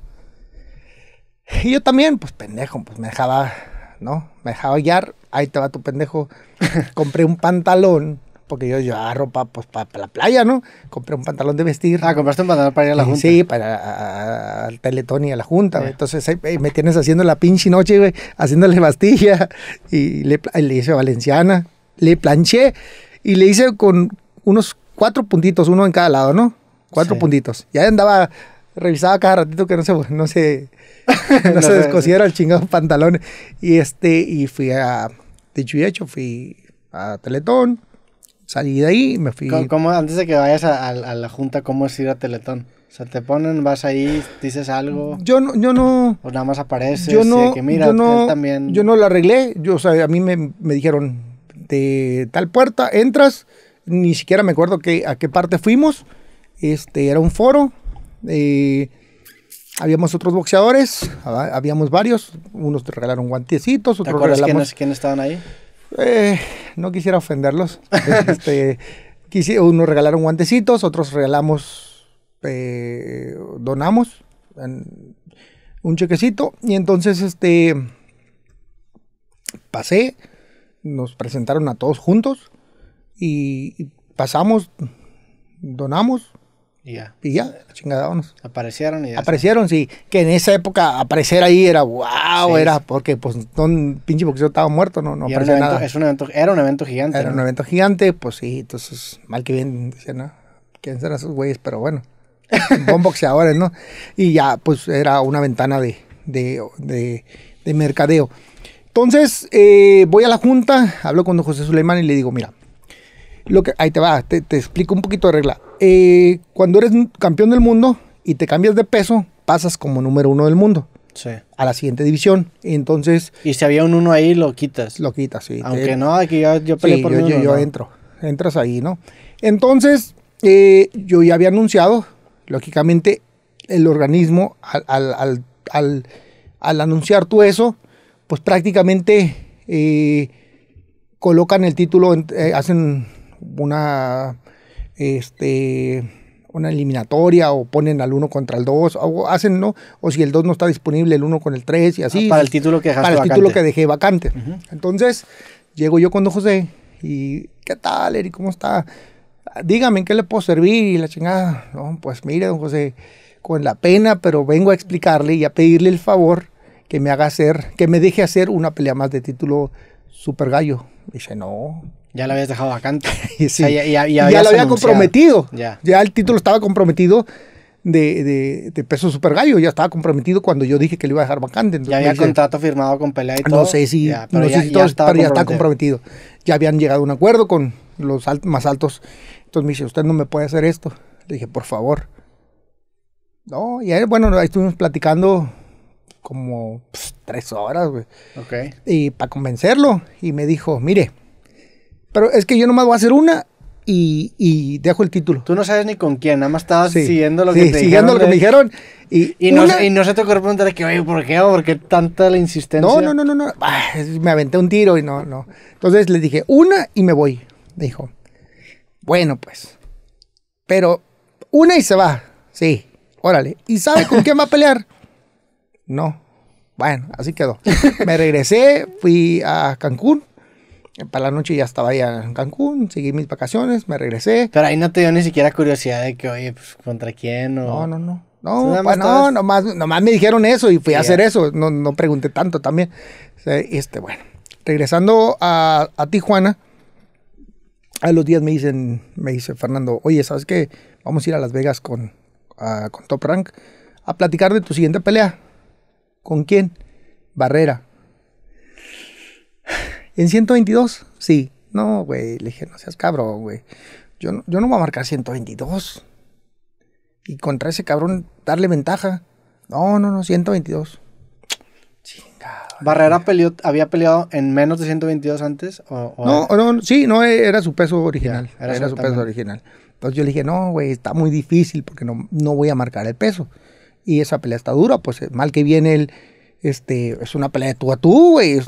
Y yo también, pues pendejo, pues me dejaba, ¿no? Me dejaba guiar. Ahí te va tu pendejo. Compré un pantalón, porque yo llevaba ropa, pues para la playa, ¿no? Compré un pantalón de vestir. Ah, compraste un pantalón para ir a la junta. Sí, para al Teletón y a la Junta. Ya. Entonces ahí, me tienes haciendo la pinche noche, güey, haciéndole bastilla. Y le, le hice valenciana, le planché y le hice con unos cuatro puntitos, uno en cada lado, ¿no? Cuatro Sí. puntitos. Ya andaba, revisaba cada ratito que no se, no se, no No se descosiera el chingado pantalón. Y este, y fui a, dicho y hecho, fui a Teletón, salí de ahí me fui. ¿Cómo, cómo- antes de que vayas a, a- a la junta, ¿cómo es ir a Teletón? O sea, te ponen, vas ahí, dices algo, Yo no, yo no, o nada más apareces, yo no, que mira, yo no, él también... yo no lo arreglé. Yo, o sea, a mí me, me dijeron de tal puerta entras, ni siquiera me acuerdo que, a qué parte fuimos. Este era un foro. eh, habíamos otros boxeadores, hab- habíamos varios. Unos te regalaron guantecitos, ¿Te otros acuerdas regalamos. quiénes, estaban ahí? Eh, no quisiera ofenderlos. este, quisi- unos regalaron guantecitos, otros regalamos, eh, donamos en un chequecito. Y entonces, este, pasé, nos presentaron a todos juntos y, y pasamos, donamos Y ya, y ya, chingada, vámonos. aparecieron y ya. Aparecieron, sí. Que en esa época aparecer ahí era wow, Sí. era porque pues un pinche boxeo estaba muerto, no, no aparecía nada. es un evento, era un evento gigante. Era ¿no? un evento gigante, pues sí, entonces mal que bien decían, ¿no? ¿Quién serán esos güeyes? Pero bueno, buen boxeadores, ¿no? Y ya, pues era una ventana de, de, de, de mercadeo. Entonces, eh, voy a la junta, hablo con don José Suleimán y le digo, mira, lo que, ahí te va, te, te explico un poquito de regla. Eh, cuando eres campeón del mundo y te cambias de peso, pasas como número uno del mundo Sí. a la siguiente división. Entonces, Y si había un uno ahí, lo quitas. lo quitas, sí. Aunque Te- no, aquí yo, yo peleé Sí, por yo, uno, yo ¿no? entro. Entras ahí, ¿no? Entonces, eh, yo ya había anunciado, lógicamente, el organismo, al, al- al- al- anunciar tú eso, pues prácticamente eh, colocan el título, en- eh, hacen una, este, una eliminatoria o ponen al uno contra el dos, o hacen, ¿no? O si el dos no está disponible, el uno con el tres y así. Ah, para el título que dejaste Para el vacante. título que dejé vacante. Entonces, llego yo con don José y, ¿qué tal, Eri? ¿Cómo está? Dígame, ¿en qué le puedo servir? Y la chingada, no, pues mire, don José, con la pena, pero vengo a explicarle y a pedirle el favor que me haga hacer, que me deje hacer una pelea más de título Super Gallo. Dice, no. Ya lo habías dejado vacante. Y O sea, sí. ya, ya- ya ya habías lo había comprometido. Ya. Ya el título estaba comprometido de, de- de peso Super Gallo. Ya estaba comprometido cuando yo dije que lo iba a dejar vacante. Entonces Ya había contrato firmado con pelea y todo. no sé si, Ya, pero no ya, sé si ya todo, estaba pero ya está comprometido. comprometido. Ya habían llegado a un acuerdo con los alt- más altos. Entonces me dice, usted no me puede hacer esto. Le dije, por favor. No, y ahí, bueno, ahí estuvimos platicando como pues, tres horas, güey. Ok. Y para convencerlo. Y me dijo, mire, pero es que yo nomás voy a hacer una y, y dejo el título. Tú no sabes ni con quién, nada más estabas Sí, siguiendo lo sí, que te siguiendo dijeron lo que me dijeron. Y, Y no, una- y no se te ocurrió preguntar que, oye, ¿por qué? ¿O por qué tanta la insistencia? No, no, no, no, no. Ah, me aventé un tiro y no, no. Entonces le dije, una y me voy. Dijo, bueno, pues. Pero una y se va. Sí, órale. ¿Y sabe con quién va a pelear? No. Bueno, así quedó. Me regresé, fui a Cancún. Para la noche ya estaba allá en Cancún, seguí mis vacaciones, me regresé. Pero ahí no te dio ni siquiera curiosidad de que, oye, pues, ¿contra quién? O... No, no, no. No, pa- más no, nomás, nomás me dijeron eso y fui a Ya. hacer eso. No, no pregunté tanto también. Este, bueno. Regresando a, a Tijuana, a los días me dicen, me dice Fernando, oye, ¿sabes qué? Vamos a ir a Las Vegas con, a- con Top Rank a platicar de tu siguiente pelea. ¿Con quién? Barrera. ¿En 122? Sí. No, güey. Le dije, no seas cabrón, güey. Yo, no- yo no voy a marcar 122. Y contra ese cabrón darle ventaja. No, no, no, 122. Chingado. ¿Barrera peleó, había peleado en menos de 122 antes? O, o- No, no, no, sí, no, era su peso original. Ya, era era su peso original. Entonces yo le dije, no, güey, está muy difícil porque no, no voy a marcar el peso. Y esa pelea está dura, pues eh, mal que viene el, este, es una pelea de tú a tú, güey.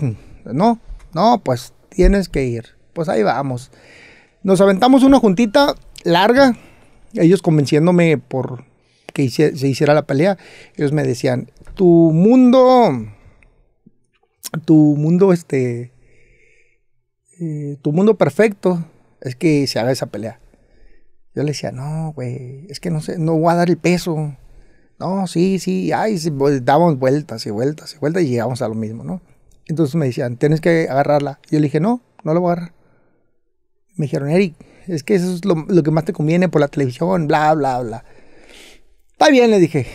No, no, pues tienes que ir. Pues ahí vamos. Nos aventamos una juntita larga, ellos convenciéndome por que se hiciera la pelea. Ellos me decían, tu mundo, tu mundo, este, eh, tu mundo perfecto es que se haga esa pelea. Yo le decía, no, güey, es que no sé, no voy a dar el peso. No, sí, sí, ay, sí, pues, vueltas y vueltas y vueltas y llegamos a lo mismo, ¿no? Entonces me decían, tienes que agarrarla. Yo le dije, no, no la voy a agarrar. Me dijeron, Eric, es que eso es lo, lo que más te conviene por la televisión, bla, bla, bla. Está bien, le dije.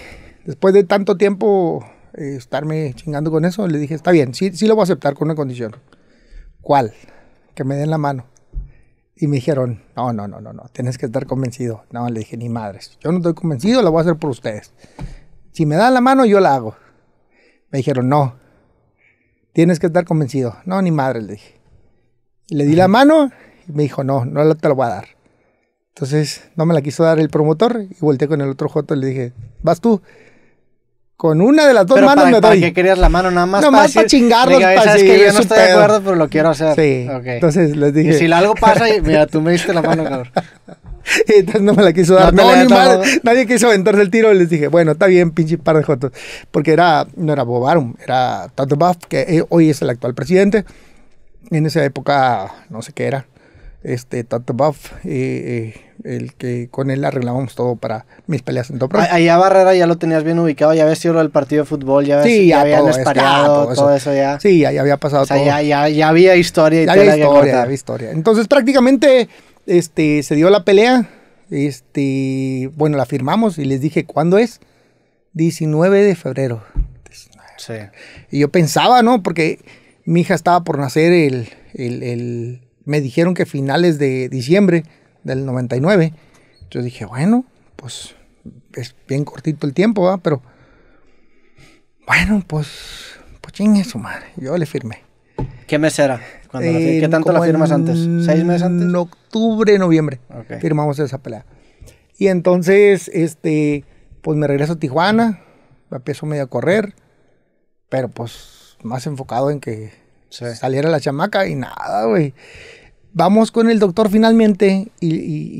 Después de tanto tiempo eh, estarme chingando con eso, le dije, está bien, sí, sí lo voy a aceptar con una condición. ¿Cuál? Que me den la mano. Y me dijeron, no, no, no, no, no, tienes que estar convencido. No, le dije, ni madres. Yo no estoy convencido, la voy a hacer por ustedes. Si me dan la mano, yo la hago. Me dijeron, no, tienes que estar convencido. No, ni madre, le dije. Y le di la mano y me dijo, no, no te la voy a dar. Entonces no me la quiso dar el promotor y volteé con el otro joto y le dije, vas tú. Con una de las dos Pero manos para, me ¿para doy. qué querías la mano? Nada más Nada para más para chingarlos, diga, para sabes que yo no estoy de pedo". acuerdo, pero lo quiero hacer. Sí. Ok. Entonces les y dije. si algo pasa, y, mira, tú me diste la mano, cabrón. Entonces no me la quiso dar. No No, la todo. Nadie quiso aventarse el tiro. Y les dije, bueno, está bien, pinche par de jotos. Porque era, no era Bobarum, era Tato Buff, que eh, hoy es el actual presidente. En esa época, no sé qué era. Este, Tato Buff, eh, eh, el que con él arreglábamos todo para mis peleas en Top Allá Barrera ya lo tenías bien ubicado, ya habías sido del partido de fútbol, ya, ves- Sí, ya ya habían todo eso, ya, espareado, todo todo, eso. ya. Sí, ya, ya había pasado O sea, todo. ya, ya, había historia y Ya había historia, ya había historia. Entonces prácticamente este, se dio la pelea. Este, bueno, la firmamos y les dije, ¿cuándo es? 19 de febrero. Sí. Y yo pensaba, ¿no? Porque mi hija estaba por nacer el, el, el- Me dijeron que finales de diciembre del 99. Yo dije, bueno, pues es bien cortito el tiempo, ¿va? Pero... Bueno, pues... Pues chingue su madre. Yo le firmé. ¿Qué mes era? Cuando la En ¿Qué tanto la firmas en antes? ¿Seis meses antes? octubre, noviembre. Ok. Firmamos esa pelea. Y entonces, este, pues me regreso a Tijuana, empiezo medio a correr, pero pues más enfocado en que Sí. saliera la chamaca y nada, güey. Vamos con el doctor finalmente y, y-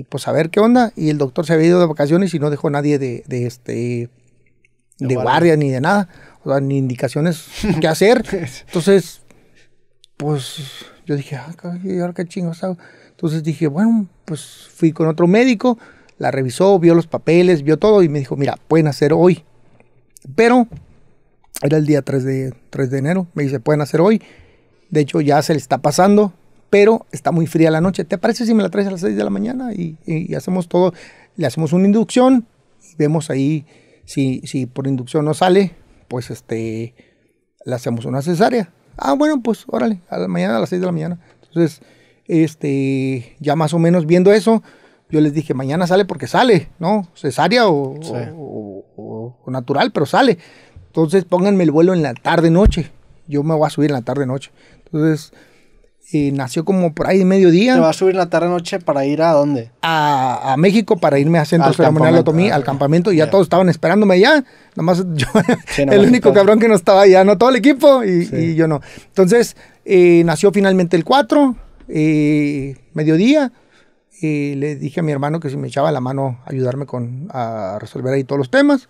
y, pues a ver qué onda. Y el doctor se había ido de vacaciones y no dejó nadie de, de este De de guardia. guardia ni de nada. O sea, ni indicaciones qué hacer. Entonces, pues yo dije, ah, cabrón, ¿y ahora qué chingos hago? Entonces dije, bueno, pues fui con otro médico, la revisó, vio los papeles, vio todo y me dijo, mira, pueden hacer hoy. Pero era el día 3 de, 3 de enero, me dice, pueden hacer hoy. De hecho, ya se le está pasando, pero está muy fría la noche. ¿Te parece si me la traes a las 6 de la mañana? Y, y- y hacemos todo, le hacemos una inducción y vemos ahí si, si por inducción no sale, pues este, le hacemos una cesárea. Ah, bueno, pues órale, a la mañana, a las 6 de la mañana. Entonces, este, ya más o menos viendo eso, yo les dije, mañana sale porque sale, ¿no? Cesárea o, Sí. o- o- o natural, pero sale. Entonces pónganme el vuelo en la tarde-noche. Yo me voy a subir en la tarde-noche. Entonces eh, nació como por ahí de mediodía. ¿Te vas a subir la tarde-noche para ir a dónde? A, a México para irme a Centro Al Ceremonial Otomí, ah, al campamento, y ya todos estaban esperándome allá. Nada más yo, Sí, el nomás único cabrón que no estaba allá, no todo el equipo, y, Sí. y yo no. Entonces eh, nació finalmente el 4, eh, mediodía. eh, le dije a mi hermano que si me echaba la mano a ayudarme con, a resolver ahí todos los temas.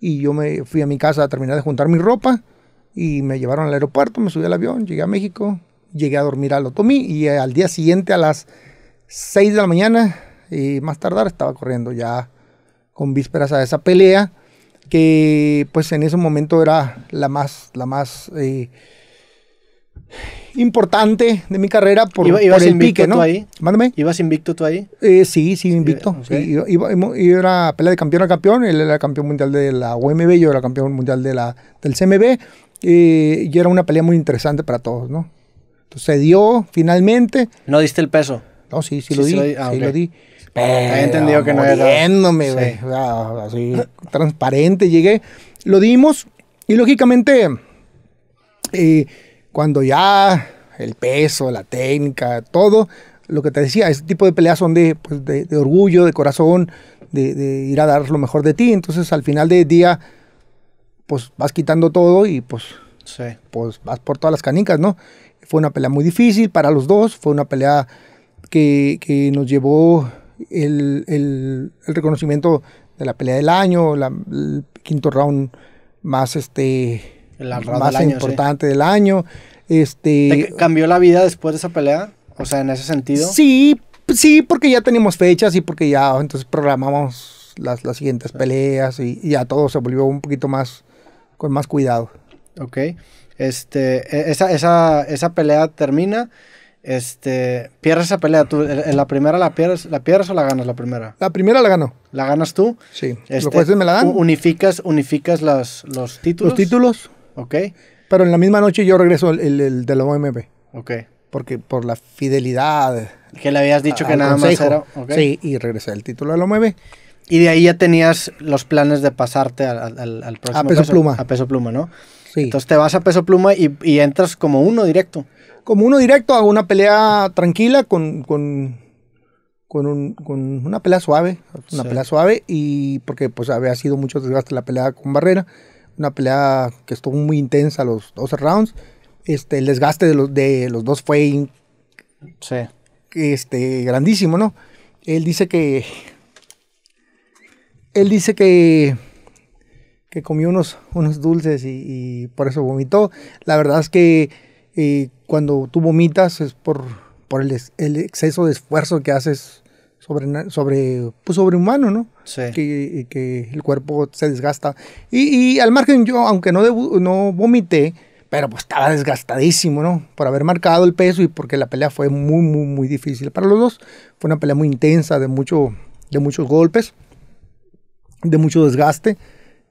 Y yo me fui a mi casa a terminar de juntar mi ropa y me llevaron al aeropuerto, me subí al avión, llegué a México, llegué a dormir al Otomí y eh, al día siguiente a las 6 de la mañana y más tardar estaba corriendo ya con vísperas a esa pelea que pues en ese momento era la más la más eh, importante de mi carrera por, Iba- ibas por el invicto pique, ¿no? tú ahí. Mándame. ¿Ibas invicto tú ahí? Eh, sí, sí, invicto. ok. Sí, iba, iba- iba- iba- era pelea de campeón a campeón. Él era campeón mundial de la OMB, yo era campeón mundial de la, del CMB. eh, y era una pelea muy interesante para todos, ¿no? Entonces se dio finalmente. ¿No diste el peso? No, sí, sí, Sí, lo di. Ah, sí ok. lo di. Había entendido que no era- güey. Sí. O sea, así, transparente llegué. Lo dimos. Y lógicamente, eh, cuando ya el peso, la técnica, todo, lo que te decía, ese tipo de peleas son de, pues, de, de orgullo, de corazón, de, de ir a dar lo mejor de ti. Entonces, al final del día, pues vas quitando todo y pues Sí. pues vas por todas las canicas, ¿no? Fue una pelea muy difícil para los dos, fue una pelea que, que nos llevó el, el- el reconocimiento de la pelea del año, la- el quinto round más este El round más del año, importante del año. Este ¿Te cambió la vida después de esa pelea? O sea, en ese sentido. Sí, sí, porque ya teníamos fechas y porque ya entonces programamos las, las siguientes peleas y, y ya todo se volvió un poquito más con más cuidado. Ok. Este, e- esa, esa, esa pelea termina. Este, pierdes esa pelea. ¿Tú, en en la primera la pierdes, la pierdes o la ganas la primera? La primera la ganó. ¿La ganas tú? Sí. Este, Los jueces me la dan. Unificas, unificas los, los títulos. los títulos, Ok. pero en la misma noche yo regreso el, el- el de la OMB. Ok. Porque por la fidelidad. Que le habías dicho que nada consejo. más era. Sí, y regresé el título de la OMB. Y de ahí ya tenías los planes de pasarte al, al- al- próximo peso pluma. A peso pluma, ¿no? Sí. Entonces te vas a peso pluma y, y entras como uno directo. Como uno directo a una pelea tranquila con, con, con, un- con una pelea suave. Una Sí. pelea suave y porque pues había sido mucho desgaste la pelea con Barrera. Una pelea que estuvo muy intensa los 12 rounds. Este, el desgaste de los, de los dos fue in- Sí. este, grandísimo, ¿no? Él dice que. Él dice que. Que comió unos, unos dulces y, y por eso vomitó. La verdad es que eh, cuando tú vomitas es por, por el, el exceso de esfuerzo que haces sobre, sobre, pues sobrehumano, ¿no? Sí. que, que el cuerpo se desgasta. Y, y al margen yo, aunque no, debu- no vomité, pero pues estaba desgastadísimo, ¿no? Por haber marcado el peso y porque la pelea fue muy, muy, muy difícil para los dos. Fue una pelea muy intensa, de, mucho, de muchos golpes, de mucho desgaste.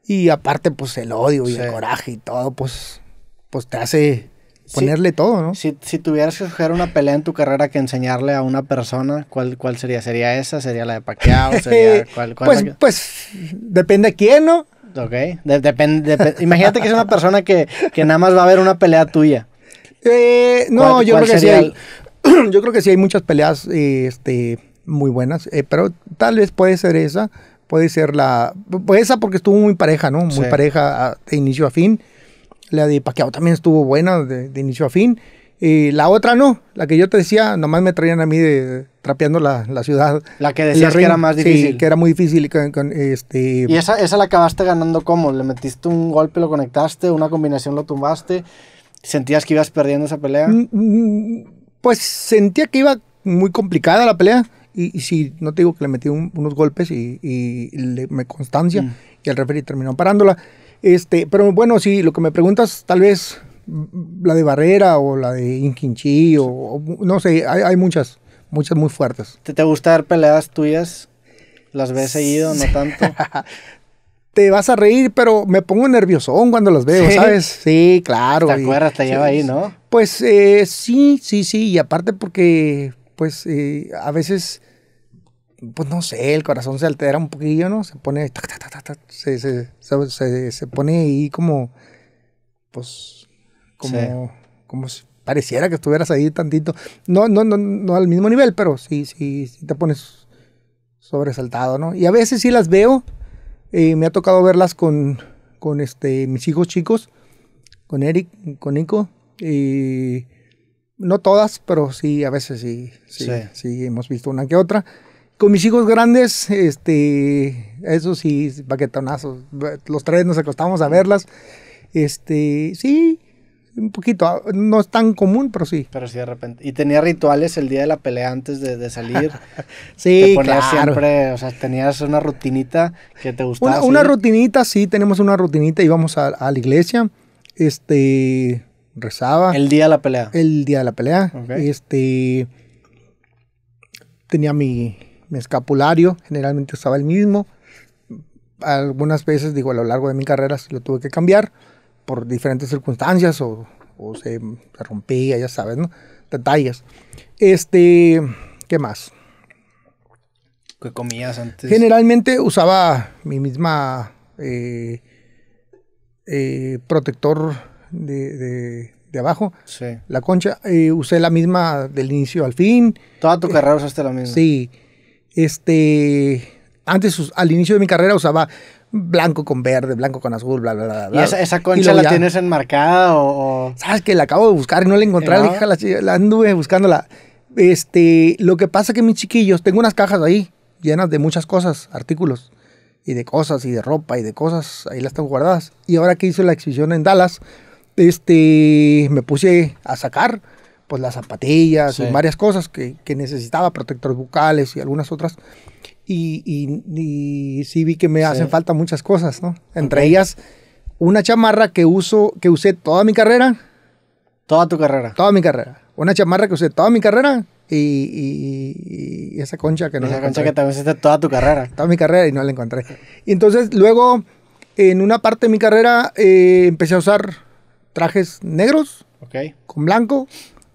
Y aparte, pues el odio y Sí. el coraje y todo, pues, pues te hace Sí. ponerle todo, ¿no? Si, si tuvieras que escoger una pelea en tu carrera que enseñarle a una persona, ¿cuál, cuál sería? ¿Sería esa? ¿Sería la de Pacquiao? ¿Sería cuál? cuál pues, pues depende a quién, ¿no? Ok. De- depende- depe- imagínate que es una persona que, que nada más va a ver una pelea tuya. Eh, no, ¿Cuál- yo creo que sí hay, yo creo que sí hay muchas peleas este, muy buenas, eh, pero tal vez puede ser esa, puede ser la, pues esa porque estuvo muy pareja, ¿no? Muy Sí. pareja a- de inicio a fin. La de Pacquiao también estuvo buena de, de inicio a fin. Eh, la otra no, la que yo te decía, nomás me traían a mí de, trapeando la, la ciudad. La que decías que era más sí, difícil. que era muy difícil. y con- con, este, ¿Y esa, esa la acabaste ganando cómo? ¿Le metiste un golpe, lo conectaste, una combinación lo tumbaste? ¿Sentías que ibas perdiendo esa pelea? Mm, mm, Pues sentía que iba muy complicada la pelea. Y, y sí, no te digo que le metí un- unos golpes y, y le me constancia. Mm. Y el referee terminó parándola. Este, pero bueno, sí, lo que me preguntas, tal vez mm, la de Barrera o la de Inquinchi o, o no sé, hay, hay muchas, muchas muy fuertes. ¿Te, te gusta ver peleas tuyas? ¿Las ves seguido? ¿No tanto? Te vas a reír, pero me pongo nerviosón cuando las veo, ¿Sí? ¿sabes? Sí, claro. ¿Te acuerdas? Te sí, lleva ahí, ¿no? Pues eh, sí, sí, sí, y aparte porque, pues, eh, a veces pues no sé, el corazón se altera un poquillo, ¿no? Se pone, tac, tac, tac, se, se, se, se- se pone ahí como, pues, como, Sí. como si pareciera que estuvieras ahí tantito. No, no, no, no al mismo nivel, pero sí, sí, sí te pones sobresaltado, ¿no? Y a veces sí las veo, eh, me ha tocado verlas con, con este, mis hijos chicos, con Eric, con Nico, y no todas, pero sí, a veces sí, sí, Sí. sí, hemos visto una que otra. Con mis hijos grandes, este, eso sí, baquetonazos. Los tres nos acostamos a verlas. Este, sí, un poquito. No es tan común, pero sí. Pero sí, de repente. Y tenía rituales el día de la pelea antes de, de salir. Sí, te ponías claro. siempre, o sea, tenías una rutinita que te gustaba. Una, rutinita, sí, tenemos una rutinita. Íbamos a, a la iglesia, este, rezaba. El día de la pelea. el día de la pelea. Ok. Este tenía mi, mi escapulario, generalmente usaba el mismo. Algunas veces, digo, a lo largo de mi carrera lo tuve que cambiar por diferentes circunstancias o, o se, se rompía, ya sabes, ¿no? Detalles. Este, ¿qué más? que comías antes. Generalmente usaba mi misma eh, eh, protector de, de- de abajo, Sí. la concha. eh, usé la misma del inicio al fin. Toda tu carrera usaste la misma. Sí. Este. Antes, al inicio de mi carrera, usaba blanco con verde, blanco con azul, bla, bla, bla. ¿Y bla. esa, esa Y concha luego la ya- tienes enmarcada o...? o- ¿Sabes que La acabo de buscar y no la encontré. ¿Y no? La, hija, la, chi- la anduve buscándola. Este. Lo que pasa que mis chiquillos, tengo unas cajas ahí llenas de muchas cosas, artículos. Y de cosas, y de ropa, y de cosas. Ahí las tengo guardadas. Y ahora que hice la exhibición en Dallas, este. Me puse a sacar. Pues las zapatillas Sí. y varias cosas que, que necesitaba, protectores bucales y algunas otras. Y, y- y sí vi que me Sí. hacen falta muchas cosas, ¿no? Entre ellas, una chamarra que uso, que usé toda mi carrera, Toda tu carrera. toda mi carrera. Una chamarra que usé toda mi carrera y, y- y esa concha que no esa la concha encontré. que también usaste toda tu carrera. Toda mi carrera y no la encontré. Y entonces luego, en una parte de mi carrera, eh, empecé a usar trajes negros con blanco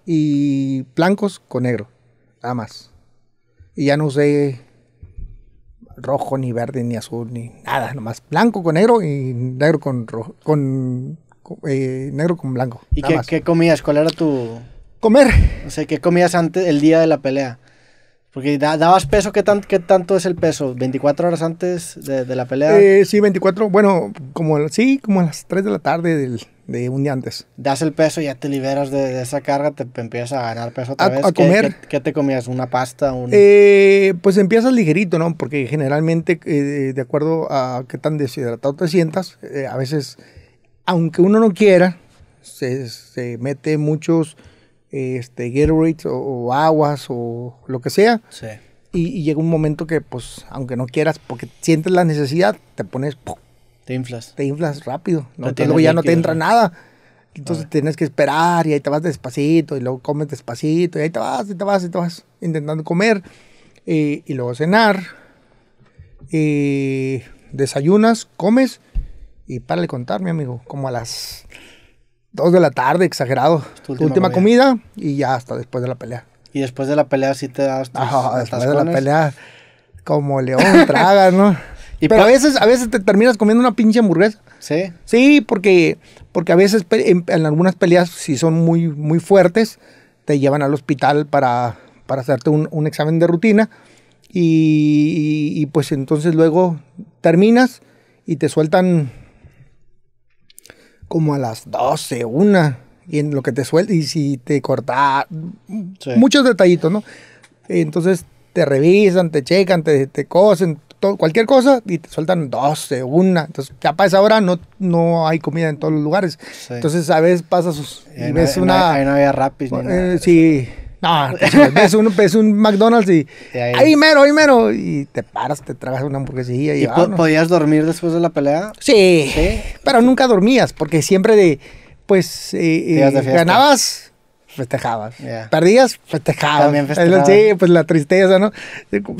y blancos con negro. Nada más. Y ya no usé rojo, ni verde, ni azul, ni nada. Nomás blanco con negro y negro con rojo. Con, con- eh, negro con blanco. ¿Y qué, qué comías? ¿Cuál era tu...? Comer. O sea, ¿qué comías antes, el día de la pelea? Porque da- dabas peso, ¿qué, tan, ¿qué tanto es el peso? ¿24 horas antes de, de la pelea? Eh, sí, 24. Bueno, como sí, como a las 3 de la tarde del, de un día antes. das el peso, ya te liberas de, de esa carga, te empiezas a ganar peso otra A- vez. a ¿Qué- comer. ¿Qué, qué te comías? ¿Una pasta? Un... Eh, pues empiezas ligerito, ¿no? Porque generalmente, eh, de acuerdo a qué tan deshidratado te sientas, eh, a veces, aunque uno no quiera, se, se mete muchos este, Gatorades o, o aguas o lo que sea. Sí. Y, y llega un momento que, pues, aunque no quieras, porque sientes la necesidad, te pones, ¡pum! Te inflas. te inflas rápido, ¿no? Entonces luego ya no te líquido, entra ¿no? nada. Entonces Ah. tienes que esperar y ahí te vas despacito y luego comes despacito y ahí te vas y te vas y te vas intentando comer eh, y luego cenar. eh, desayunas, comes y para de contar, mi amigo, como a las 2 de la tarde, exagerado. tu Tu última comida y ya hasta después de la pelea. Y después de la pelea sí te das tus después de la pelea, como león tragas, ¿no? Y Pero a veces, a veces te terminas comiendo una pinche hamburguesa. Sí. Sí, porque, porque a veces en, en algunas peleas, si son muy, muy fuertes, te llevan al hospital para, para hacerte un, un examen de rutina. Y, y, pues entonces luego terminas y te sueltan como a las 12, una. Y en lo que te suelta, y si te corta, Sí. muchos detallitos, ¿no? Entonces te revisan, te checan, te, te cosen, todo- cualquier cosa y te sueltan 12, una. Entonces ya para esa hora no, no hay comida en todos los lugares. Sí. Entonces a veces pasas sus- Y y ahí no- ves no- una... Ahí no había rapis ni nada. eh, sí. No, ves un, ves un McDonald's y... Y ahí- Ahí mero, ahí mero. Y te paras, te tragas una hamburguesilla y... ¿Y po- podías dormir después de la pelea? Sí, Sí. pero nunca dormías, porque siempre de, pues, eh, eh, ganabas, festejabas. Perdías, festejabas. También festejabas. Sí, pues la tristeza, ¿no?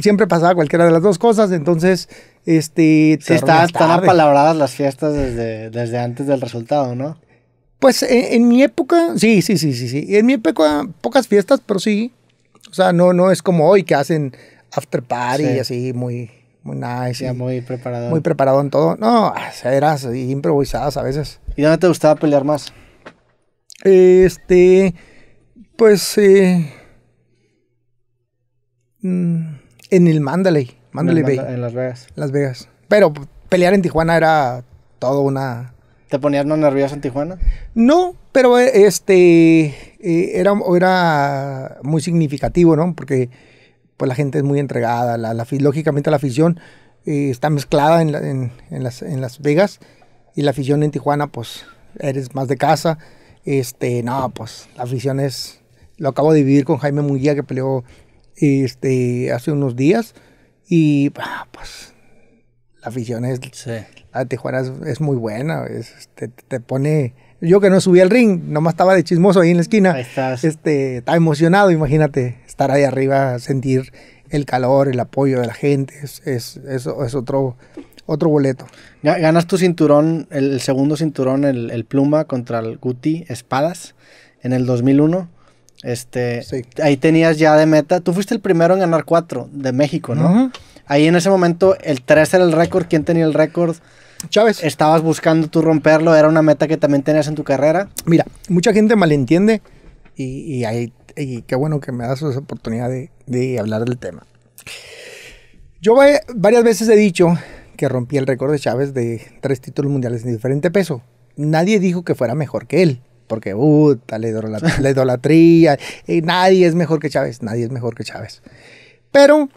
Siempre pasaba cualquiera de las dos cosas, entonces, este... te Sí, estaban tan apalabradas las fiestas desde, desde antes del resultado, ¿no? Pues en, en mi época, sí, sí, sí, sí, sí. En mi época, pocas fiestas, pero sí. O sea, no, no es como hoy que hacen after party, Sí. así, muy, muy nice. Ya muy preparado. muy preparado en todo. No, eras improvisadas a veces. ¿Y dónde te gustaba pelear más? Este, pues, eh, en el Mandalay, Mandalay Bay, en Las Vegas. Las Vegas. Pero pelear en Tijuana era todo una... ¿Te ponías más nervioso en Tijuana? No, pero eh, este, eh, era, era muy significativo, ¿no? Porque pues la gente es muy entregada, la, la lógicamente la afición eh, está mezclada en, la- en- en las, en Las Vegas y la afición en Tijuana, pues eres más de casa. Este, no, pues la afición es, lo acabo de vivir con Jaime Munguía que peleó este, hace unos días y ah, pues la afición es, Sí. la de Tijuana es, es muy buena, es- te, te pone... Yo que no subí al ring, nomás estaba de chismoso ahí en la esquina. Ahí estás. Este, estaba emocionado, imagínate, estar ahí arriba, sentir el calor, el apoyo de la gente, es, es, es, es otro, otro boleto. Ga- Ganas tu cinturón, el, el segundo cinturón, el, el pluma contra el Guti Espadas en el 2001. Este, Sí. Ahí tenías ya de meta. Tú fuiste el primero en ganar cuatro de México, ¿no? Ahí en ese momento el 3 era el récord. ¿Quién tenía el récord? Chávez, Estabas buscando tú romperlo. Era una meta que también tenías en tu carrera. mira, mucha gente malentiende y, y, ahí- y qué bueno que me das esa oportunidad de, de hablar del tema. Yo va- varias veces he dicho que rompí el récord de Chávez de tres títulos mundiales en diferente peso. Nadie dijo que fuera mejor que él, porque puta, la, idola- la idolatría, eh, nadie es mejor que Chávez, nadie es mejor que Chávez. Pero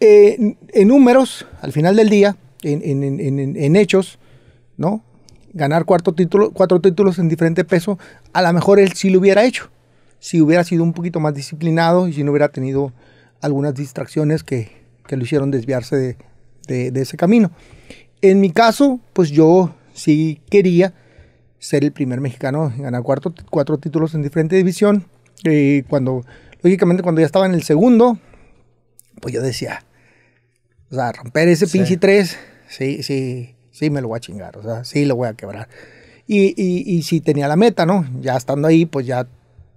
eh, en números, al final del día, en, en- en- en- hechos, ¿no? Ganar cuarto título, cuatro títulos en diferente peso, a lo mejor él sí lo hubiera hecho. Si hubiera sido un poquito más disciplinado y si no hubiera tenido algunas distracciones que, que lo hicieron desviarse de, de- de ese camino. En mi caso, pues yo sí quería ser el primer mexicano en ganar cuarto, cuatro títulos en diferente división. Eh, cuando, lógicamente, cuando ya estaba en el segundo, pues yo decía, o sea, romper ese Sí. pinche tres, sí, sí, sí me lo voy a chingar, o sea, sí lo voy a quebrar. Y, y, y si tenía la meta, ¿no? Ya estando ahí, pues ya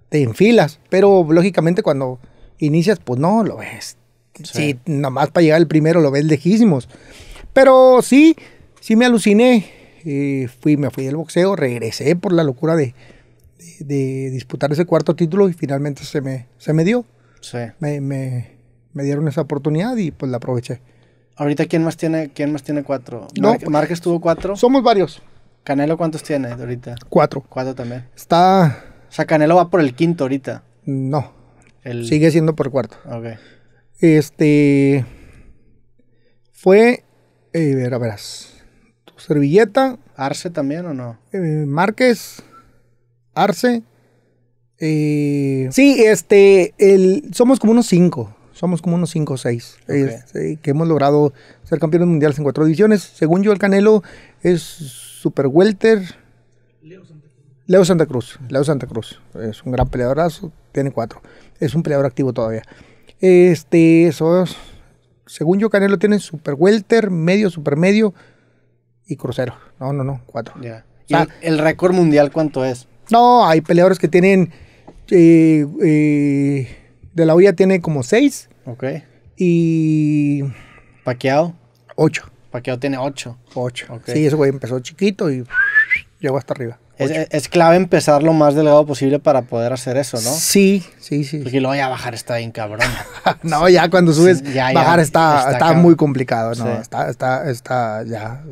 te enfilas. Pero lógicamente cuando inicias, pues no, lo ves. Sí. Sí, nomás para llegar el primero lo ves lejísimos. Pero sí, sí me aluciné. Eh, fui, me fui del boxeo, regresé por la locura de, de- de disputar ese cuarto título y finalmente se me, se me dio. Sí. Me, me- me dieron esa oportunidad y pues la aproveché. Ahorita, ¿quién más tiene, quién más tiene cuatro? No. Márquez tuvo cuatro. Somos varios. Canelo, ¿cuántos tiene ahorita? Cuatro. Cuatro también. Está... O sea, Canelo va por el quinto ahorita. No, El... sigue siendo por cuarto. Ok. Este... Fue... Eh, ver, a verás. Servilleta, ¿Arce también o no? eh, Márquez, Arce. eh, sí, este, el, somos como unos cinco. Somos como unos cinco o seis. Este, que hemos logrado ser campeones mundiales en cuatro divisiones. Según yo, el Canelo es super welter. Leo Santa Cruz. Leo Santa Cruz. Es un gran peleadorazo. Tiene cuatro. Es un peleador activo todavía. Este, esos. Según yo, Canelo tiene super welter, medio, super medio y crucero. No, no, no, cuatro. Ya. O ¿Y sea- el, el récord mundial cuánto es? No, hay peleadores que tienen. eh, eh, de la olla tiene como seis Ok. y Paqueado. ocho. Paqueado tiene ocho. Ocho. Ok. Sí, ese güey empezó chiquito y llegó hasta arriba. Es, es clave empezar lo más delgado posible para poder hacer eso, ¿no? Sí, sí, sí. Porque luego ya bajar está bien cabrón. no, ya cuando subes, Sí, ya, ya, bajar está, está muy complicado. No, Sí. está, está, está ya.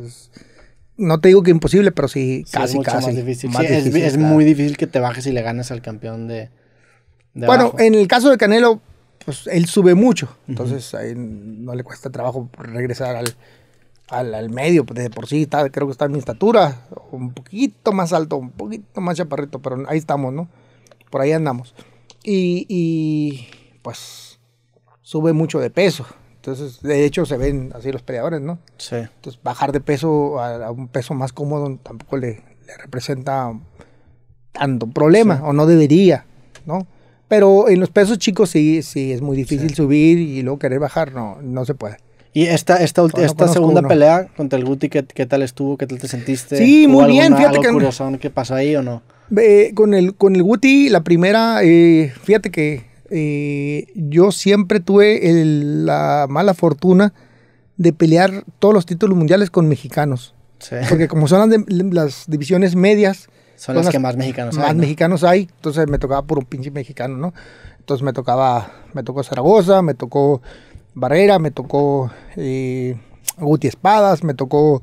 no te digo que imposible, pero sí, Sí, casi, es mucho casi. más difícil. más Sí, es- muy difícil que te bajes y le ganes al campeón de, de Bueno, abajo. en el caso de Canelo, pues él sube mucho. Entonces ahí no le cuesta trabajo regresar al, al, al medio. pues, De por sí está, creo que está en mi estatura. Un poquito más alto, un poquito más chaparrito, pero ahí estamos, ¿no? Por ahí andamos. Y, y, pues sube mucho de peso. Entonces, de hecho, se ven así los peleadores, ¿no? Sí. Entonces, bajar de peso a, a un peso más cómodo tampoco le, le representa tanto problema, Sí. o no debería, ¿no? Pero en los pesos chicos sí, sí es muy difícil Sí. subir y luego querer bajar, no, no se puede. Y esta, esta, no esta conozco segunda uno. pelea contra el Guti, ¿qué, qué tal estuvo? ¿Qué tal te sentiste? Sí, ¿Hubo muy bien, alguna- fíjate algo que- curiosón que pasó ahí o no? Eh, con, el, con el Guti, la primera, eh, fíjate que eh, yo siempre tuve el- la mala fortuna de pelear todos los títulos mundiales con mexicanos. Sí. Porque como son las, de- las divisiones medias, Son las que más mexicanos más hay, ¿no? mexicanos hay, entonces me tocaba por un pinche mexicano, ¿no? Entonces me tocaba, me tocó Zaragoza, me tocó Barrera, me tocó eh, Guti Espadas, me tocó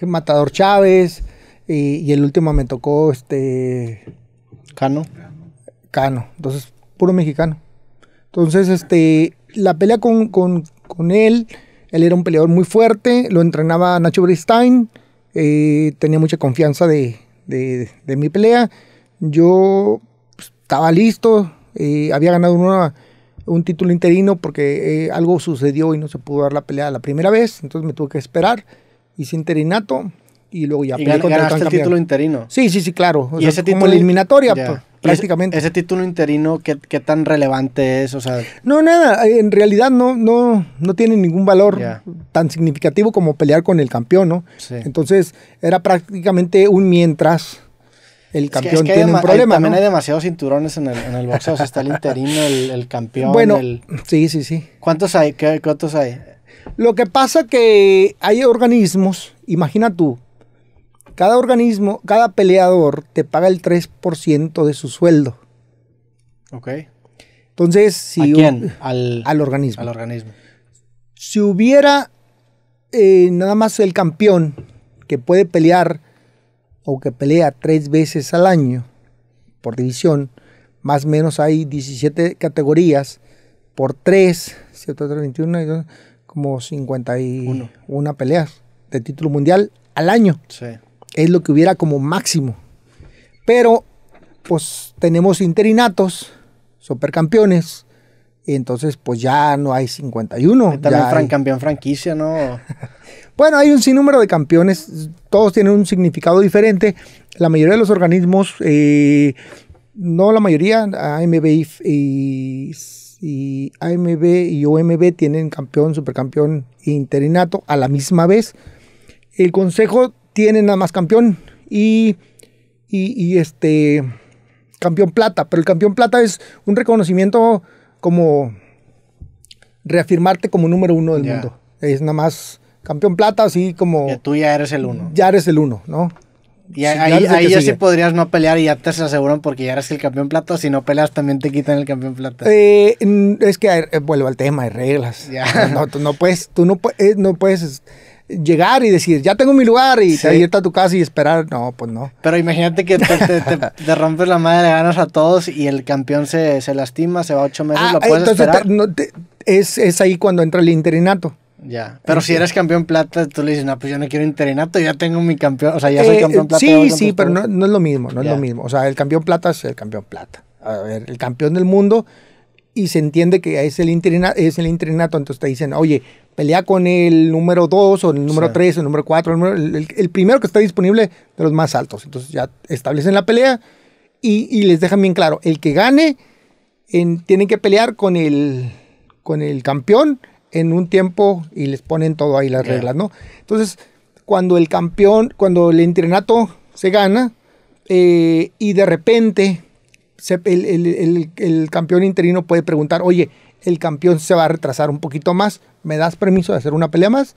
Matador Chávez y, y el último me tocó este Cano. Cano, entonces puro mexicano. Entonces, este, la pelea con, con, con él, él era un peleador muy fuerte, lo entrenaba Nacho Bristein, eh, tenía mucha confianza de, de- de mi pelea. Yo pues, estaba listo, eh, había ganado una- un título interino porque eh, algo sucedió y no se pudo dar la pelea la primera vez, entonces me tuve que esperar, hice interinato y luego ya Y peleé contra el ganaste el campeón. título interino. Sí, sí, sí, claro. O y sea, ese título como eliminatoria, pues, ese- prácticamente. Ese, título interino, ¿qué, ¿qué tan relevante es? O sea, No, nada, en realidad no, no, no tiene ningún valor tan significativo como pelear con el campeón, ¿no? sí. Entonces era prácticamente un mientras el Es que- es campeón que tiene un hay- problema, también ¿no? hay demasiados cinturones en el, en el boxeo. O sea, está el interino, el, el campeón. Bueno, el- sí, sí, sí. ¿Cuántos hay? ¿Qué, ¿Cuántos hay? Lo que pasa que hay organismos, imagina tú, cada organismo, cada peleador te paga el 3% de su sueldo. Ok. Entonces, si ¿A un- quién? Al, al organismo. al organismo. si hubiera eh, nada más el campeón que puede pelear o que pelea tres veces al año por división, más o menos hay 17 categorías por 3, 21, y dos, como 51 peleas de título mundial al año. Sí. Es lo que hubiera como máximo. Pero, pues tenemos interinatos, supercampeones, y entonces pues ya no hay 51. Y también ya fran- hay- campeón franquicia, ¿no? bueno, hay un sinnúmero de campeones, todos tienen un significado diferente. La mayoría de los organismos, eh, no la mayoría, AMB y, y- y AMB y OMB tienen campeón, supercampeón e interinato a la misma vez. El consejo tiene nada más campeón y, y, y este campeón plata, pero el campeón plata es un reconocimiento como reafirmarte como número uno del mundo. Es nada más campeón plata, así como Que tú ya eres el uno. ya eres el uno, ¿no? Y ahí, ahí ya sí podrías no pelear y ya te se aseguran porque ya eres el campeón plata. Si no peleas, también te quitan el campeón plata. Eh, es que hay- eh, vuelvo al tema, hay reglas. Ya. No, tú no puedes, tú no, eh, no puedes es, llegar y decir, ya tengo mi lugar y Sí. te irte a tu casa y esperar. No, pues no. Pero imagínate que te, te- te- te rompes la madre, ganas a todos y el campeón se, se lastima, se va ocho meses, Ah, lo puedes entonces esperar. no es, es ahí cuando entra el interinato. Ya. Pero si eres campeón plata, tú le dices, no, pues yo no quiero interinato, ya tengo mi campeón. O sea, ya soy Eh, campeón plata. sí, sí, pero no, no es lo mismo, no es lo mismo. O sea, el campeón plata es el campeón plata. A ver, el campeón del mundo y se entiende que es el, interina- es el interinato, entonces te dicen, oye, pelea con el número 2 o el número Sí. 3 o el número 4, el, el- el primero que está disponible de los más altos. Entonces ya establecen la pelea y, y les dejan bien claro, el que gane en- tiene que pelear con el, con el campeón en un tiempo y les ponen todo ahí las reglas, ¿no? Entonces, cuando el campeón, cuando el entrenato se gana eh, y de repente se- el, el- el- el campeón interino puede preguntar, oye, el campeón se va a retrasar un poquito más, ¿me das permiso de hacer una pelea más?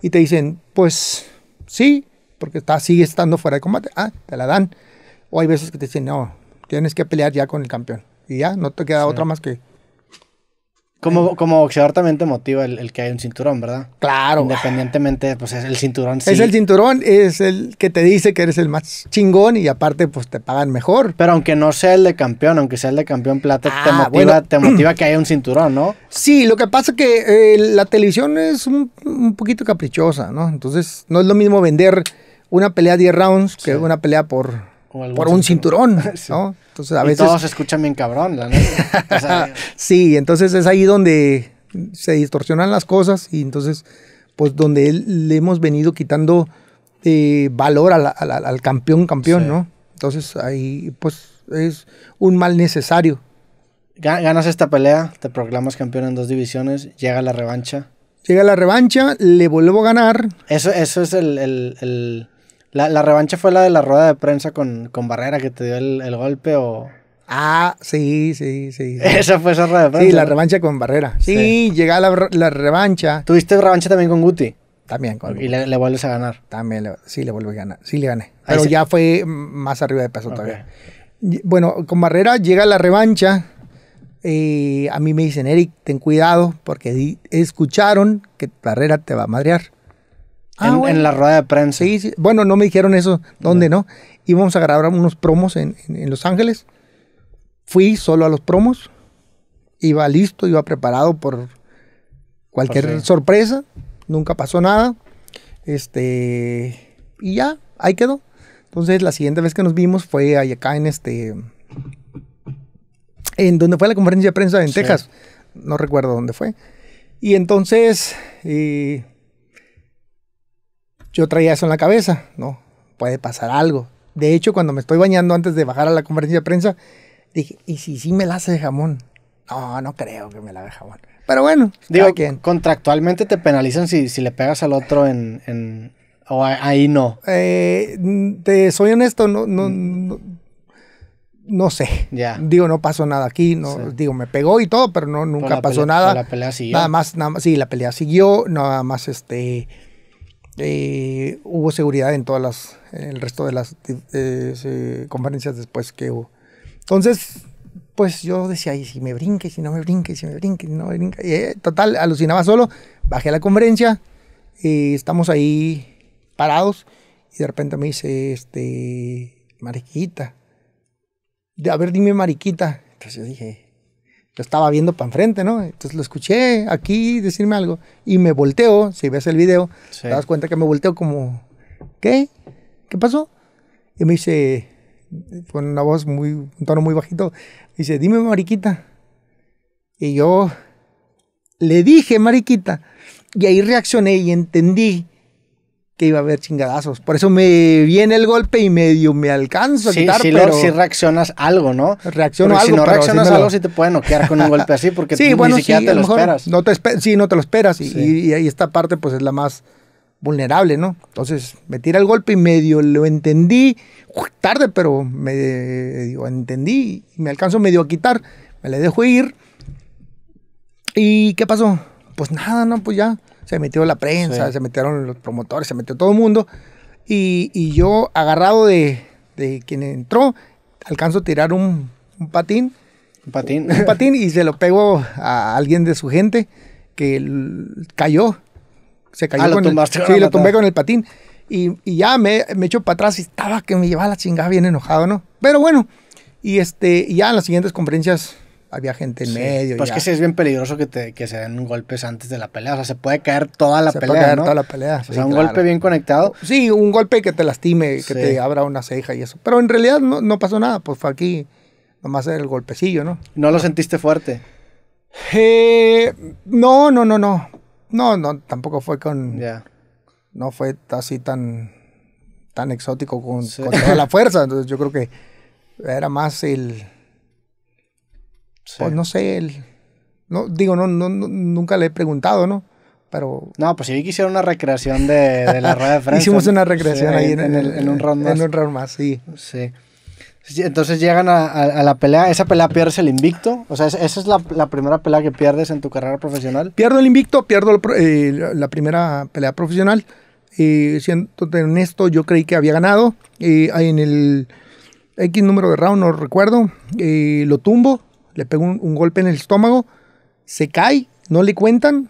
Y te dicen, pues sí, porque está, sigue estando fuera de combate. Ah, te la dan. O hay veces que te dicen, no, tienes que pelear ya con el campeón. Y ya, no te queda Sí. otra más que... Como, como boxeador también te motiva el, el que hay un cinturón, ¿verdad? Claro. Independientemente, pues es el cinturón sí. Es el cinturón, es el que te dice que eres el más chingón y aparte pues te pagan mejor. Pero aunque no sea el de campeón, aunque sea el de campeón plata, te, Ah, motiva, bueno. te motiva que haya un cinturón, ¿no? Sí, lo que pasa que eh, la televisión es un, un poquito caprichosa, ¿no? Entonces no es lo mismo vender una pelea 10 rounds que Sí. una pelea por, por un cinturón. ¿no? Entonces a y veces... todos se escuchan bien cabrón, la neta. O sea, Sí, entonces es ahí donde se distorsionan las cosas y entonces, pues donde él- le hemos venido quitando eh, valor a la- a la- al campeón, campeón, Sí. ¿no? Entonces ahí, pues es un mal necesario. ga- ganas esta pelea, te proclamas campeón en dos divisiones, llega la revancha. Llega la revancha, le vuelvo a ganar. Eso, eso es el... el- el- la, la revancha fue la de la rueda de prensa con, con Barrera que te dio el, el golpe o... Ah, sí, sí, sí. sí. Esa fue esa rueda de prensa. Sí, la revancha con Barrera. Sí, Sí. llega la, la revancha. Tuviste revancha también con Guti. También con Y le, le vuelves a ganar. También le- sí le vuelvo a ganar. Sí le gané. Pero se- ya fue más arriba de peso Ok. todavía. Bueno, con Barrera llega la revancha. eh, a mí me dicen, Eric, ten cuidado porque escucharon que Barrera te va a madrear. Ah, en, bueno. en la rueda de prensa. Sí, sí. Bueno, no me dijeron eso. ¿Dónde no? Íbamos a grabar unos promos en, en- en Los Ángeles. Fui solo a los promos. Iba listo, iba preparado por cualquier Pues sí. sorpresa. Nunca pasó nada. Este. Y ya, ahí quedó. Entonces, la siguiente vez que nos vimos fue ahí acá en este. En donde fue la conferencia de prensa en Sí. Texas. No recuerdo dónde fue. Y entonces. eh, yo traía eso en la cabeza, ¿no? Puede pasar algo. De hecho, cuando me estoy bañando antes de bajar a la conferencia de prensa, dije, ¿y si sí me la hace de jamón? No, no creo que me la haga de jamón. Pero bueno, Digo, quien. contractualmente te penalizan si, si le pegas al otro en... en- o ahí no. Eh, te soy honesto, no, no, no, no sé. Ya. Digo, no pasó nada aquí. No, Sí. Digo, me pegó y todo, pero no, nunca pasó pelea- nada. La pelea siguió. Nada más, nada más, sí, la pelea siguió, nada más este eh, hubo seguridad en todas las, en el resto de las eh, eh, conferencias después que hubo. Entonces, pues yo decía, y si me brinque, si no me brinque, si me brinque, si no me brinque. Y, eh, total, alucinaba solo, bajé a la conferencia, estamos ahí parados, y de repente me dice, este, mariquita. A ver, dime mariquita. Entonces yo dije, yo estaba viendo para enfrente, ¿no? Entonces lo escuché aquí decirme algo y me volteo, si ves el video, Sí. te das cuenta que me volteo como, ¿qué? ¿Qué pasó? Y me dice, con una voz muy, un tono muy bajito, dice, dime mariquita. Y yo le dije mariquita y ahí reaccioné y entendí que iba a haber chingadazos. Por eso me viene el golpe y medio me alcanzo a Sí, quitar, sí, lo- pero sí reaccionas algo, ¿no? reacciono algo. si no pero reaccionas sí lo- algo, sí te pueden noquear con un golpe así, porque Sí, ni bueno, siquiera te lo mejor esperas. No te espe- sí, no te lo esperas. Y, y- y esta parte, pues, es la más vulnerable, ¿no? Entonces, me tira el golpe y medio lo entendí. Uf, Tarde, pero me digo, entendí y me alcanzo medio a quitar. Me le dejo ir. ¿Y qué pasó? Pues nada, no, pues ya. Se metió la prensa, Sí. se metieron los promotores, se metió todo el mundo. Y, y yo, agarrado de, de quien entró, alcanzo a tirar un, un patín Un patín. un patín y se lo pego a alguien de su gente que cayó. Se cayó Ah, lo con el, tumbaste con Sí, lo tumbé patada. con el patín. Y, y ya me, me echo para atrás y estaba que me llevaba la chingada bien enojado, ¿no? Pero bueno, y este, y ya en las siguientes conferencias había gente en Sí. medio. Pues ya. que sí es bien peligroso que, te, que se den golpes antes de la pelea. O sea, se puede caer toda la se pelea, puede caer ¿no? toda la pelea. o sea, un claro. golpe bien conectado. Sí, un golpe que te lastime, que Sí. te abra una ceja y eso. Pero en realidad no, no pasó nada, pues fue aquí nomás el golpecillo, ¿no? No lo sentiste fuerte. Eh, no, no, no, no. No, no, tampoco fue con. Ya. No fue así tan. tan exótico con toda la fuerza. Entonces yo creo que era más el. Sí. Pues no sé, el. No, digo, no, no, no, nunca le he preguntado, ¿no? Pero. No, pues sí vi que hicieron una recreación de, de la rueda de prensa. Hicimos una recreación Sí, ahí en, en, el- en un round más. En un round más, sí. Sí. Entonces llegan a, a- a la pelea. ¿Esa pelea pierdes el invicto? O sea, ¿es- ¿esa es la, la primera pelea que pierdes en tu carrera profesional? Pierdo el invicto, pierdo el eh, la- primera pelea profesional. Eh, siendo honesto, yo creí que había ganado. Eh, en el X número de round, no recuerdo. eh, lo tumbo, le pego un, un golpe en el estómago, se cae, no le cuentan.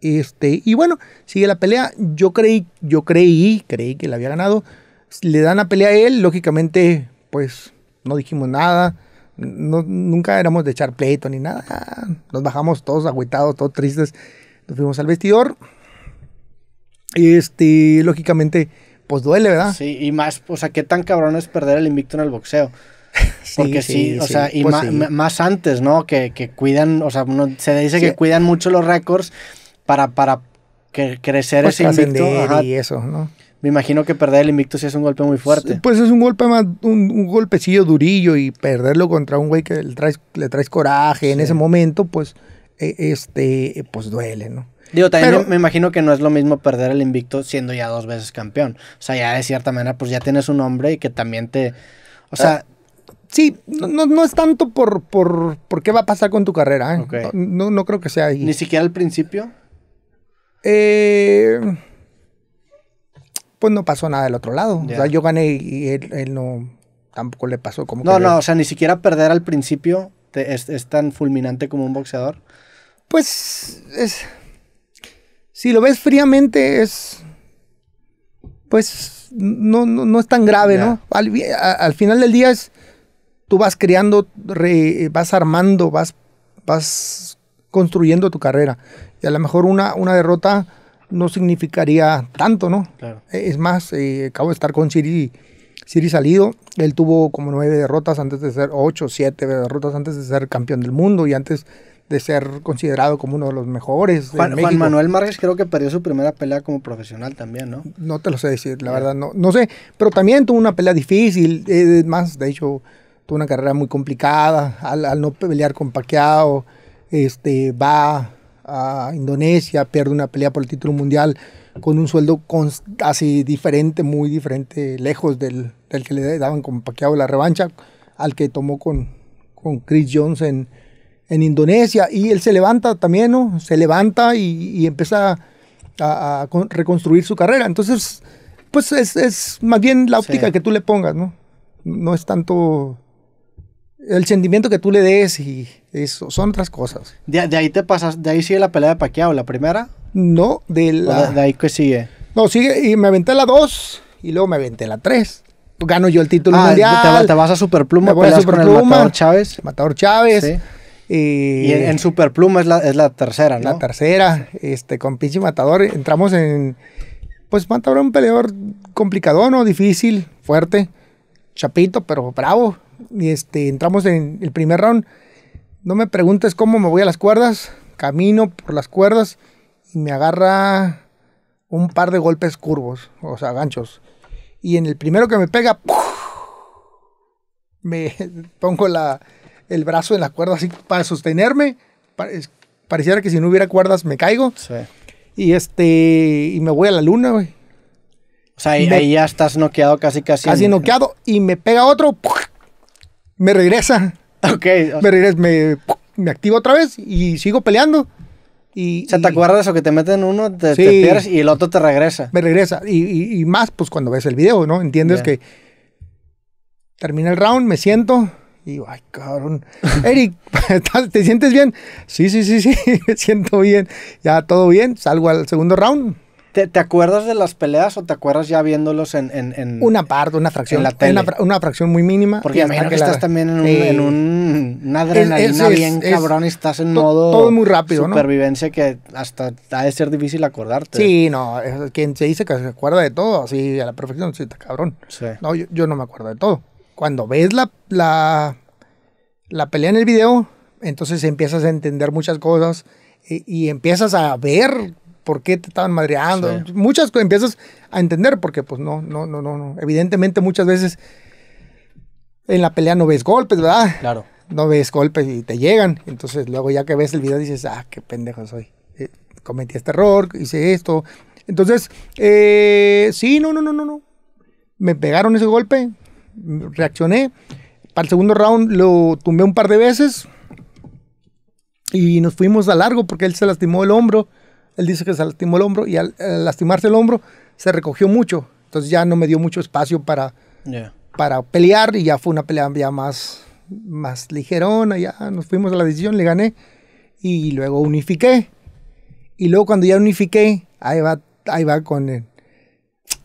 Este, y bueno, sigue la pelea. Yo creí, yo creí, creí que la había ganado. Le dan la pelea a él, lógicamente, pues no dijimos nada. No, nunca éramos de echar pleito ni nada. Nos bajamos todos agüitados, todos tristes. Nos fuimos al vestidor. Este, lógicamente, pues duele, ¿verdad? Sí, y más, o sea, ¿qué tan cabrón es perder el invicto en el boxeo? Porque sí, o sea, y pues ma- más antes, ¿no? Que, que cuidan, o sea, uno- se dice que cuidan mucho los récords para, para que crecer Pues ese invicto. Ajá. y eso, ¿no? Me imagino que perder el invicto sí es un golpe muy fuerte. Pues es un golpe más, un, un golpecillo durillo y perderlo contra un güey que le traes, le traes coraje en ese momento, pues, eh, este, pues duele, ¿no? Digo, también Pero- me imagino que no es lo mismo perder el invicto siendo ya dos veces campeón. O sea, ya de cierta manera, pues ya tienes un nombre y que también te. O sea, Sí, no, no, no es tanto por, por, por qué va a pasar con tu carrera. ¿eh? No, no creo que sea ahí. Ni siquiera al principio. Eh, pues no pasó nada del otro lado. Ya. O sea, yo gané y él, él no. Tampoco le pasó como No, que- no, o sea, ni siquiera perder al principio te- es, es tan fulminante como un boxeador. Pues es. Si lo ves fríamente, es. Pues no, no, no es tan grave. ¿no? Al, al final del día es. Tú vas creando, re- vas armando, vas, vas construyendo tu carrera. Y a lo mejor una, una derrota no significaría tanto, ¿no? Claro. Es más, eh, acabo de estar con Siri, Siri Salido. Él tuvo como nueve derrotas antes de ser, ocho, siete derrotas antes de ser campeón del mundo y antes de ser considerado como uno de los mejores. Juan. Manuel Márquez creo que perdió su primera pelea como profesional también, ¿no? No te lo sé decir, la verdad, no, no sé. Pero también tuvo una pelea difícil. eh, Es más, de hecho, tuvo una carrera muy complicada. Al, al no pelear con Pacquiao, este, va a Indonesia, pierde una pelea por el título mundial con un sueldo cons- así diferente, muy diferente, lejos del, del que le daban con Pacquiao la revancha, al que tomó con, con Chris Jones en, en Indonesia. Y él se levanta también, ¿no? Se levanta y, y empieza a, a con- reconstruir su carrera. Entonces, pues es, es más bien la óptica Sí. que tú le pongas, ¿no? No es tanto el sentimiento que tú le des y eso, son otras cosas. De, de ahí te pasas, de ahí sigue la pelea de Pacquiao, la primera. No, de la... de, de ahí que sigue. No, sigue, y me aventé la 2 y luego me aventé la 3. Gano yo el título Ah, mundial. te, va- te vas a Superpluma, voy a peleas con el Superpluma. Matador Chávez. Matador Chávez. Sí. eh, Y en, en Superpluma es la, es la tercera, ¿no? La tercera, este, con pinche Matador, entramos en. Pues Matador era un peleador complicado, ¿no? Difícil, fuerte, chapito, pero bravo. Y este, entramos en el primer round. No me preguntes cómo me voy a las cuerdas. Camino por las cuerdas y me agarra un par de golpes curvos, o sea, ganchos. Y en el primero que me pega, ¡puf! me pongo la, el brazo en la cuerda así para sostenerme. Pare- Pareciera que si no hubiera cuerdas me caigo. Sí. Y este, y me voy a la luna, güey. O sea, ahí, Me- ahí ya estás noqueado casi, casi. Casi en- noqueado. Y me pega otro, ¡puf! Me regresa. Ok. O Me regresa, me, me activo otra vez y sigo peleando. Y, sea, ¿te y acuerdas eso? Que te meten uno, te, Sí. te pierdes y el otro te regresa. Me regresa. Y, y- y más, pues cuando ves el video, ¿no? Entiendes que termina el round, me siento. Y digo, ay, cabrón. Eric, ¿estás- ¿te sientes bien? Sí, sí, sí, sí, me siento bien. Ya todo bien. Salgo al segundo round. ¿Te, te acuerdas de las peleas o te acuerdas ya viéndolos en... en, en- Una parte, una fracción. En la tele. Una, fra- una fracción muy mínima. Porque imagino hasta que la- estás también en, un, Sí. en un- una adrenalina es- bien es- cabrón y estás en to- modo... todo muy rápido, ¿no? Supervivencia que hasta ha de ser difícil acordarte. Sí, no, quien se dice que se acuerda de todo, así a la perfección, sí, está cabrón. Sí. No, yo, yo no me acuerdo de todo. Cuando ves la, la, la pelea en el video, entonces empiezas a entender muchas cosas y, y empiezas a ver por qué te estaban madreando. Sí. Muchas cosas empiezas a entender porque, pues, no, no, no, no, no. Evidentemente, muchas veces en la pelea no ves golpes, ¿verdad? Claro. no ves golpes y te llegan. Entonces luego ya que ves el video dices, ah, qué pendejo soy. Eh, cometí este error, hice esto. Entonces, eh, sí, no, no, no, no, no. Me pegaron ese golpe, reaccioné. Para el segundo round lo tumbé un par de veces y nos fuimos a largo porque él se lastimó el hombro. Él dice que se lastimó el hombro y al, al lastimarse el hombro se recogió mucho. Entonces ya no me dio mucho espacio para, para pelear y ya fue una pelea ya más, más ligerona, ya nos fuimos a la decisión, le gané y luego unifiqué. Y luego cuando ya unifiqué, ahí va, ahí va con el...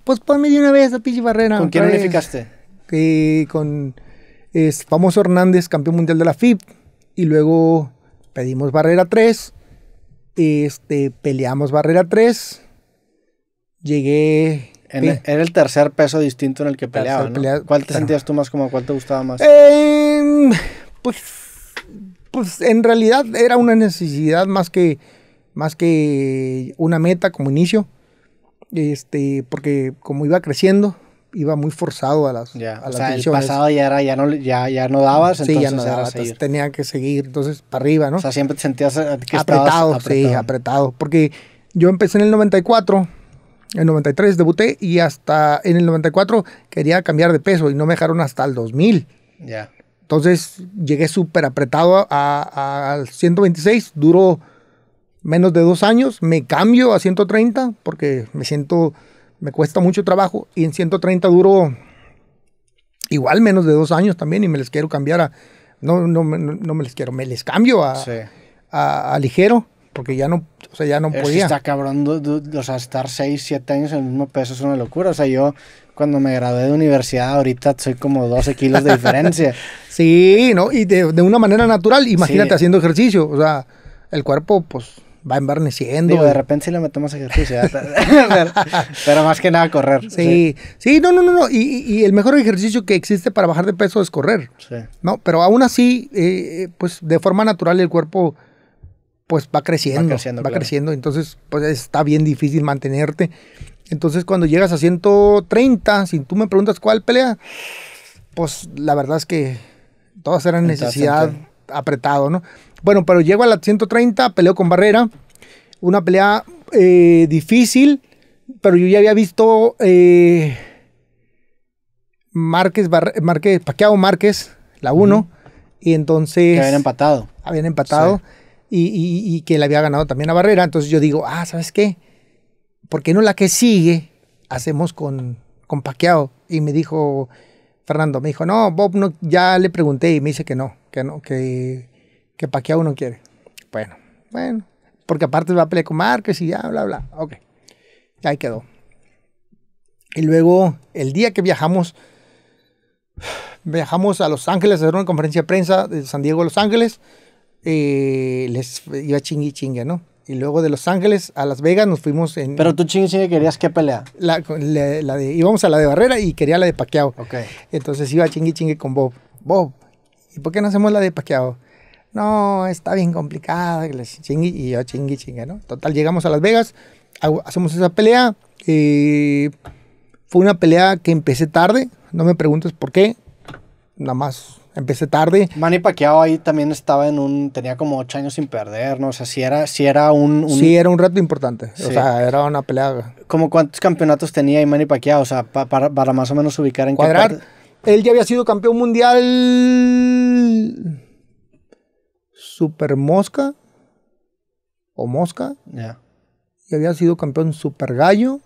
Pues ponme de una vez a pinche barrera. ¿Con quién unificaste? Con es, Famoso Hernández, campeón mundial de la FIB. Y luego pedimos barrera 3. Este, peleamos barrera 3. Llegué... En- era el tercer peso distinto en el que peleaba, ¿no? pelea- ¿Cuál te claro. sentías tú más como? ¿Cuál te gustaba más? Eh, pues, pues en realidad era una necesidad más que, más que una meta como inicio. Este, porque como iba creciendo, iba muy forzado a las, ya. a O sea, el pasado ya era, ya no, ya, ya no dabas, sí, entonces ya no daba, entonces tenía que seguir, entonces para arriba, ¿no? O sea, siempre te sentías eh, que apretado, sí, apretado. Porque yo empecé en el 94, en el 93 debuté y hasta en el 94 quería cambiar de peso y no me dejaron hasta el 2000. Ya. Entonces llegué súper apretado al 126, duró menos de dos años, me cambio a 130 porque me siento, me cuesta mucho trabajo y en 130 duro igual menos de dos años también y me les quiero cambiar a, no, no, no, me les quiero, me les cambio a, a, ligero porque ya no, o sea, ya no podía. Está cabrón, o sea, estar 6, 7 años en el mismo peso es una locura. O sea, yo cuando me gradué de universidad ahorita soy como 12 kilos de diferencia. sí, ¿no? Y de, de, una manera natural, imagínate haciendo ejercicio, o sea, el cuerpo pues va embarneciendo. Digo, de repente sí le metemos ejercicio, pero, más que nada correr. Sí, sí, no, no, no, no. Y, el mejor ejercicio que existe para bajar de peso es correr. Sí. No, pero aún así, eh, pues de forma natural el cuerpo pues va creciendo, va creciendo, va creciendo, entonces pues está bien difícil mantenerte. Entonces cuando llegas a 130, si tú me preguntas cuál pelea, pues la verdad es que todas eran necesidad apretado, ¿no? Bueno, pero llego a la 130, peleo con Barrera. Una pelea eh, difícil, pero yo ya había visto eh, Márquez, Márquez, Paqueado Márquez, la 1. Y entonces. Que habían empatado. Habían empatado. Y, que le había ganado también a Barrera. Entonces yo digo, ah, ¿sabes qué? ¿Por qué no la que sigue hacemos con, con Paqueado? Y me dijo Fernando, me dijo, no, Bob, no, ya le pregunté y me dice que no, que no, que que Pacquiao no quiere. Bueno, bueno, porque aparte va a pelear con Márquez y ya, bla, bla. Ok, ahí quedó. Y luego, el día que viajamos, viajamos a Los Ángeles a hacer una conferencia de prensa de San Diego a Los Ángeles, eh, les iba chingui chingue, ¿no? Y luego de Los Ángeles a Las Vegas nos fuimos en... Pero tú chingue chingue querías qué pelea? La, de, íbamos a la de Barrera y quería la de Pacquiao. Ok. Entonces iba chingui chingue con Bob. Bob, ¿y por qué no hacemos la de Pacquiao? No, está bien complicada, y yo chingui, chingue, ¿no? Total, llegamos a Las Vegas, hacemos esa pelea. Eh, fue una pelea que empecé tarde, no me preguntes por qué, nada más empecé tarde. Manny Pacquiao ahí también estaba en un, tenía como ocho años sin perder, ¿no? O sea, si era, si era un, Sí, era un reto importante, o sea, era una pelea... ¿Cómo cuántos campeonatos tenía ahí Manny Pacquiao? O sea, para, para más o menos ubicar en Cuadrar, qué Él ya había sido campeón mundial Super Mosca o Mosca. Ya. Y había sido campeón Super Gallo.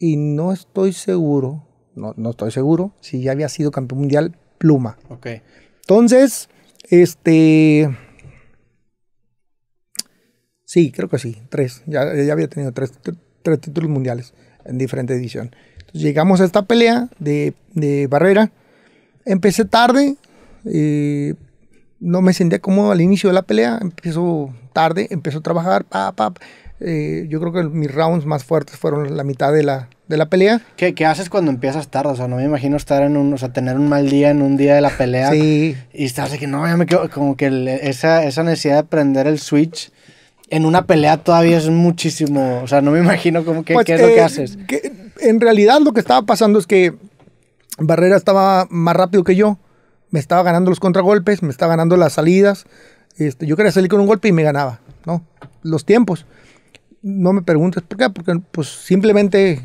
Y no estoy seguro, no, no estoy seguro, si ya había sido campeón mundial Pluma. Ok. Entonces, este. Sí, creo que sí, tres. Ya, ya había tenido tres, tres, títulos mundiales en diferente edición. Entonces llegamos a esta pelea de, de barrera. Empecé tarde, eh, no me sentía cómodo al inicio de la pelea, empezó tarde, empezó a trabajar, pa, pa, eh, yo creo que mis rounds más fuertes fueron la mitad de la, de la pelea. ¿Qué, ¿Qué, haces cuando empiezas tarde? O sea, no me imagino estar en un, o sea, tener un mal día en un día de la pelea. Sí. Y estar así que no, ya me quedo, como que esa, esa necesidad de prender el switch en una pelea todavía es muchísimo, o sea, no me imagino cómo que, pues, qué es lo que haces. Que, en realidad lo que estaba pasando es que Barrera estaba más rápido que yo me estaba ganando los contragolpes, me estaba ganando las salidas. Este, yo quería salir con un golpe y me ganaba, ¿no? Los tiempos. No me preguntes por qué, porque pues simplemente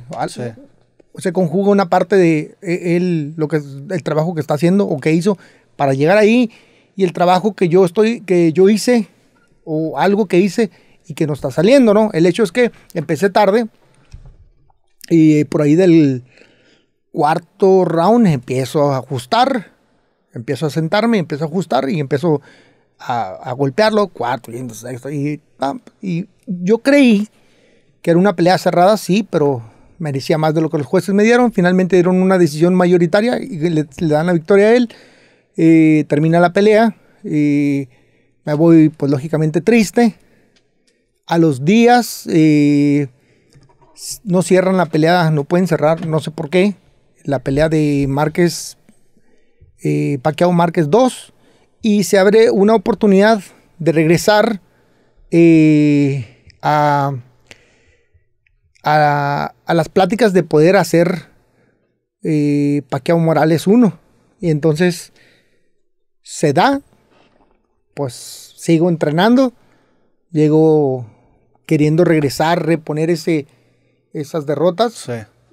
se conjuga una parte de e, él, lo que el trabajo que está haciendo o que hizo para llegar ahí y el trabajo que yo estoy, que yo hice o algo que hice y que no está saliendo, ¿no? El hecho es que empecé tarde y por ahí del cuarto round empiezo a ajustar Empiezo a sentarme, empiezo a ajustar y empiezo a, golpearlo, cuatro, y, y, yo creí que era una pelea cerrada, sí, pero merecía más de lo que los jueces me dieron. Finalmente dieron una decisión mayoritaria y le, dan la victoria a él. Eh, termina la pelea y me voy, pues lógicamente triste. A los días eh, no cierran la pelea, no pueden cerrar, no sé por qué. La pelea de Márquez eh, Paquiao Márquez 2 y se abre una oportunidad de regresar eh, a, a, las pláticas de poder hacer eh, Paquiao Morales 1. Y entonces se da, pues sigo entrenando, llego queriendo regresar, reponer ese, esas derrotas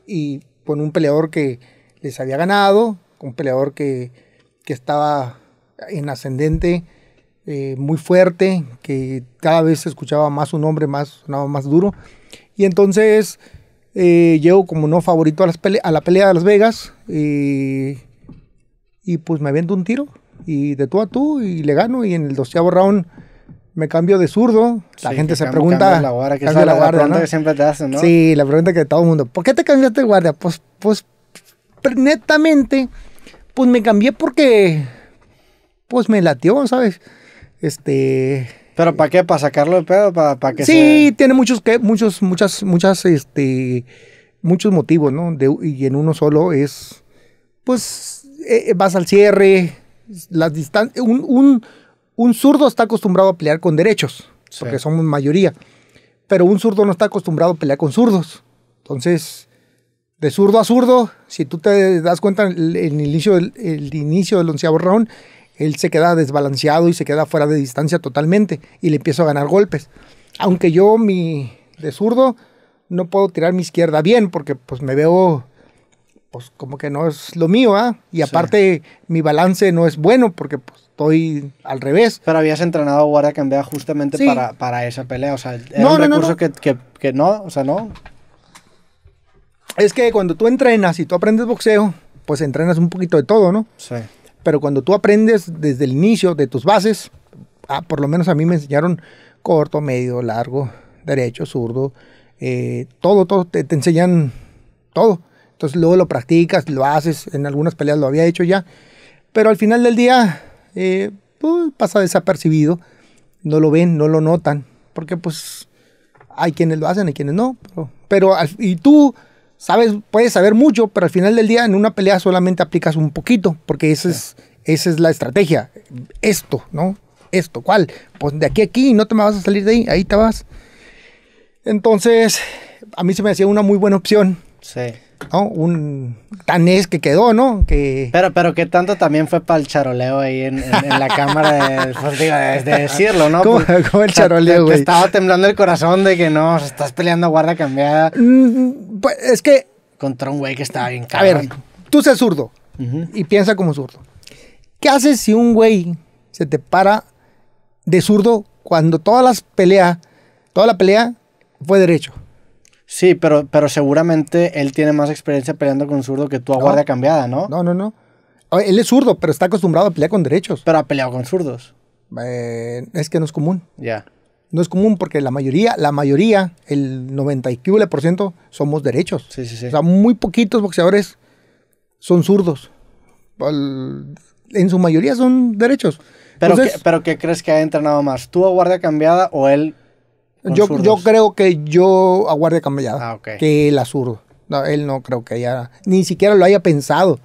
y con un peleador que les había ganado, un peleador que, que estaba en ascendente, eh, muy fuerte, que cada vez se escuchaba más su nombre, más, sonaba más duro. Y entonces eh, llego como no favorito a, las pele- a la pelea de Las Vegas. eh, y pues me avento un tiro. Y de tú a tú, y le gano. Y en el doceavo round me cambio de zurdo. La Sí, gente se cam- pregunta. la guardia, que cambio es la, la guardia, pregunta ¿no? que siempre te hacen, ¿no? Sí, la pregunta que todo el mundo, ¿por qué te cambiaste de guardia? Pues, pues, netamente, pues me cambié porque, pues me latió, ¿sabes? Este, ¿Pero para qué? ¿Para sacarlo de pedo? ¿Para, para que sí, tiene muchos, que, muchos, muchas, muchas, este, muchos motivos, ¿no? De- y en uno solo es, pues, eh, vas al cierre, las distancias, un, un, un zurdo está acostumbrado a pelear con derechos, Sí. porque somos mayoría, pero un zurdo no está acostumbrado a pelear con zurdos. Entonces, de zurdo a zurdo, si tú te das cuenta, el, el inicio, del, el inicio del onceavo round, él se queda desbalanceado y se queda fuera de distancia totalmente y le empiezo a ganar golpes. Aunque yo, mi de zurdo, no puedo tirar mi izquierda bien porque pues me veo pues como que no es lo mío, ¿ah? Y aparte mi balance no es bueno porque pues estoy al revés. Pero habías entrenado guardia cambiada justamente Sí. para, para esa pelea. O sea, era No, un no, recurso no. Que, que, que no, o sea, no. Es que cuando tú entrenas y tú aprendes boxeo, pues entrenas un poquito de todo, ¿no? Sí. Pero cuando tú aprendes desde el inicio de tus bases, ah, por lo menos a mí me enseñaron corto, medio, largo, derecho, zurdo, eh, todo, todo, te, te enseñan todo. Entonces luego lo practicas, lo haces, en algunas peleas lo había hecho ya, pero al final del día eh, pues, pasa desapercibido, no lo ven, no lo notan, porque pues hay quienes lo hacen, hay quienes no, pero, pero y tú sabes, puedes saber mucho, pero al final del día en una pelea solamente aplicas un poquito, porque esa es, esa es la estrategia. Esto, ¿no? Esto, ¿cuál? Pues de aquí a aquí, no te me vas a salir de ahí, ahí te vas. Entonces, a mí se me hacía una muy buena opción, Sí. ¿No? Un danés que quedó, ¿no? Que... Pero, pero ¿qué tanto también fue para el charoleo ahí en, en- en la cámara de, pues, digo, de- de decirlo, ¿no? ¿Cómo- Pues, cómo el charoleo, te- te güey? estaba temblando el corazón de que no, estás peleando a guardia cambiada Mm, pues, es que, contra un güey que estaba bien a ver, tú seas zurdo y piensa como zurdo. ¿Qué haces si un güey se te para de zurdo cuando todas las peleas, toda la pelea fue derecho? Sí, pero, pero seguramente él tiene más experiencia peleando con zurdo que tú a No. guardia cambiada, ¿no? No, no, no. Él es zurdo, pero está acostumbrado a pelear con derechos. Pero ha peleado con zurdos. Eh, es que no es común. Ya. No es común porque la mayoría, la mayoría, el 90 y quíbole por ciento, somos derechos. Sí, sí, sí. O sea, muy poquitos boxeadores son zurdos. En su mayoría son derechos. Pero, Entonces, ¿qué, pero ¿qué crees que ha entrenado más? ¿Tú a guardia cambiada o él? Yo, zurdos? yo creo que yo a guardia cambiada. Ah, ok. Que él a zurdo. No, él no creo que haya, ni siquiera lo haya pensado.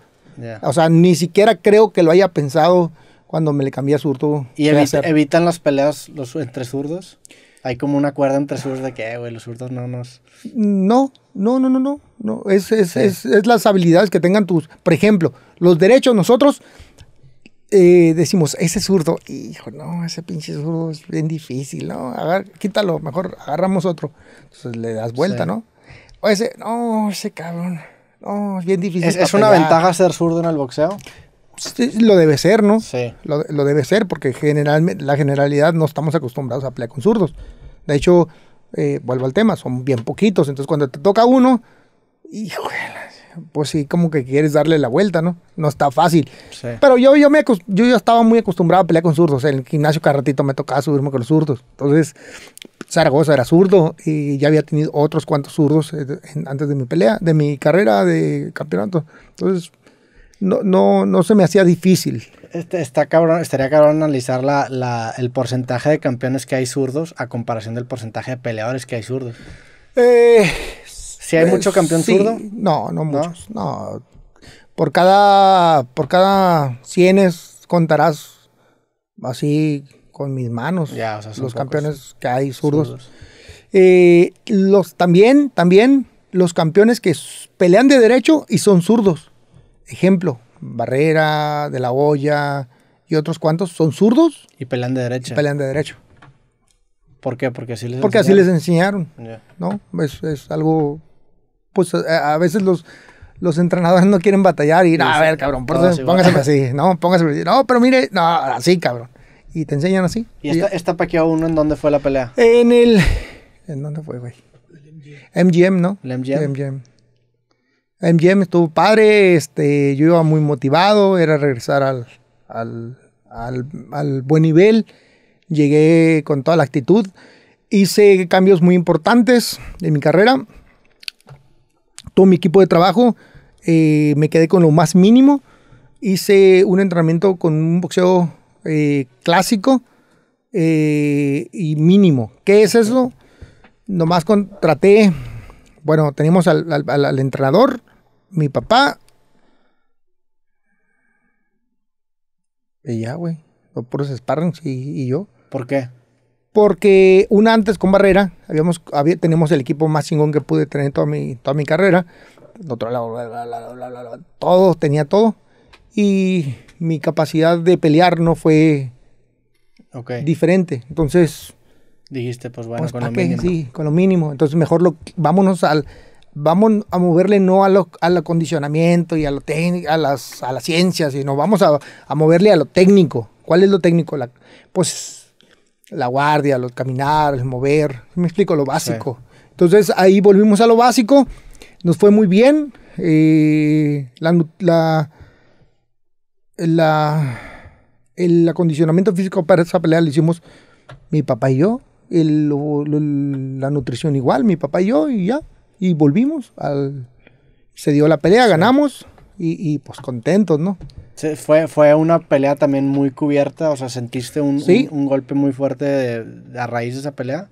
O sea, ni siquiera creo que lo haya pensado cuando me le cambié a zurdo. ¿Y evita- evitan las peleas los, entre zurdos? Hay como un acuerdo entre zurdos de que, eh, güey, los zurdos no nos... No, no, no, no, no. no. Es, es, Sí. es, es las habilidades que tengan tus. Por ejemplo, los derechos, nosotros eh, decimos, ese zurdo, hijo, no, ese pinche zurdo es bien difícil, ¿no? Agar, quítalo, mejor agarramos otro. Entonces le das vuelta, Sí. ¿no? O ese, no, ese cabrón, no, es bien difícil. ¿Es, una pelear". ventaja ser zurdo en el boxeo? Sí, lo debe ser, ¿no? Sí. Lo, lo debe ser, porque generalmente, la generalidad no estamos acostumbrados a pelear con zurdos. De hecho, eh, vuelvo al tema, son bien poquitos. Entonces, cuando te toca uno, híjole, pues sí, como que quieres darle la vuelta, ¿no? No está fácil. Sí. Pero yo, yo, me, yo ya estaba muy acostumbrado a pelear con zurdos. En el gimnasio cada ratito me tocaba subirme con los zurdos. Entonces, Zaragoza era zurdo y ya había tenido otros cuantos zurdos eh, antes de mi pelea, de mi carrera de campeonato. Entonces, no, no, no se me hacía difícil. Este, está cabrón, estaría cabrón analizar la, la- el porcentaje de campeones que hay zurdos a comparación del porcentaje de peleadores que hay zurdos. Eh, ¿Si hay mucho campeón sí. zurdo? No, no muchos. No. Por cada, por cada cienes contarás así con mis manos Ya, o sea, son los pocos. campeones que hay zurdos. Eh, los también, también los campeones que pelean de derecho y son zurdos. Ejemplo, Barrera, De la Hoya y otros cuantos son zurdos Y pelean de y derecha. pelean de derecho. ¿Por qué? Porque así les Porque así les enseñaron. enseñaron. ¿no? Es, es algo, pues a, a veces los, los entrenadores no quieren batallar y, no, a ver, cabrón, por eso, igual. póngaseme así, no, póngaseme así, no, pero mire, no, así, cabrón. Y te enseñan así. ¿Y esta, esta Pacquiao 1 en dónde fue la pelea? En el. ¿En dónde fue, güey? MGM, ¿no? ¿El MGM? MGM. MGM estuvo padre, este, yo iba muy motivado, era regresar al, al, al, al buen nivel, llegué con toda la actitud, hice cambios muy importantes en mi carrera, todo mi equipo de trabajo, eh, me quedé con lo más mínimo, hice un entrenamiento con un boxeo eh, clásico eh, y mínimo. ¿Qué es eso? Nomás contraté, bueno, al- al- al entrenador, mi papá. Y ya, güey. Los puros sparrings y, y yo. ¿Por qué? Porque una antes con Barrera, habíamos, había, teníamos el equipo más chingón que pude tener en toda mi, toda mi carrera. De otro lado, bla, bla, bla, todo, tenía todo. Y mi capacidad de pelear no fue Ok. diferente. Entonces, Dijiste, pues bueno, pues con ¿para lo qué? mínimo. Sí, con lo mínimo. Entonces mejor lo, vámonos al, vamos a moverle no a lo- al acondicionamiento y a lo técnico, a las, a las ciencias, sino vamos a, a moverle a lo técnico. ¿Cuál es lo técnico? La, pues la guardia, los caminar, el mover, me explico, lo básico. Entonces ahí volvimos a lo básico, nos fue muy bien. eh, la, la, la- el acondicionamiento físico para esa pelea lo hicimos mi papá y yo. El- lo- lo- la nutrición igual, mi papá y yo, y ya. Y volvimos. Al, se dio la pelea, ganamos y, y, pues contentos, ¿no? Sí, fue, fue una pelea también muy cubierta, o sea, ¿sentiste un, Sí. un, un golpe muy fuerte de- de- a raíz de esa pelea?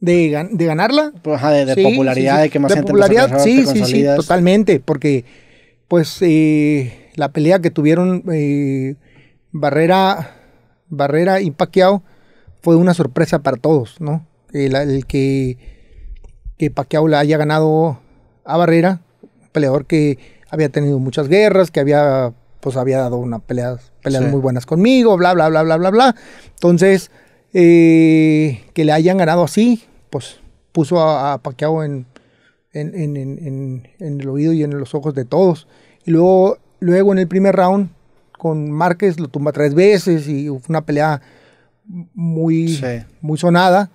De, gan- de ganarla. Pues, ajá, de, de Sí, popularidad, de que más De gente popularidad, empezó a sí, sí, sí, totalmente, porque pues eh, la pelea que tuvieron eh, Barrera, Barrera y Pacquiao fue una sorpresa para todos, ¿no? El, el que, que Pacquiao le haya ganado a Barrera, un peleador que había tenido muchas guerras, que había pues había dado una pelea, peleas Sí. muy buenas conmigo, bla, bla, bla, bla, bla, bla. Entonces, eh, que le hayan ganado así, pues puso a, a Pacquiao en, en, el oído y en los ojos de todos. Y luego, luego en el primer round, con Márquez lo tumba tres veces y fue una pelea muy, Sí. muy sonada.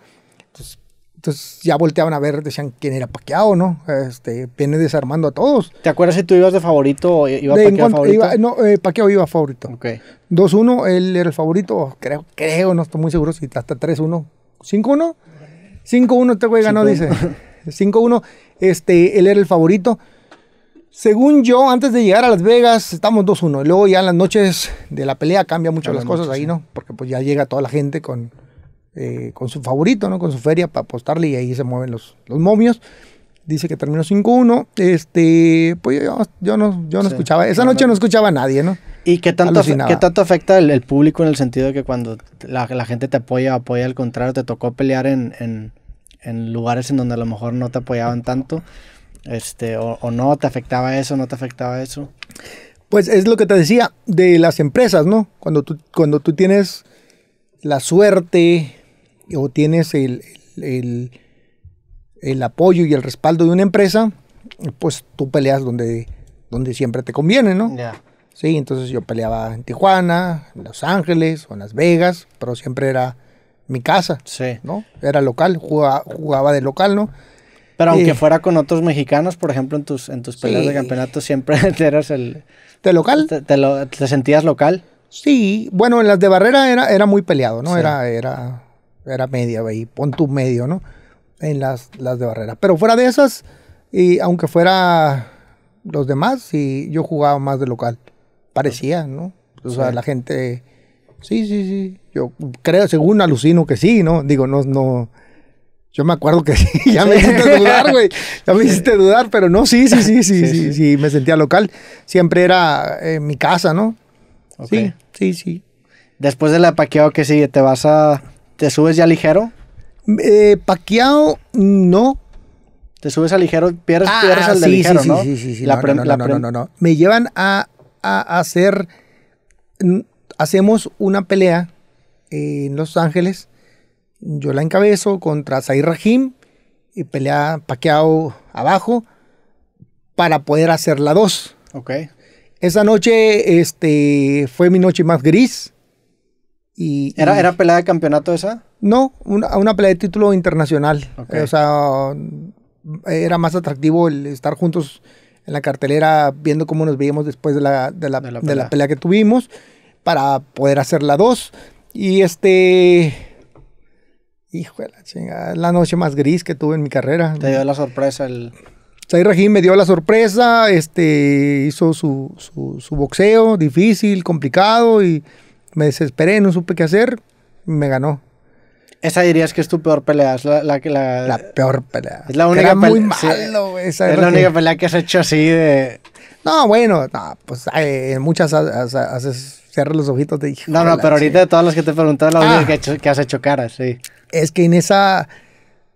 Entonces, entonces ya volteaban a ver, decían quién era Pacquiao, ¿no? Este, viene desarmando a todos. ¿Te acuerdas si tú ibas de favorito o iba De- cuanto- favorito? iba- no, eh, Pacquiao iba favorito. Ok. 2-1, él era el favorito, creo, creo, no estoy muy seguro si hasta 3-1. ¿5-1? 5-1 este güey ganó, dice. 5-1, este, él era el favorito. Según yo, antes de llegar a Las Vegas, estamos 2-1. Y luego ya en las noches de la pelea cambia mucho las cosas mucho, ahí. ¿no? Porque pues ya llega toda la gente con, eh, con su favorito, ¿no? Con su feria para apostarle y ahí se mueven los, los momios. Dice que terminó 5-1. Este, pues yo, yo no, yo no Sí. escuchaba. Esa No, noche no. escuchaba a nadie, ¿no? ¿Y qué tanto, qué tanto afecta el, el público en el sentido de que cuando la, la gente te apoya, apoya al contrario, te tocó pelear en, en- en lugares en donde a lo mejor no te apoyaban tanto? Este, o, o no, te afectaba eso, no te afectaba eso. Pues es lo que te decía de las empresas, ¿no? Cuando tú, cuando tú tienes la suerte o tienes el, el, el apoyo y el respaldo de una empresa, pues tú peleas donde, donde siempre te conviene, ¿no? Ya. Sí, entonces yo peleaba en Tijuana, en Los Ángeles o en Las Vegas, pero siempre era mi casa, Sí. ¿no? Era local, jugaba, jugaba de local, ¿no? Pero aunque Eh. fuera con otros mexicanos, por ejemplo, en tus, en tus peleas Sí. de campeonato, siempre eras el... De local. Te, te lo- te sentías local. Sí, bueno, en las de Barrera era, era muy peleado, ¿no? Sí. Era, era, era media, güey, pon tu medio, ¿no? En las, las de Barrera. Pero fuera de esas, y aunque fuera los demás, sí, yo jugaba más de local. Parecía, ¿no? O sea, Sí. la gente, sí, sí, sí. Yo creo, según alucino que sí, ¿no? Digo, no, no. Yo me acuerdo que sí, ya me hiciste dudar, güey. Ya me hiciste dudar, pero no, sí, sí, sí, sí, Sí, sí, sí. sí, me sentía local. Siempre era en mi casa, ¿no? Sí, sí, sí. Después de la paqueo que sigue, ¿te vas a... ¿Te subes ya ligero? Eh, Pacquiao, no. ¿Te subes a ligero? Pierdes, pierdes al de ligero, sí, ¿no? sí, sí, sí, La no, prem- no, no, la no, no. Me llevan a, a hacer, hacemos una pelea en Los Ángeles. Yo la encabezo contra Zair Rahim y pelea Pacquiao abajo. para poder hacer la 2. Ok. Esa noche este, fue mi noche más gris. Y, ¿Era, y- ¿Era pelea de campeonato esa? No, una, una pelea de título internacional. Ok. Eh, o sea, era más atractivo el estar juntos en la cartelera viendo cómo nos veíamos después de la, de la, De la de pelea. la pelea que tuvimos para poder hacer la 2. Y este... Hijo de la chingada, la noche más gris que tuve en mi carrera. Te dio la sorpresa el... Zair Rahim me dio la sorpresa, este, hizo su, su, su boxeo difícil, complicado y me desesperé, no supe qué hacer, me ganó. Esa dirías que es tu peor pelea. Es la, la que la... La peor pelea. Es la Que única muy pelea- sí. malo, es la Rahim. única pelea que has hecho así de... No, bueno, no, pues en muchas ha- ha- haces, cierras los ojitos de No, de no, la pero ahorita de todas las que te he preguntado, la única Ah. que, he hecho- que has hecho caras, sí. Es que en esa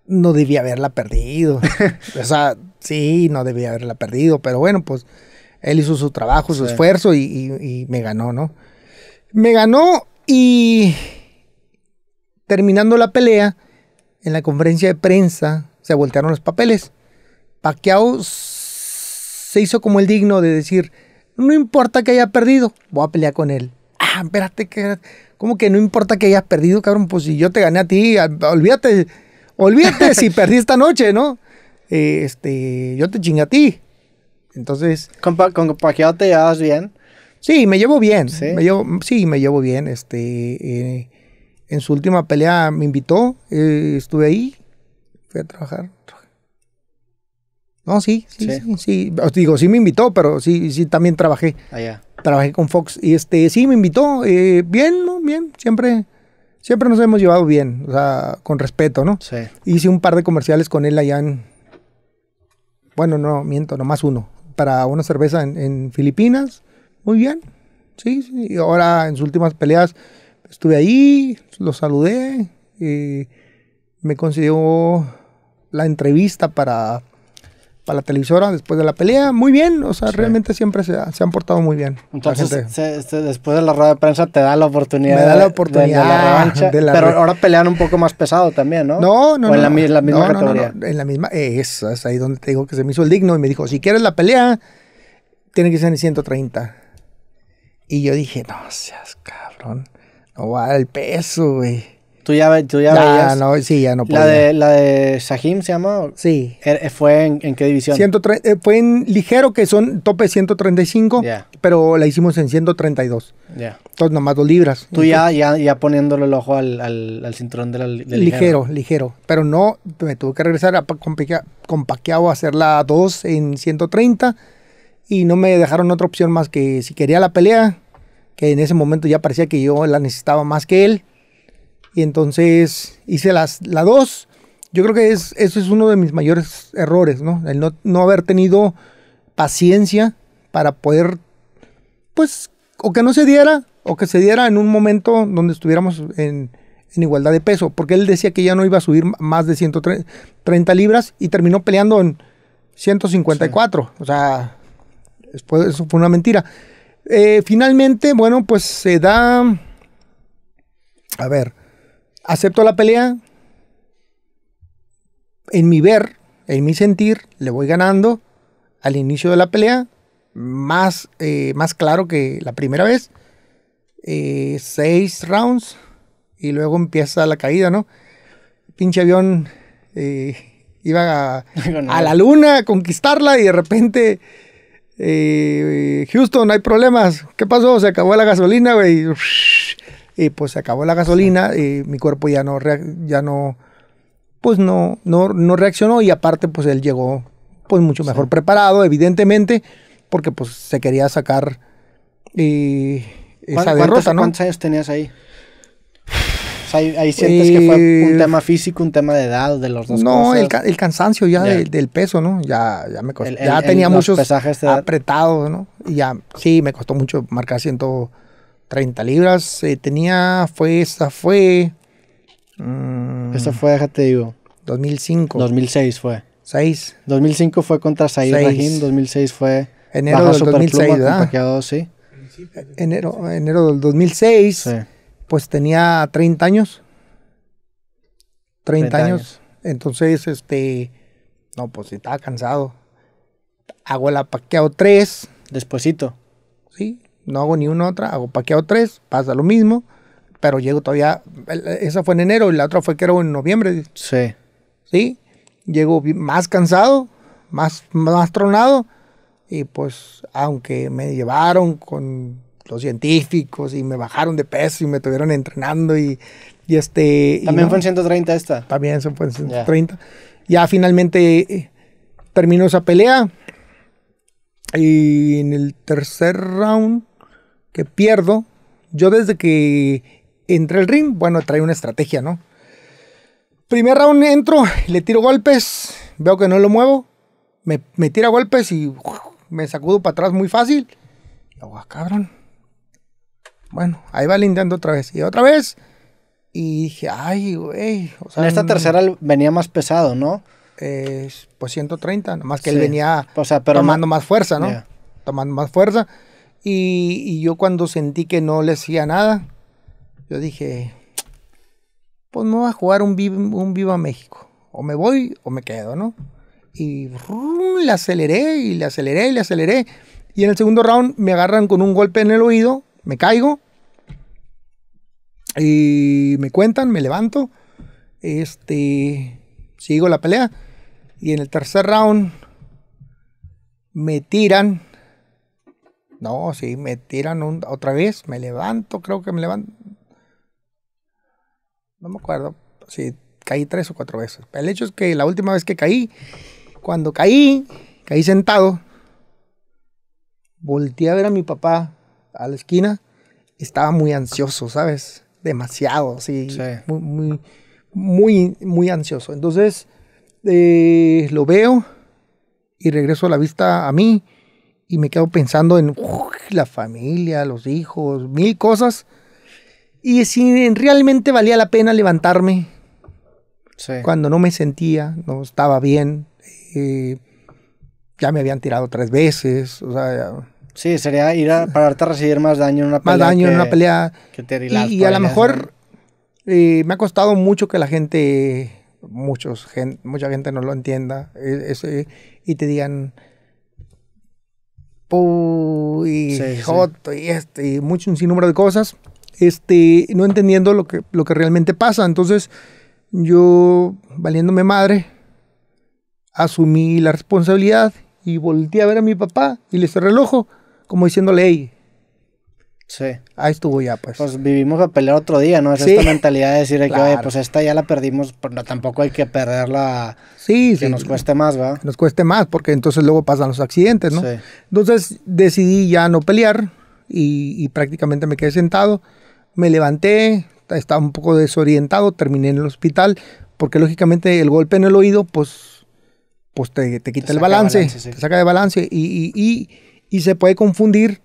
no debía haberla perdido. o sea, sí, no debía haberla perdido, pero bueno, pues él hizo su trabajo, su Sí. esfuerzo y, y- y me ganó, ¿no? Me ganó y terminando la pelea, en la conferencia de prensa se voltearon los papeles. Pacquiao se hizo como el digno de decir, no importa que haya perdido, voy a pelear con él. Ah, espérate, que ¿cómo que no importa que hayas perdido, cabrón? Pues si yo te gané a ti, olvídate, olvídate si perdí esta noche, ¿no? Eh, Este, yo te chingué a ti. Entonces, Con, Pa- con Pacquiao te llevabas bien. Sí, me llevo bien. ¿Sí? Me llevo, sí, me llevo bien. Este, eh, en su última pelea me invitó, eh, estuve ahí, fui a trabajar. No, sí, sí, Sí. sí, sí. Os digo, sí me invitó, pero sí, sí también trabajé. Allá. Trabajé con Fox y este, sí me invitó, eh, bien, ¿no? Bien, siempre, siempre nos hemos llevado bien, o sea, con respeto, ¿no? Sí. Hice un par de comerciales con él allá en. Bueno, no, miento, nomás uno. Para una cerveza en, en Filipinas. Muy bien. Sí, sí. Y ahora en sus últimas peleas estuve ahí, lo saludé. eh, me concedió la entrevista para, para la televisora después de la pelea. Muy bien, o sea, Sí. realmente siempre se, ha- se han portado muy bien. Entonces, se- se- después de la rueda de prensa te da la oportunidad. Me da la de- de- oportunidad De, la revancha. de la pero re- ahora pelean un poco más pesado también, ¿no? No, no, O en no. la, la misma No, categoría. no, En la misma, es, es ahí donde te digo que se me hizo el digno y me dijo, si quieres la pelea, tiene que ser en 130. Y yo dije, no seas cabrón, no va el peso, güey. Tú ya, tú ya, Ya, veías. no, sí, ya no podía. la, de, la de Sahim se llama. Sí. Er- ¿Fue en, en qué división? 130, eh, fue en ligero, que son tope 135, Ya. pero la hicimos en 132. Ya. Entonces, nomás dos libras. Tú ya, ya, ya poniéndole el ojo al, al, al cinturón del ligero, ligero. Pero no, me tuve que regresar a, con, Pacquiao a hacer la 2 en 130 y no me dejaron otra opción más que si quería la pelea, que en ese momento ya parecía que yo la necesitaba más que él. Y entonces hice las, la 2. Yo creo que es, eso es uno de mis mayores errores, ¿no? El no, no haber tenido paciencia para poder, pues, o que no se diera, o que se diera en un momento donde estuviéramos en, en igualdad de peso, porque él decía que ya no iba a subir más de 130 libras y terminó peleando en 154. O sea, después eso fue una mentira. Eh, finalmente, bueno, pues se da... A ver, acepto la pelea. En mi ver, en mi sentir, le voy ganando al inicio de la pelea. Más, eh, más claro que la primera vez. Eh, seis rounds. Y luego empieza la caída, ¿no? Pinche avión iba a, a la luna a conquistarla y de repente... eh, Houston, hay problemas. ¿Qué pasó? Se acabó la gasolina, güey. Y pues se acabó la gasolina, y mi cuerpo ya no, ya no, pues no, no, no reaccionó y aparte pues él llegó pues mucho mejor preparado, evidentemente, porque pues se quería sacar eh, esa ¿Cuántos, derrota, ¿no? ¿Cuántos años tenías ahí? O sea, ahí, ahí sientes que fue un Eh, tema físico, un tema de edad, de los dos No, cosas. el, el cansancio ya, Ya. de- del peso, ¿no? Ya, ya me costó. El- el- ya tenía muchos pesajes apretados, ¿no? Y ya, sí, me costó mucho marcar 130 libras. Eh, tenía, fue, esa fue. mm, Eso fue, déjate digo, 2005. 2006 fue. 6. 2005 fue contra Said. Rahim, 2006 fue Enero del superpluma 2006, con ¿verdad? Sí. Enero, enero del 2006. Sí. Pues tenía 30 años. 30, 30 años. años. Entonces, este. No, pues estaba cansado. hago la paqueado 3, Despuésito. ¿sí? No hago ni una otra, hago paqueado 3, pasa lo mismo, pero llego todavía, esa fue en enero y la otra fue que era en noviembre, Sí. ¿sí? Llego más cansado, más, más tronado, y pues aunque me llevaron con los científicos y me bajaron de peso y me estuvieron entrenando y, y este... También fue en 130 esta. También se fue en Ya. 130. Ya finalmente eh, terminó esa pelea. Y en el tercer round que pierdo, yo desde que entré al ring, bueno, traía una estrategia, ¿no? Primer round entro, le tiro golpes, veo que no lo muevo, me, me tira golpes y ¡uf! me sacudo para atrás muy fácil. Y "Ah, cabrón. Bueno, ahí va lindando otra vez. Y otra vez. Y dije, ay, güey. O sea, En esta no- tercera venía más pesado, ¿no? eh, pues 130, nomás que Sí. él venía O sea, pero tomando no- más fuerza, ¿no? Ya. Tomando más fuerza. Y, y yo cuando sentí que no le hacía nada, yo dije, pues me voy a jugar un, Viva- un Viva México. O me voy o me quedo, ¿no? Y rum, le aceleré y le aceleré y le aceleré. Y en el segundo round me agarran con un golpe en el oído, me caigo. Y me cuentan, me levanto. Este, sigo la pelea. Y en el tercer round me tiran. No, sí, me tiran otra vez. Me levanto, creo que me levanto. No me acuerdo. Sí, caí tres o cuatro veces. El hecho es que la última vez que caí, cuando caí, caí sentado. Volteé a ver a mi papá a la esquina. Estaba muy ansioso, ¿sabes? Demasiado, sí. Sí. Muy, muy, muy, muy ansioso. Entonces, eh, lo veo y regreso la vista a mí y me quedo pensando en la familia, los hijos, mil cosas. Y si realmente valía la pena levantarme Sí. cuando no me sentía, no estaba bien, eh, ya me habían tirado tres veces, o sea, ya- Sí, sería ir a pararte a recibir más daño en una pelea. más daño en una pelea. Que te Y, a lo mejor eh, me ha costado mucho que la gente, muchos, mucha gente no lo entienda eh, ese, y te digan, "Pu", y Sí, sí. joto, y este, y mucho, un sinnúmero de cosas, este, no entendiendo lo que, lo que realmente pasa. Entonces, yo, valiéndome madre, asumí la responsabilidad y volteé a ver a mi papá y le cerré el ojo, como diciéndole, hey, Sí. ahí estuvo ya, pues. Pues vivimos a pelear otro día, ¿no? Es Sí. esta mentalidad de decir de que, oye, Claro. pues esta ya la perdimos, pero no, tampoco hay que perderla sí, que sí. nos cueste más, ¿va? que nos cueste más, porque entonces luego pasan los accidentes, ¿no? Sí. Entonces decidí ya no pelear y, y prácticamente me quedé sentado. Me levanté, estaba un poco desorientado, terminé en el hospital, porque lógicamente el golpe en el oído, pues, pues te, te quita Te el balance, balance, te saca de balance y, y- y- y se puede confundir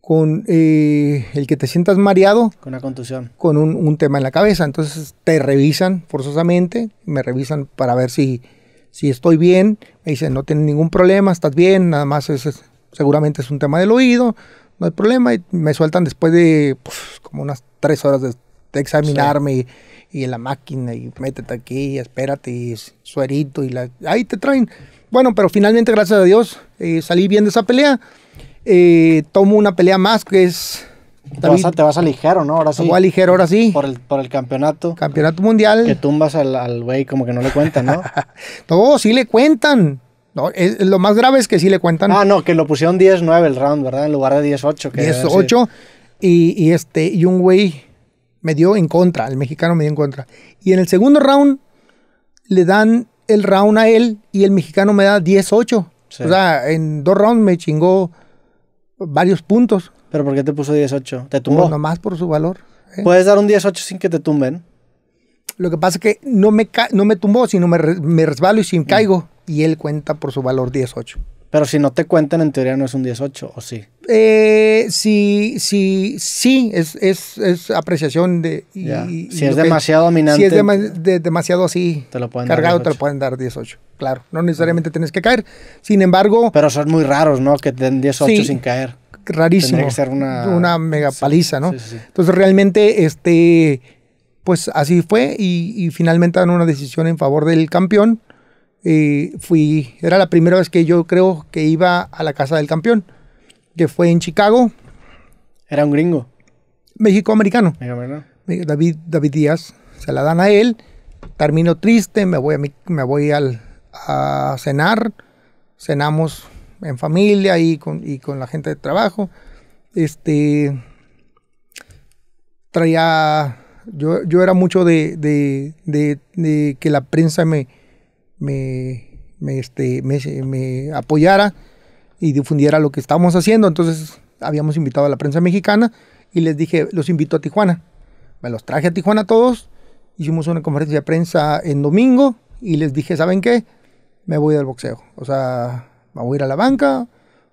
con eh, el que te sientas mareado Con una contusión. con un, un tema en la cabeza. Entonces te revisan forzosamente, me revisan para ver si, si estoy bien. Me dicen, no tienes ningún problema, estás bien, nada más es, es- seguramente es un tema del oído, no hay problema. Y me sueltan después de pues, como unas tres horas de, de examinarme y, y en la máquina y métete aquí, espérate, y suerito y la, ahí te traen. Bueno, pero finalmente, gracias a Dios, eh, salí bien de esa pelea. Eh, tomo una pelea más que es... Te vas, a, te vas a ligero, ¿no? Ahora sí. Voy a ligero ahora sí. Por el, por el campeonato. Campeonato mundial. Que tumbas al al güey como que no le cuentan, ¿no? No, sí le cuentan. No, es- lo más grave es que sí le cuentan. ah, no, que lo pusieron 10-9 el round, ¿verdad? En lugar de 10-8. que debe haber sido. 18 y, y este y un güey me dio en contra, el mexicano me dio en contra. Y en el segundo round le dan el round a él y el mexicano me da 10-8. Sí. O sea, en dos rounds me chingó varios puntos. ¿Pero por qué te puso 10-8? ¿Te Pues tumbó? nomás por su valor. ¿eh? Puedes dar un 10-8 sin que te tumben. Lo que pasa es que no me, no me tumbó, sino me, re- me resbalo y sin caigo. Y él cuenta por su valor 10-8. Pero si no te cuentan, en teoría no es un 10-8, ¿o sí? Eh, sí, sí, sí, es, es, es apreciación de... y- Si es que- demasiado dominante, Si es dema- de- demasiado así te lo pueden dar cargado, te 18. lo pueden dar 18. Claro, no necesariamente tienes que caer. Sin embargo, Pero son muy raros, ¿no? Que te den 18 Sí. sin caer. rarísimo. tendría que ser una- mega sí, paliza, ¿no? sí. Entonces realmente, este, pues así fue y, y finalmente dan una decisión en favor del campeón. Eh, fui, era la primera vez que yo creo que iba a la casa del campeón, que fue en Chicago. Era un gringo. México-americano. México-americano. David, David Díaz. Se la dan a él. Termino triste, me voy, a me voy al, a cenar. Cenamos en familia y con, y con la gente de trabajo. Este. Traía. Yo, yo era mucho de, de, de, que la prensa me, me, me, este, me, me apoyara y difundiera lo que estábamos haciendo. Entonces habíamos invitado a la prensa mexicana y les dije, los invito a Tijuana. Me los traje a Tijuana todos, hicimos una conferencia de prensa en domingo y les dije, ¿saben qué? Me voy del boxeo. O sea, me voy a ir a la banca,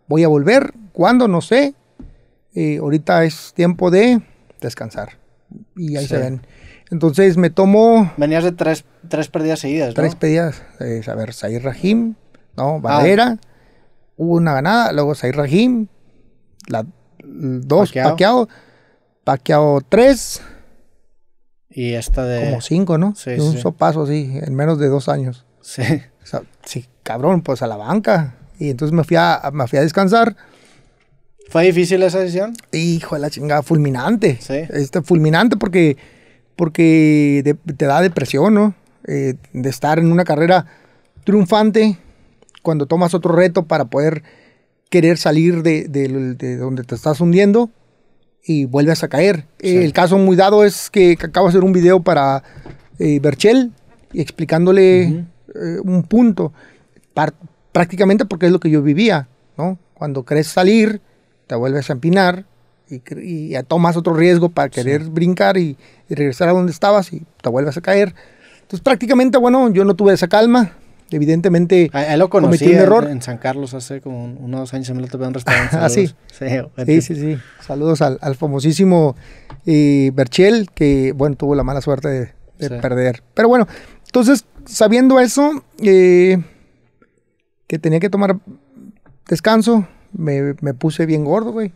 voy a volver. ¿Cuándo? No sé. Eh, ahorita es tiempo de descansar. Y ahí se ven. Entonces me tomo... Venías de tres, tres pérdidas seguidas, ¿no? Tres pérdidas. Eh, a ver, Zahir Rahim, ¿no? Barrera. Ah. Hubo una ganada, luego Zahir Rahim, la, dos Paqueado. Paqueado tres. Y esta de... Como cinco, ¿no? Sí, Un sopazo así, en menos de dos años. Sí. sí, cabrón, pues a la banca. Y entonces me fui a, me fui a descansar. ¿Fue difícil esa decisión? Hijo de la chingada, fulminante. Sí. Este, fulminante porque, porque te da depresión, ¿no? Eh, de estar en una carrera triunfante cuando tomas otro reto para poder querer salir de, donde te estás hundiendo y vuelves a caer. El caso muy dado es que acabo de hacer un video para eh, Berchel explicándole eh, un punto, prácticamente porque es lo que yo vivía, ¿no? Cuando querés salir, te vuelves a empinar y, tomas otro riesgo para querer brincar y, y, regresar a donde estabas y te vuelves a caer. Entonces prácticamente, bueno, yo no tuve esa calma, evidentemente a, lo conocí un error. En, San Carlos hace como unos dos años, se me lo topé en un restaurante. ah, sí. Sí, sí, sí, Saludos al, famosísimo eh, Berchel, que, bueno, tuvo la mala suerte de, perder. Pero bueno, entonces, sabiendo eso, eh, que tenía que tomar descanso, me, me puse bien gordo, güey.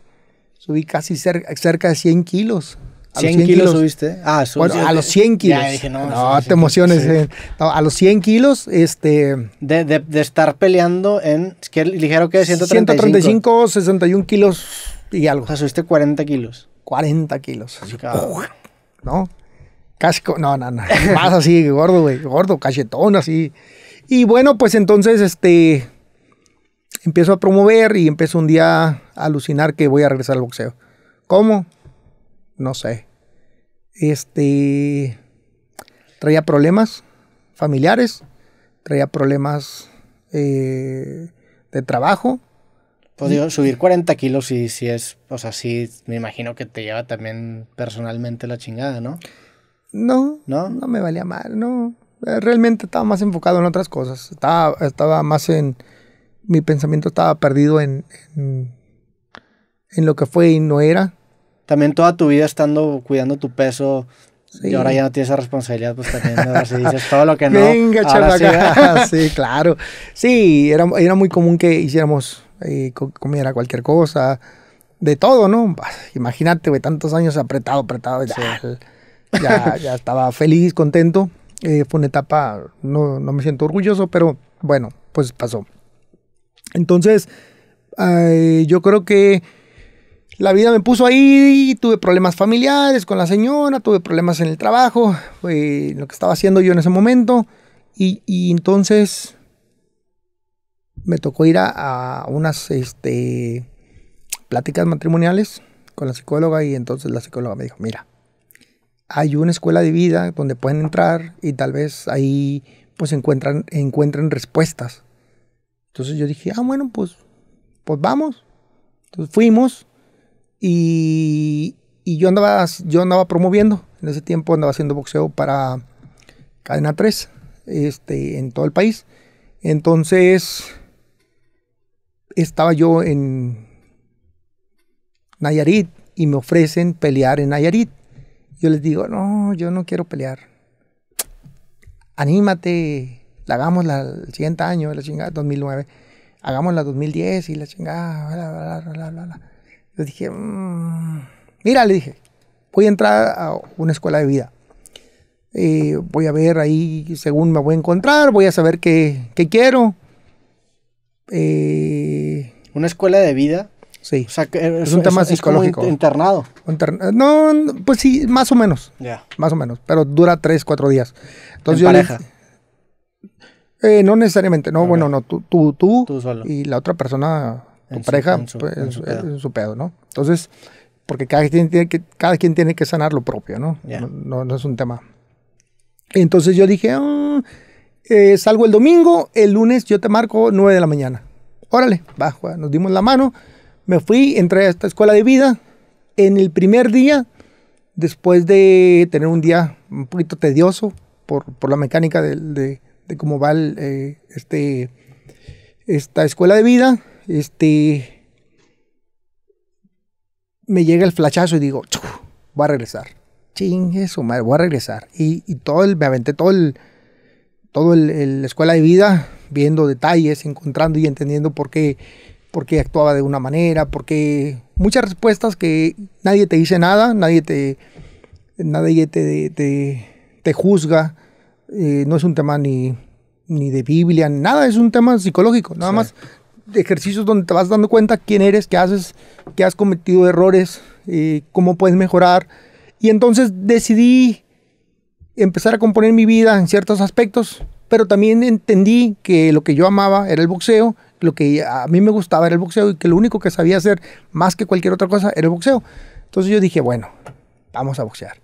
Subí casi cerca de 100 kilos. 100, kilos, subiste. Ah, a los 100 kilos. no, te emociones. Eh. a los 100 kilos, este... De, de, estar peleando en, ¿qué ligero que 135. 135, 61 kilos y algo. O sea, subiste 40 kilos. 40 kilos. ¿No? Casco, no, no, no. Más así, gordo, güey. Gordo, cachetón, así. Y bueno, pues entonces, este... Empiezo a promover y empiezo un día a alucinar que voy a regresar al boxeo. ¿Cómo? No sé este, traía problemas familiares, traía problemas eh, de trabajo. Pues subir 40 kilos si, si es, o sea, sí, me imagino que te lleva también personalmente la chingada, ¿no? No, no, no me valía mal, no. Realmente estaba más enfocado en otras cosas. Estaba, estaba más en, mi pensamiento estaba perdido en, en, en lo que fue y no era también toda tu vida estando cuidando tu peso y ahora ya no tienes esa responsabilidad, pues también ahora si dices todo lo que no. Venga, chaval. Sí. claro. Sí, era, era muy común que hiciéramos, eh, comiera cualquier cosa, de todo, ¿no? Imagínate, güey, tantos años apretado, apretado, ya, ya, estaba feliz, contento. Eh, fue una etapa, no, no me siento orgulloso, pero bueno, pues pasó. Entonces, yo creo que la vida me puso ahí, tuve problemas familiares con la señora, tuve problemas en el trabajo, fue lo que estaba haciendo yo en ese momento. Y, entonces me tocó ir a, unas este, pláticas matrimoniales con la psicóloga y entonces la psicóloga me dijo, mira, hay una escuela de vida donde pueden entrar y tal vez ahí pues encuentran, encuentren respuestas. Entonces yo dije, ah, bueno, pues, pues vamos. Entonces fuimos y, yo, andaba, yo andaba promoviendo, en ese tiempo andaba haciendo boxeo para Cadena 3, este, en todo el país. Entonces, estaba yo en Nayarit y me ofrecen pelear en Nayarit. Yo les digo, no, yo no quiero pelear. Anímate, la hagamos la, el siguiente año, la chingada, 2009. Hagamos la 2010 y la chingada, bla, bla, bla, bla, bla. Yo dije, mmm. mira, le dije, voy a entrar a una escuela de vida. Eh, voy a ver ahí según me voy a encontrar, voy a saber qué, qué quiero. Eh, ¿Una escuela de vida? Sí. O sea, que Es un tema psicológico. como in- internado. inter- no, pues sí, más o menos. Ya. Más o menos. Pero dura tres, cuatro días. Entonces ¿En yo le- pareja? Eh, no necesariamente, no, Ok. bueno, no, tú, tú, tú, Tú solo. y la otra persona, tu En su- pareja, en su- pues, en su es su pedo, ¿no? Entonces, porque cada quien tiene que, cada quien tiene que sanar lo propio, ¿no? Ya. No, no- no es un tema. Entonces yo dije, "Ah, eh, salgo el domingo, el lunes yo te marco 9 de la mañana. Órale, va, nos dimos la mano, me fui, entré a esta escuela de vida. En el primer día, después de tener un día un poquito tedioso por, por la mecánica del- de, de cómo va eh, este, esta escuela de vida, este, me llega el flachazo y digo, "Chu, voy a regresar. Chingue su madre, voy a regresar. Y, todo el, me aventé todo el, todo el, el- la escuela de vida, viendo detalles, encontrando y entendiendo por qué, por qué actuaba de una manera, por qué muchas respuestas que nadie te dice nada, nadie te, nadie te, te juzga, eh, no es un tema ni, ni de Biblia, nada, es un tema psicológico, nada Sí. más de ejercicios donde te vas dando cuenta quién eres, qué haces, qué has cometido errores, eh, cómo puedes mejorar. Y entonces decidí empezar a componer mi vida en ciertos aspectos, pero también entendí que lo que yo amaba era el boxeo, lo que a mí me gustaba era el boxeo y que lo único que sabía hacer más que cualquier otra cosa era el boxeo. Entonces yo dije, bueno, vamos a boxear.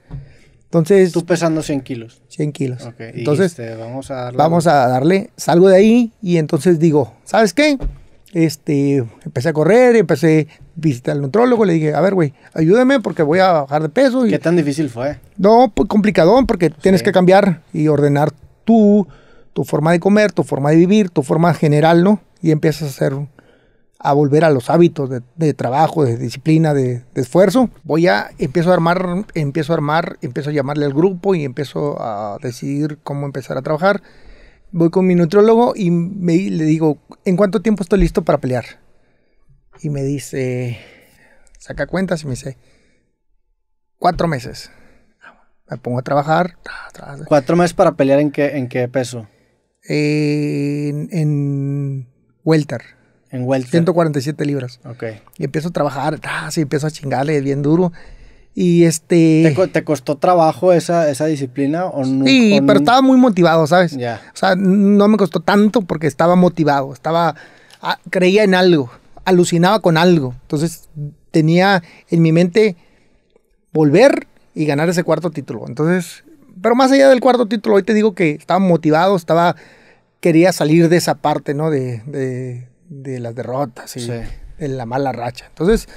Entonces, Tú pesando 100 kilos. 100 kilos. Ok. Entonces, dijiste, vamos a darle. vamos a darle, salgo de ahí y entonces digo, ¿sabes qué? Este, empecé a correr, empecé a visitar al nutrólogo, le dije, a ver, güey, ayúdame porque voy a bajar de peso. Y, ¿Qué tan difícil fue? no, pues complicadón porque tienes que cambiar y ordenar tú, tu forma de comer, tu forma de vivir, tu forma general, ¿no? Y empiezas a hacer, a volver a los hábitos de, de trabajo, de disciplina, de, de esfuerzo. Voy a, empiezo a armar, empiezo a armar, empiezo a llamarle al grupo y empiezo a decidir cómo empezar a trabajar. Voy con mi nutriólogo y me, le digo, ¿en cuánto tiempo estoy listo para pelear? Y me dice, saca cuentas y me dice, cuatro meses. Me pongo a trabajar. tra, tra, ¿Cuatro meses para pelear en qué, en qué peso? en, en welter, En welter. 147 libras. Ok. Y empiezo a trabajar, ah, sí, empiezo a chingarle bien duro. Y este... ¿Te, te costó trabajo esa, esa disciplina o no? sí, o pero estaba muy motivado, ¿sabes? Ya. O sea, no me costó tanto porque estaba motivado, estaba... ah, creía en algo, alucinaba con algo. Entonces tenía en mi mente volver y ganar ese cuarto título. Entonces, pero más allá del cuarto título, hoy te digo que estaba motivado, estaba... Quería salir de esa parte, ¿no? De, de, de las derrotas y Sí. de la mala racha. Entonces,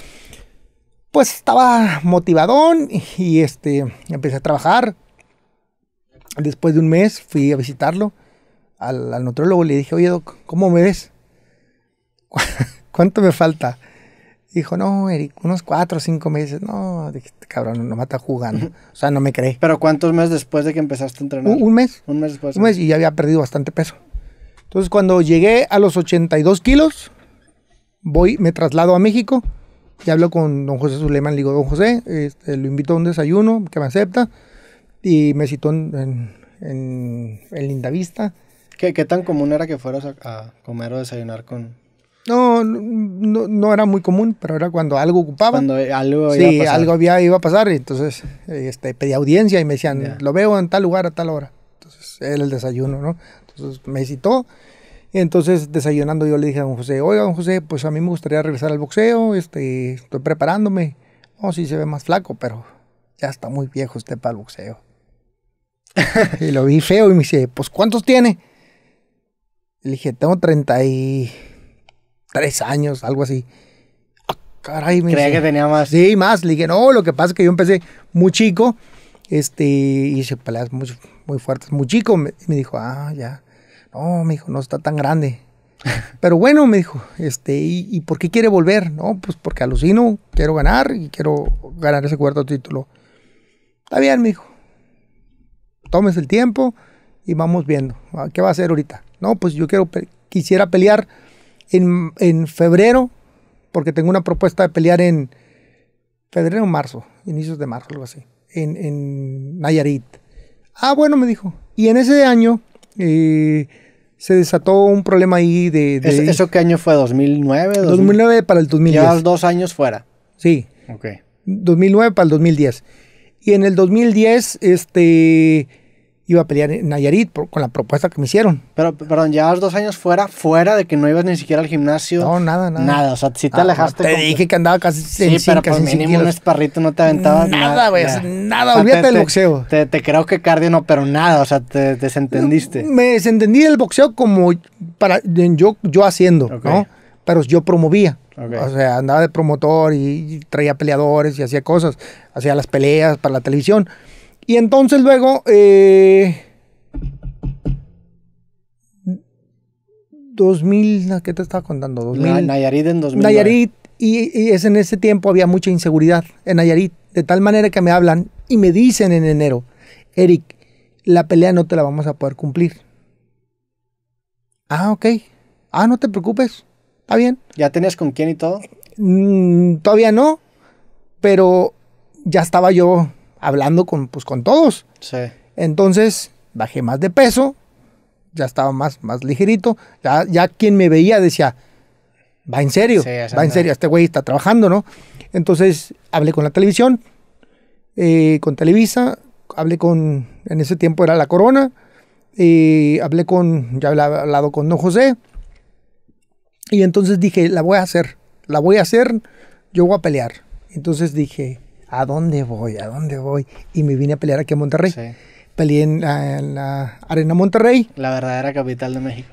pues estaba motivadón y, y, este empecé a trabajar. Después de un mes fui a visitarlo al, al nutriólogo le dije, oye, doc, ¿cómo me ves? ¿Cu- ¿Cuánto me falta? Dijo, no, Eric, unos cuatro o cinco meses. No, dije, "Este cabrón, no está jugando. O sea, no me cree. ¿Pero cuántos meses después de que empezaste a entrenar? Un, un mes, Un mes después. un mes y ya había perdido bastante peso. Entonces, cuando llegué a los 82 kilos, voy, me traslado a México y hablo con don José Suleiman. Le digo, don José, este, lo invito a un desayuno que me acepta. Y me citó en, en, en, Lindavista. ¿Qué, qué tan común era que fueras a, a comer o desayunar con... No, no, no era muy común, pero era cuando algo ocupaba. Cuando algo sí, iba a pasar? algo había, iba a pasar. Y entonces este, pedí audiencia y me decían, Ya. lo veo en tal lugar a tal hora. Entonces era el desayuno, ¿no? Entonces me citó. Y entonces desayunando yo le dije a don José, oiga, don José, pues a mí me gustaría regresar al boxeo, este, estoy preparándome. Oh, sí, se ve más flaco, pero ya está muy viejo usted para el boxeo. y lo vi feo y me dice, pues ¿cuántos tiene? Le dije, tengo 33 años, algo así. Ah, caray, me Creía dice, que tenía más. Sí, más. Le dije, no, lo que pasa es que yo empecé muy chico. Este, hice peleas muy, muy fuertes. Muy chico. Me, me dijo, ah, ya. No, me dijo, no está tan grande. Pero bueno, me dijo, este, ¿y, y por qué quiere volver? No, pues porque alucino, quiero ganar y quiero ganar ese cuarto título. Está bien, me dijo. Tómese el tiempo y vamos viendo. ¿Qué va a hacer ahorita? No, pues yo quiero, quisiera pelear en, en febrero, porque tengo una propuesta de pelear en febrero o marzo, inicios de marzo, algo así, en, en Nayarit. Ah, bueno, me dijo. Y en ese año eh, se desató un problema ahí de... de- ¿Eso, eso qué año fue? ¿2009? 2009 para el 2010. Llevas dos años fuera. Sí, Ok. 2009 para el 2010. Y en el 2010, este, iba a pelear en Nayarit por- con la propuesta que me hicieron. Pero, perdón, llevas dos años fuera, fuera de que no ibas ni siquiera al gimnasio. No, nada, nada. Nada, o sea, si te Ah, alejaste. Te dije que andaba casi Sí, en pero casi mínimo un kilos. esparrito no te aventabas. Nada, güey, ya. nada, olvídate te- del te- boxeo. Te, te creo que cardio no, pero nada, o sea, te desentendiste. Me desentendí del boxeo como para yo, yo haciendo. ¿no? Pero yo promovía. O sea, andaba de promotor y traía peleadores y hacía cosas. Hacía las peleas para la televisión. Y entonces luego, eh, 2000, ¿qué te estaba contando? 2000, Na- Nayarit en 2000. Nayarit, y, y es en ese tiempo había mucha inseguridad en Nayarit, de tal manera que me hablan y me dicen en enero, Eric, la pelea no te la vamos a poder cumplir. Ah, ok. Ah, no te preocupes. Está bien. ¿Ya tenías con quién y todo? Mm, todavía no, pero ya estaba yo hablando con, pues, con todos. Sí. Entonces bajé más de peso, ya estaba más, más ligerito. Ya, ya quien me veía decía, va en serio, Sí, va en serio, este güey está trabajando, ¿no? Entonces hablé con la televisión, eh, con Televisa, hablé con, en ese tiempo era La Corona, eh, hablé con, ya había hablado con Don José. Y entonces dije, la voy a hacer, la voy a hacer, yo voy a pelear. Entonces dije, ¿a dónde voy? ¿A dónde voy? Y me vine a pelear aquí a Monterrey. Sí. Peleé en la, en la Arena Monterrey. La verdadera capital de México.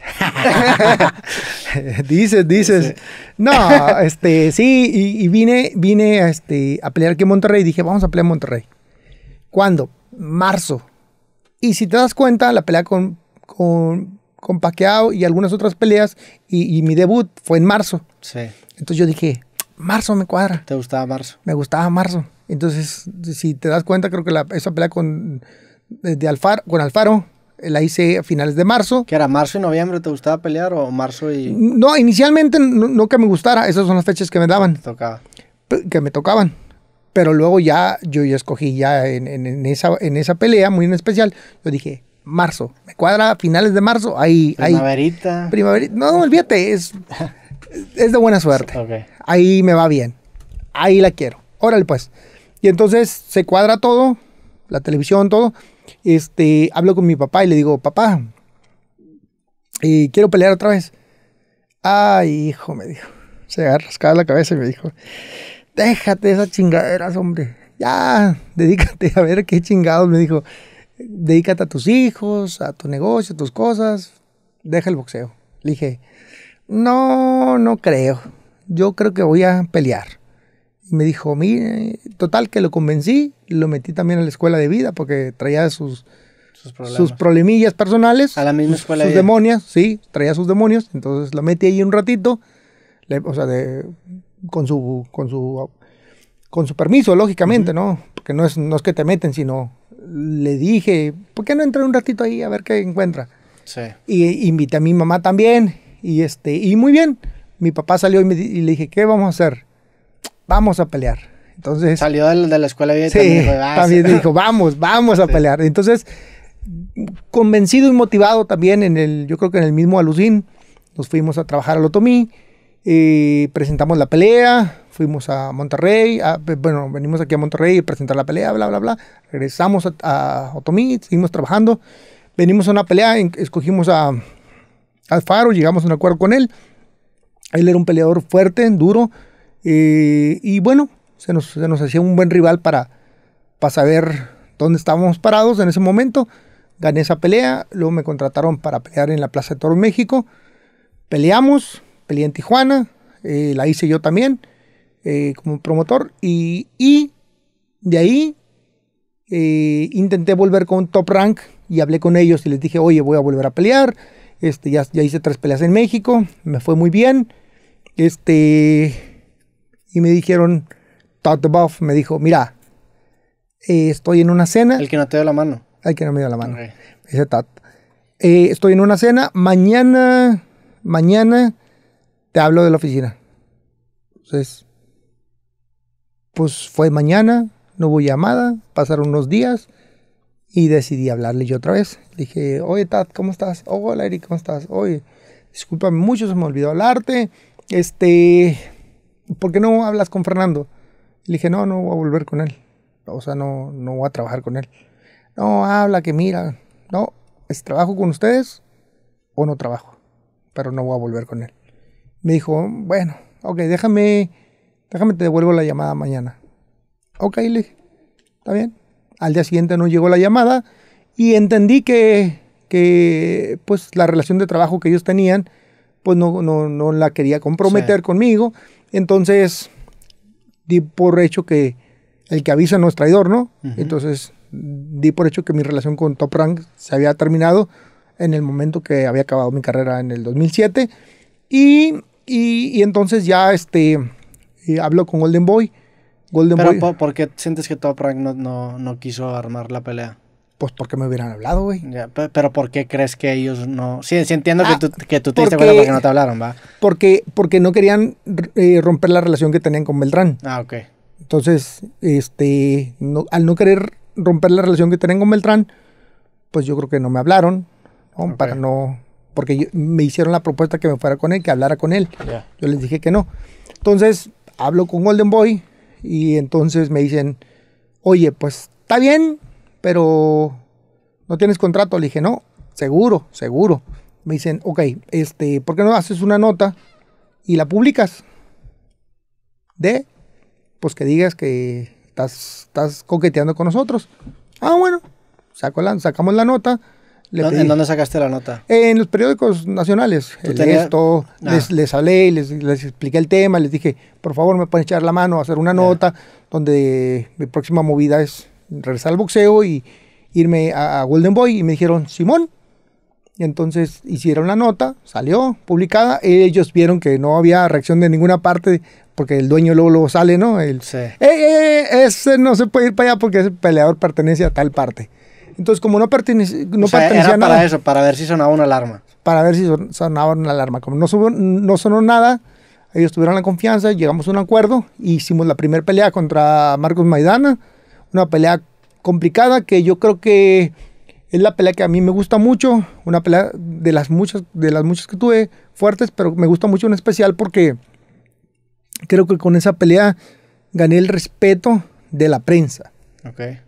dices, dices. No, este, sí, y, y vine, vine a, este, a pelear aquí en Monterrey. Dije, vamos a pelear en Monterrey. ¿Cuándo? Marzo. Y si te das cuenta, la pelea con, con, con Pacquiao y algunas otras peleas, y, y mi debut fue en marzo. Sí. Entonces yo dije, marzo me cuadra. ¿Te gustaba marzo? Me gustaba marzo. Entonces, si te das cuenta, creo que la- esa pelea con, de, Alfaro, con Alfaro eh, la hice a finales de marzo. ¿Qué era? ¿Marzo y noviembre te gustaba pelear o marzo y No, inicialmente no, no que me gustara, esas son las fechas que me daban, tocaba? que me tocaban. Pero luego ya, yo ya escogí ya en, en- en esa, en esa pelea muy en especial, yo dije, marzo, me cuadra a finales de marzo, ahí, ahí, Primaverita. No, olvídate, es, es de buena suerte. Ahí me va bien. Ahí la quiero. Órale, pues. Y entonces se cuadra todo, la televisión, todo. Este, hablo con mi papá y le digo, papá, eh, quiero pelear otra vez. Ay, hijo, me dijo. Se rascaba la cabeza y me dijo, déjate esas chingaderas, hombre. Ya, dedícate a ver qué chingados, me dijo. Dedícate a tus hijos, a tu negocio, a tus cosas. Deja el boxeo. Le dije, no, no creo. Yo creo que voy a pelear. Me dijo, mire, total que lo convencí, lo metí también a la escuela de vida porque traía sus, Sus problemillas personales. A la misma escuela Sus de vida. demonios, sí, traía sus demonios. Entonces lo metí ahí un ratito, le- o sea, de, con su, con su, con su permiso, lógicamente, ¿no? Porque no es, no es que te meten, sino le dije, ¿por qué no entra un ratito ahí a ver qué encuentra? Sí. Y invité a mi mamá también. Y este, y muy bien. Mi papá salió y, me y le dije, ¿qué vamos a hacer? Vamos a pelear. Entonces, Salió del- de, la escuela de y sí, también dijo, "Ah, también sí". dijo, vamos, vamos a Sí. pelear. Entonces, convencido y motivado también en el, yo creo que en el mismo Alucín, nos fuimos a trabajar al Otomí, eh, presentamos la pelea, fuimos a Monterrey, a- bueno, venimos aquí a Monterrey a presentar la pelea, bla, bla, bla, regresamos a, a Otomí, seguimos trabajando, venimos a una pelea, en- escogimos a Alfaro, llegamos a un acuerdo con él, él era un peleador fuerte, duro, eh, y bueno, se nos, se nos hacía un buen rival para, para saber dónde estábamos parados en ese momento. Gané esa pelea, luego me contrataron para pelear en la Plaza de Toro México. Peleamos, peleé en Tijuana, eh, la hice yo también eh, como promotor. Y, y de ahí intenté volver con Top Rank y hablé con ellos y les dije, oye, voy a volver a pelear. Este, ya, ya hice tres peleas en México, me fue muy bien. Este, y me dijeron, Todd the Buff me dijo, mira, eh, estoy en una cena. El que no te dio la mano. Ay, que no me dio la mano. Ok. Ese Todd. Eh, estoy en una cena. Mañana, mañana te hablo de la oficina. Entonces, pues fue mañana, no hubo llamada, pasaron unos días Y decidí hablarle yo otra vez. Dije, oye, Tad, ¿cómo estás? Oh, hola, Eric, ¿cómo estás? Oye, discúlpame mucho, se me olvidó hablarte. Este, ¿por qué no hablas con Fernando? Le dije, no, no voy a volver con él. O sea, no, no voy a trabajar con él. No, habla, que mira. No, es trabajo con ustedes o no trabajo. Pero no voy a volver con él. Me dijo, bueno, ok, déjame, déjame te devuelvo la llamada mañana. Ok, le dije, está bien. Al día siguiente no llegó la llamada y entendí que, que pues la relación de trabajo que ellos tenían, pues no, no, no la quería comprometer conmigo. Entonces, di por hecho que el que avisa no es traidor, ¿no? Entonces, di por hecho que mi relación con Top Rank se había terminado en el momento que había acabado mi carrera en el 2007. Y, y, entonces ya este, hablo con Golden Boy. Golden Pero ¿por, qué sientes que Top Rank no, no, no quiso armar la pelea? Pues porque me hubieran hablado, güey. pero ¿por qué crees que ellos no...? Sí, sí entiendo que, ah, tú, que tú te diste cuenta porque no te hablaron, ¿va? Porque, porque no querían eh, romper la relación que tenían con Beltrán. Ah, ok. Entonces, este, al no querer romper la relación que tenían con Beltrán, pues yo creo que no me hablaron, ¿no? Para no... Porque me hicieron la propuesta que me fuera con él, que hablara con él. Yo les dije que no. Entonces, hablo con Golden Boy y entonces me dicen, oye, pues está bien, pero no tienes contrato. Le dije, no, seguro, seguro. Me dicen, ok, este, ¿por qué no haces una nota y la publicas? De, pues que digas que estás, estás coqueteando con nosotros. Ah, bueno, saco la, sacamos la nota. ¿En dónde sacaste la nota? En los periódicos nacionales. El esto, ah. les, hablé, les, les expliqué el tema, les dije, por favor me pueden echar la mano a hacer una nota donde mi próxima movida es regresar al boxeo y irme a, Golden Boy. Y me dijeron, Simón. Y entonces hicieron la nota, salió publicada. Ellos vieron que no había reacción de ninguna parte porque el dueño luego, luego sale, ¿no? El, sí. Eh, eh, ese no se puede ir para allá porque ese peleador pertenece a tal parte. Entonces, como no, pertenece, no o sea, era para eso, para ver si sonaba una alarma. Para ver si sonaba una alarma. Como no, no sonó nada, ellos tuvieron la confianza, llegamos a un acuerdo, hicimos la primera pelea contra Marcos Maidana, una pelea complicada que yo creo que es la pelea que a mí me gusta mucho, una pelea de las muchas, de las muchas que tuve fuertes, pero me gusta mucho en especial porque creo que con esa pelea gané el respeto de la prensa.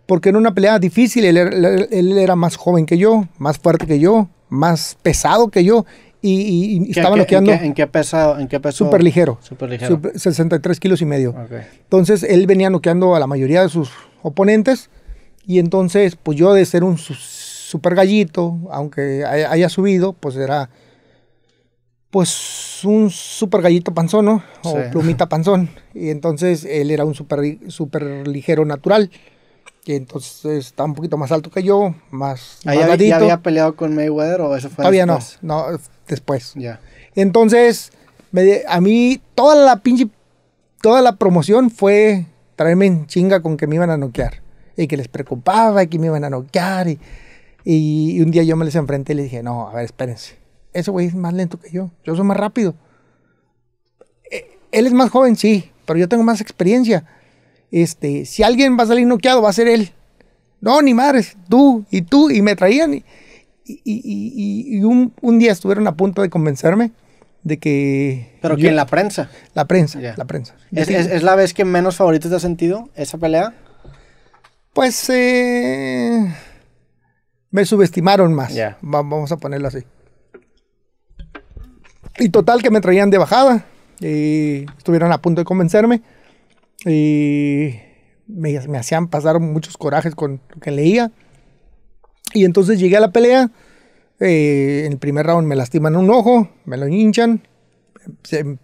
Porque era una pelea difícil, él era, más joven que yo, más fuerte que yo, más pesado que yo. Y, estaba noqueando. ¿en qué, peso? ¿En qué peso? Súper ligero. Súper ligero. 63 kilos y medio. Entonces él venía noqueando a la mayoría de sus oponentes. Y entonces, pues yo de ser un super gallito, aunque haya subido, pues era pues un super gallito panzón, ¿no? O plumita panzón. Y entonces él era un super, super ligero natural. Y entonces estaba un poquito más alto que yo, más, ¿Ahí había, había peleado con Mayweather o eso fue Todavía no, no, después. Ya. Entonces, a mí toda la pinche, toda la promoción fue traerme en chinga con que me iban a noquear. Y que les preocupaba y que me iban a noquear. Y, y un día yo me les enfrenté y les dije, no, a ver, espérense ese güey es más lento que yo, yo soy más rápido. Eh, él es más joven, sí, pero yo tengo más experiencia. Este, si alguien va a salir noqueado, va a ser él. No, ni madres, tú y tú, y me traían. Y, y, un, día estuvieron a punto de convencerme de que... ¿Pero que en la prensa? La prensa, la prensa. ¿Es, la vez que menos favorito te has sentido esa pelea? Pues eh, me subestimaron más. Vamos a ponerlo así. Y total que me traían de bajada. Y estuvieron a punto de convencerme. Y me, hacían pasar muchos corajes con lo que leía. Y entonces llegué a la pelea. Eh, en el primer round me lastiman un ojo, me lo hinchan.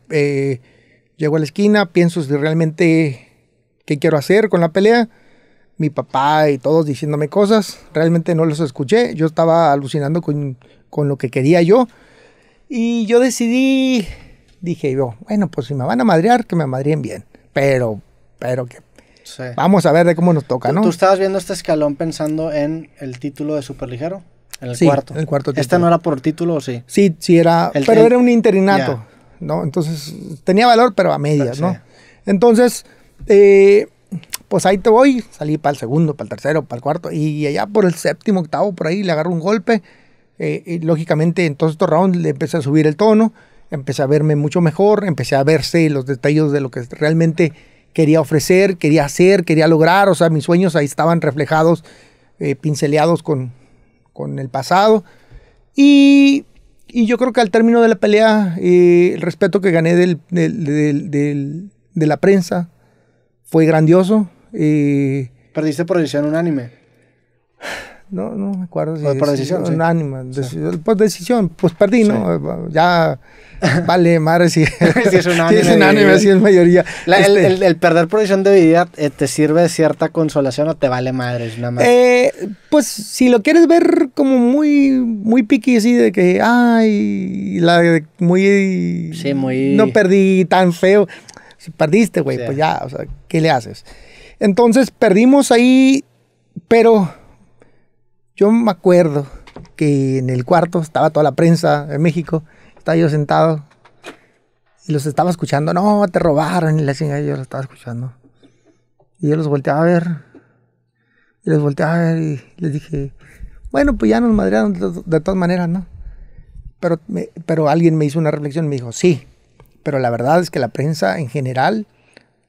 Eh, llego a la esquina, pienso si realmente qué quiero hacer con la pelea. Mi papá y todos diciéndome cosas. Realmente no los escuché. Yo estaba alucinando con, con lo que quería yo. Y yo decidí, dije yo, bueno, pues si me van a madrear, que me madrien bien. Pero, pero que vamos a ver de cómo nos toca, ¿no? ¿Tú estabas viendo este escalón pensando en el título de Superligero? En el sí, cuarto. En el cuarto ¿Este no era por título o sí? Sí, sí era, pero era un interinato, ¿no? Entonces tenía valor, pero a medias, ¿no? Entonces, eh, pues ahí te voy. Salí para el segundo, para el tercero, para el cuarto. Y allá por el séptimo, octavo, por ahí le agarro un golpe. Eh, y lógicamente en todos estos rounds le empecé a subir el tono. Empecé a verme mucho mejor. Empecé a verse los detalles de lo que realmente quería ofrecer, quería hacer, quería lograr. O sea, mis sueños ahí estaban reflejados, eh, pinceleados con, con el pasado. Y yo creo que al término de la pelea, eh, el respeto que gané del, de la prensa fue grandioso. Eh, ¿Perdiste por decisión unánime? No, no me acuerdo si por decisión. Unánime. Pues decisión, pues perdí, ¿no? Ya vale, madre, si, es unánime. si es unánime, si es mayoría. Este el, perder por decisión de vida eh, te sirve de cierta consolación o te vale madre, nada más. Eh, pues si lo quieres ver como muy, muy piqui, así de que, ay, la, muy. Sí, muy. No perdí tan feo. Si perdiste, güey, pues ya, o sea, ¿qué le haces? Entonces perdimos ahí, pero yo me acuerdo que en el cuarto estaba toda la prensa de México, estaba yo sentado y los estaba escuchando. No, te robaron y la chingada, yo los estaba escuchando. Y yo los volteaba a ver. Y los volteaba a ver y les dije, bueno, pues ya nos madrearon de, todas maneras, ¿no? Pero, pero alguien me hizo una reflexión y me dijo, sí, pero la verdad es que la prensa en general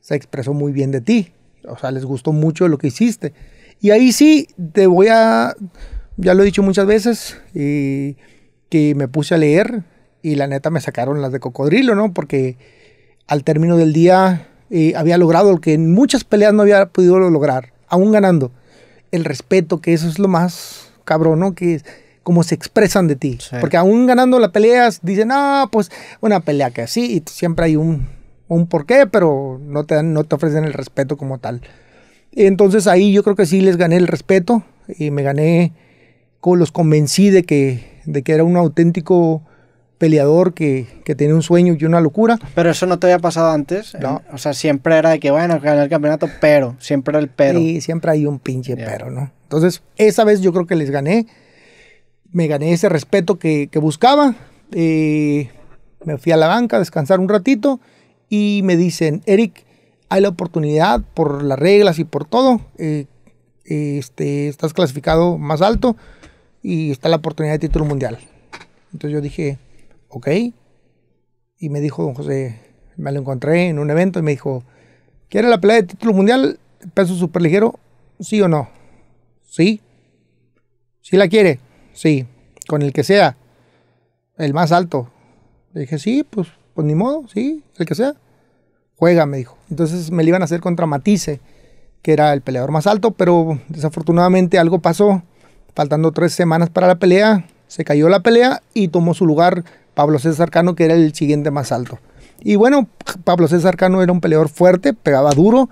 se expresó muy bien de ti. O sea, les gustó mucho lo que hiciste. Y ahí sí, te voy a, ya lo he dicho muchas veces, y que me puse a leer y la neta me sacaron las de cocodrilo, ¿no? Porque al término del día eh, había logrado lo que en muchas peleas no había podido lograr, aún ganando. El respeto, que eso es lo más cabrón, ¿no? Que es como se expresan de ti. Porque aún ganando la pelea, dicen, ah, pues una pelea que así, y siempre hay un, un porqué, pero no te, no te ofrecen el respeto como tal. Entonces ahí yo creo que sí les gané el respeto y me gané, los convencí de que, de que era un auténtico peleador que, que, tenía un sueño y una locura. Pero eso no te había pasado antes. No. O sea, siempre era de que, bueno, gané el campeonato, pero, siempre era el pero. Sí, siempre hay un pinche pero, ¿no? Entonces, esa vez yo creo que les gané. Me gané ese respeto que, que buscaba. Eh, me fui a la banca a descansar un ratito y me dicen, Eric, hay la oportunidad por las reglas y por todo. Eh, este, estás clasificado más alto y está la oportunidad de título mundial. Entonces yo dije, ok. Y me dijo don José, me lo encontré en un evento y me dijo, ¿quiere la pelea de título mundial peso super ligero? ¿Sí o no? Sí. ¿Sí la quiere? Sí. Con el que sea. El más alto. Le dije, sí, pues, pues ni modo, sí, el que sea juega, me dijo. Entonces me lo iban a hacer contra Matisse, que era el peleador más alto, pero desafortunadamente algo pasó. Faltando tres semanas para la pelea, se cayó la pelea y tomó su lugar Pablo César Cano, que era el siguiente más alto. Y bueno, Pablo César Cano era un peleador fuerte, pegaba duro,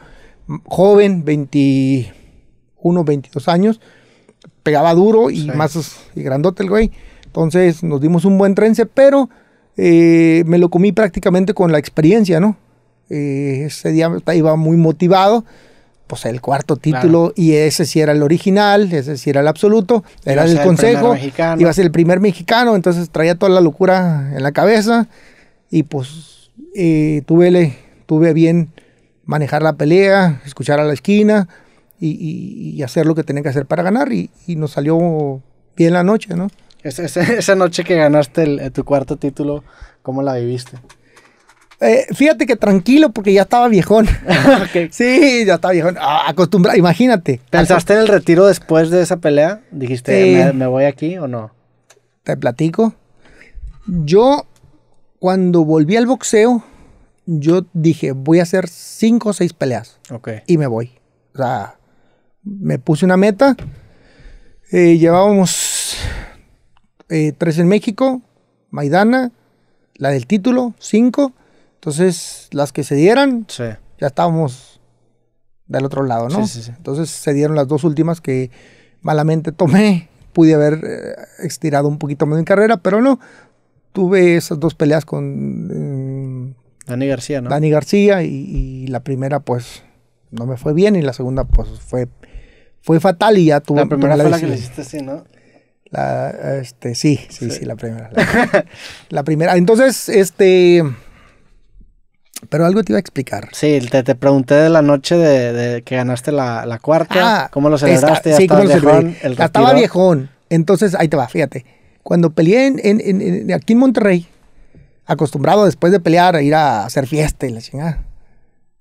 joven, 21, 22 años, pegaba duro y más y grandote el güey. Entonces nos dimos un buen trence, pero eh, me lo comí prácticamente con la experiencia, ¿no? Eh, ese día iba muy motivado. Pues el cuarto título, y ese sí era el original, ese sí era el absoluto, era del consejo, iba a ser el primer mexicano, entonces traía toda la locura en la cabeza, y pues eh, tuve, tuve bien manejar la pelea, escuchar a la esquina, y, hacer lo que tenía que hacer para ganar, y, nos salió bien la noche, ¿no? Esa, noche que ganaste tu cuarto título, ¿cómo la viviste? Eh, fíjate que tranquilo porque ya estaba viejón. Sí, ya estaba viejón. Ah, acostumbrado, imagínate. ¿Pensaste en el retiro después de esa pelea? ¿Dijiste, ¿me, voy aquí o no? Te platico. Yo, cuando volví al boxeo, yo dije, voy a hacer cinco o seis peleas. Ok. Y me voy. O sea, me puse una meta. Eh, llevábamos eh, tres en México, Maidana, la del título, cinco. Entonces, las que se dieran, ya estábamos del otro lado, ¿no? Entonces se dieron las dos últimas que malamente tomé. Pude haber eh, estirado un poquito más mi carrera, pero no. Tuve esas dos peleas con... Mm, Dani García, ¿no? Dani García y, la primera pues no me fue bien y la segunda pues fue, fue fatal y ya tuve... La primera fue la que le hiciste así, ¿no? La, este, sí, sí, sí, la primera. la primera. Entonces, este Pero algo te iba a explicar. Sí, te, te pregunté de la noche de, de que ganaste la, la cuarta. Ah, ¿Cómo lo esta- celebraste? Ya sí, ¿cómo lo viejón, el Ya estaba viejón. Entonces, ahí te va, fíjate. Cuando peleé en, en- en- en- aquí en Monterrey, acostumbrado después de pelear a ir a hacer fiesta y la chingada.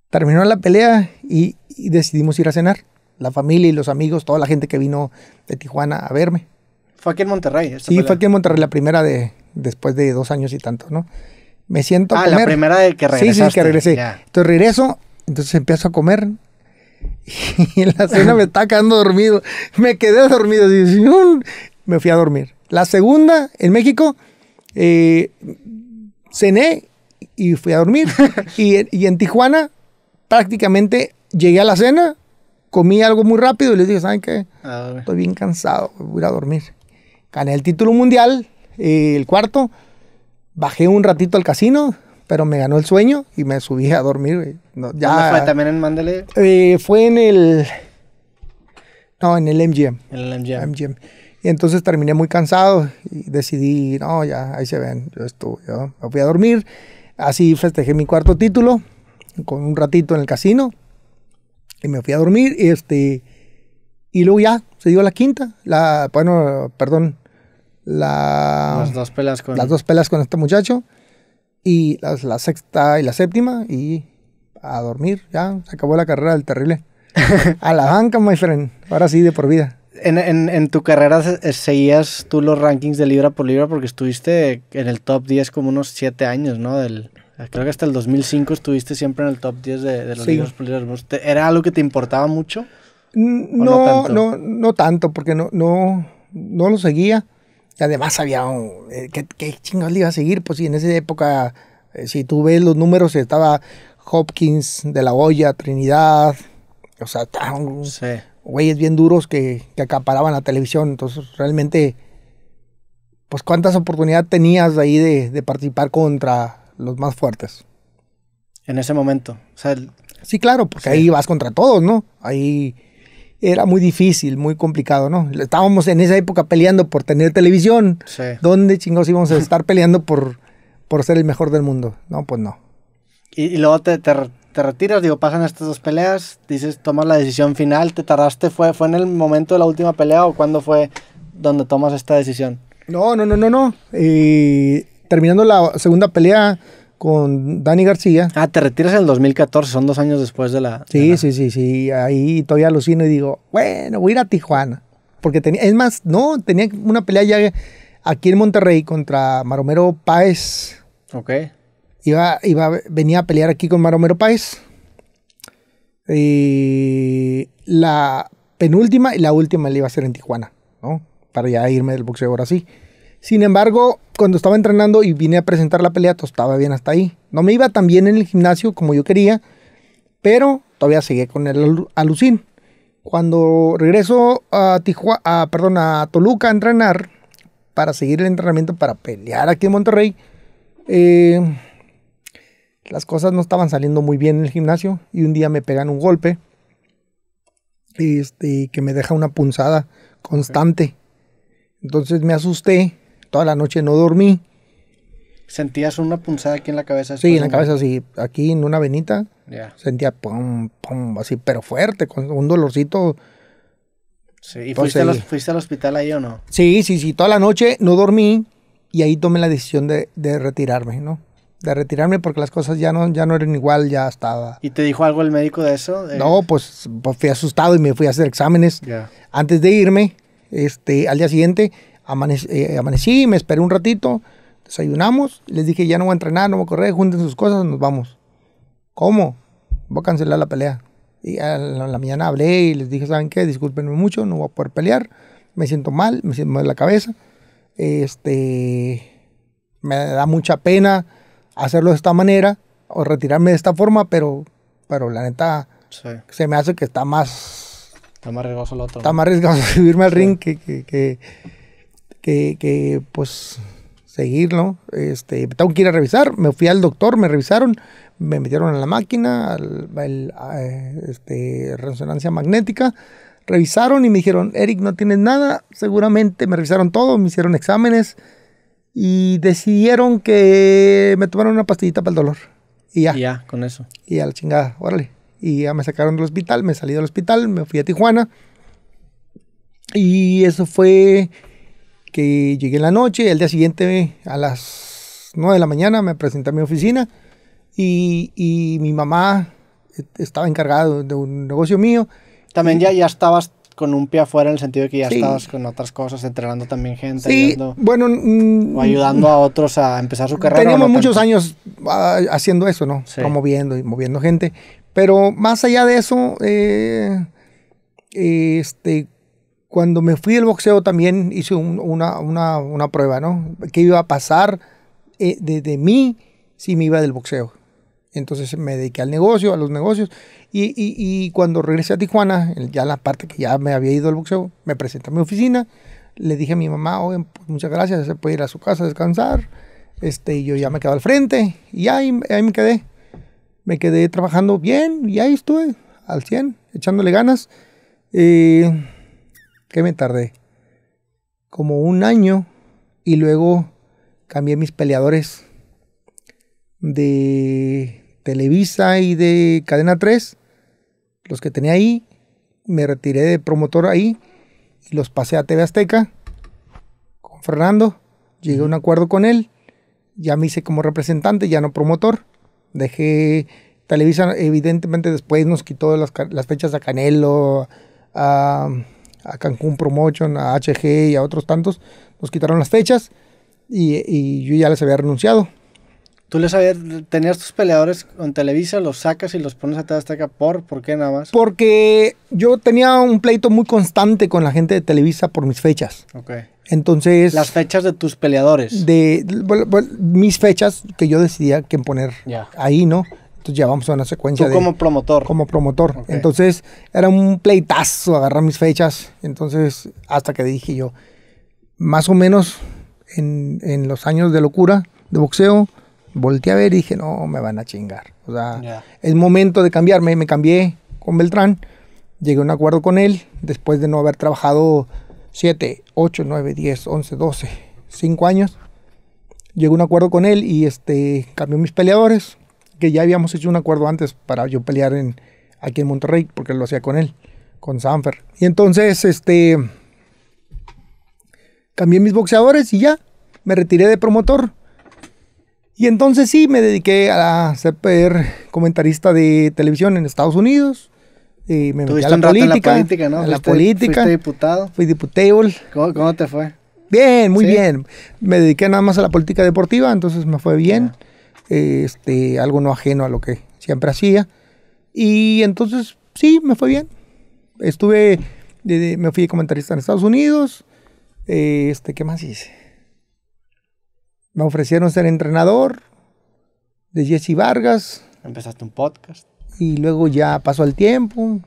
Terminó la pelea y, y decidimos ir a cenar. La familia y los amigos, toda la gente que vino de Tijuana a verme. Fue aquí en Monterrey. esta Sí, pelea. fue aquí en Monterrey la primera de después de dos años y tanto, ¿no? Me siento a Ah, comer. la primera de que Sí, regresaste. sí, que regresé. Ya. Entonces regreso, entonces empiezo a comer. Y en la cena me estaba quedando dormido. Me quedé dormido. así. Me fui a dormir. La segunda, en México, eh, cené y fui a dormir. y, y en Tijuana, prácticamente llegué a la cena, comí algo muy rápido y les dije, ¿saben qué? Estoy bien cansado, voy a a dormir. Gané el título mundial, eh, el cuarto. Bajé un ratito al casino, pero me ganó el sueño y me subí a dormir. güey. No, ¿Dónde ya, fue? ¿También en Mandalay? Eh, fue en el... No, en el MGM. En el MGM. MGM. Y entonces terminé muy cansado y decidí, no, ya, ahí se ven, yo estuve, yo me fui a dormir. Así festejé mi cuarto título, con un ratito en el casino. Y me fui a dormir, y este... Y luego ya, se dio la quinta, la, bueno, perdón, la... Las dos peleas con... las dos pelas con este muchacho. Y las- la sexta y la séptima, y a dormir, ya, se acabó la carrera del terrible. a la banca, my friend, ahora sí, de por vida. En, en, en tu carrera eh, seguías tú los rankings de libra por libra porque estuviste en el top 10 como unos 7 años, ¿no? Del, creo que hasta el 2005 estuviste siempre en el top 10 de, de los Sí. libras por libra. ¿Vos te- ¿Era algo que te importaba mucho? No No, tanto? no, no tanto, porque no, no, no lo seguía. Y además había un, eh, ¿qué, qué chingados le iba a seguir? Pues sí, en esa época, eh, si tú ves los números, estaba Hopkins, De La Hoya, Trinidad, o sea, estaban Sí. güeyes bien duros que, que acaparaban la televisión. Entonces, realmente, pues cuántas oportunidades tenías ahí de, de participar contra los más fuertes. En ese momento. O sea, el- Sí, claro, porque Sí. ahí vas contra todos, ¿no? Ahí era muy difícil, muy complicado, ¿no? Estábamos en esa época peleando por tener televisión. sí. ¿Dónde chingados íbamos a estar peleando por, por ser el mejor del mundo? No, pues no. Y, y luego te, te, te retiras, digo, pasan estas dos peleas, dices, tomas la decisión final, ¿te tardaste? ¿Fue, ¿Fue en el momento de la última pelea o cuándo fue donde tomas esta decisión? No, no, no, no, no. Eh, terminando la segunda pelea con Dani García. Ah, te retiras en el 2014, son dos años después de la... de Sí, la- sí, sí, sí. Ahí todavía alucino y digo, bueno, voy a ir a Tijuana. Porque tenía, es más, no, tenía una pelea ya aquí en Monterrey contra Maromero Páez. Ok. Iba, iba, venía a pelear aquí con Maromero Páez. Y la penúltima y la última le iba a hacer en Tijuana, ¿no? Para ya irme del boxeo ahora sí. Sin embargo, cuando estaba entrenando y vine a presentar la pelea, todo estaba bien hasta ahí. No me iba tan bien en el gimnasio como yo quería, pero todavía seguí con el alu- alucín. Cuando regreso a Tijua- a, perdón, a Toluca a entrenar para seguir el entrenamiento para pelear aquí en Monterrey, eh, las cosas no estaban saliendo muy bien en el gimnasio y un día me pegan un golpe este, que me deja una punzada constante. Entonces me asusté, toda la noche no dormí. ¿Sentías una punzada aquí en la cabeza? Sí, en la cabeza así, aquí en una venita, de- Ya. sentía pum, pum, así, pero fuerte, con un dolorcito. Sí. ¿Y fuiste, al, sí. fuiste al hospital ahí o no? Sí, sí, sí, toda la noche no dormí y ahí tomé la decisión de, de retirarme, ¿no? De retirarme porque las cosas ya no, ya no eran igual, ya estaba... ¿Y te dijo algo el médico de eso? Eh, No, pues, pues fui asustado y me fui a hacer exámenes. Ya. Antes de irme, este, al día siguiente, amanec- eh, amanecí, me esperé un ratito, desayunamos, les dije, ya no voy a entrenar, no voy a correr, junten sus cosas, nos vamos. ¿Cómo? Voy a cancelar la pelea. Y a la, a la mañana hablé y les dije, ¿saben qué? Discúlpenme mucho, no voy a poder pelear, me siento mal, me siento mal la cabeza. Este, me da mucha pena hacerlo de esta manera o retirarme de esta forma, pero, pero la neta Sí. se me hace que está más Está más riesgoso el otro. está más arriesgado subirme al ring que, que, que, que- que, pues seguirlo. Este, tengo que ir a revisar. Me fui al doctor, me revisaron, me metieron en la máquina, al, al- a, este, resonancia magnética. Revisaron y me dijeron, Eric, no tienes nada. Seguramente me revisaron todo, me hicieron exámenes y decidieron que me tomaron una pastillita para el dolor. Y ya. Y ya, con eso. Y a la chingada, órale. Y ya me sacaron del hospital, me salí del hospital, me fui a Tijuana. Y eso fue que llegué en la noche, el día siguiente a las 9 de la mañana me presenté a mi oficina y, y mi mamá estaba encargada de un negocio mío. También ya, ya estabas con un pie afuera en el sentido de que ya Sí. estabas con otras cosas, entrenando también gente, Sí, ayudando, bueno, mm, o ayudando a otros a empezar su carrera. ¿o Teníamos no muchos tanto? años ah, haciendo eso, ¿no? Sí. Promoviendo y moviendo gente. Pero más allá de eso, eh, este, cuando me fui del boxeo también hice un- una, una- una prueba, ¿no? ¿Qué iba a pasar eh, de, de mí si me iba del boxeo? Entonces me dediqué al negocio, a los negocios. Y, y- y cuando regresé a Tijuana, ya la parte que ya me había ido al boxeo, me presenté a mi oficina. Le dije a mi mamá, oye, pues, muchas gracias, se puede ir a su casa a descansar. Este, y yo ya me quedé al frente y ahí, ahí me quedé. Me quedé trabajando bien y ahí estuve al 100, echándole ganas. Eh, ¿Qué me tardé? Como un año y luego cambié mis peleadores de Televisa y de Cadena 3, los que tenía ahí, me retiré de promotor ahí y los pasé a TV Azteca con Fernando, llegué a un acuerdo con él, ya me hice como representante, ya no promotor, dejé Televisa, evidentemente después nos quitó las fechas a Canelo, a, a Cancún Promotion, a HG y a otros tantos, nos quitaron las fechas y, y yo ya les había renunciado. Tú les habías, tenías tus peleadores con Televisa, los sacas y los pones a TV Azteca por, ¿por qué nada más? Porque yo tenía un pleito muy constante con la gente de Televisa por mis fechas. Ok. Entonces, Las fechas de tus peleadores. de mis fechas que yo decidía que poner Ya. ahí, ¿no? Entonces ya vamos a una secuencia Tú de como promotor. como promotor. Ok. Entonces era un pleitazo agarrar mis fechas. Entonces, hasta que dije yo, más o menos en, en los años de locura de boxeo, volteé a ver y dije, no, me van a chingar. O sea, Ya. es momento de cambiarme. Me cambié con Beltrán, llegué a un acuerdo con él, después de no haber trabajado 7, 8, 9, 10, 11, 12, 5 años. Llegué a un acuerdo con él y este cambió mis peleadores, que ya habíamos hecho un acuerdo antes para yo pelear en, aquí en Monterrey, porque lo hacía con él, con Sanfer. Y entonces, este, cambié mis boxeadores y ya, me retiré de promotor. Y entonces sí, me dediqué a ser comentarista de televisión en Estados Unidos. Y me metí a la rato en la política. política, ¿no? La Fuiste- política. Fuiste diputado. Fui diputado. ¿Cómo, cómo te fue? Bien, muy ¿Sí? bien. Me dediqué nada más a la política deportiva, entonces me fue bien. Este, algo no ajeno a lo que siempre hacía. Y entonces, sí, me fue bien. Estuve, de- de- me fui comentarista en Estados Unidos. Eh, Este, ¿qué más hice? Me ofrecieron ser entrenador de Jesse Vargas. Empezaste un podcast. Y luego ya pasó el tiempo,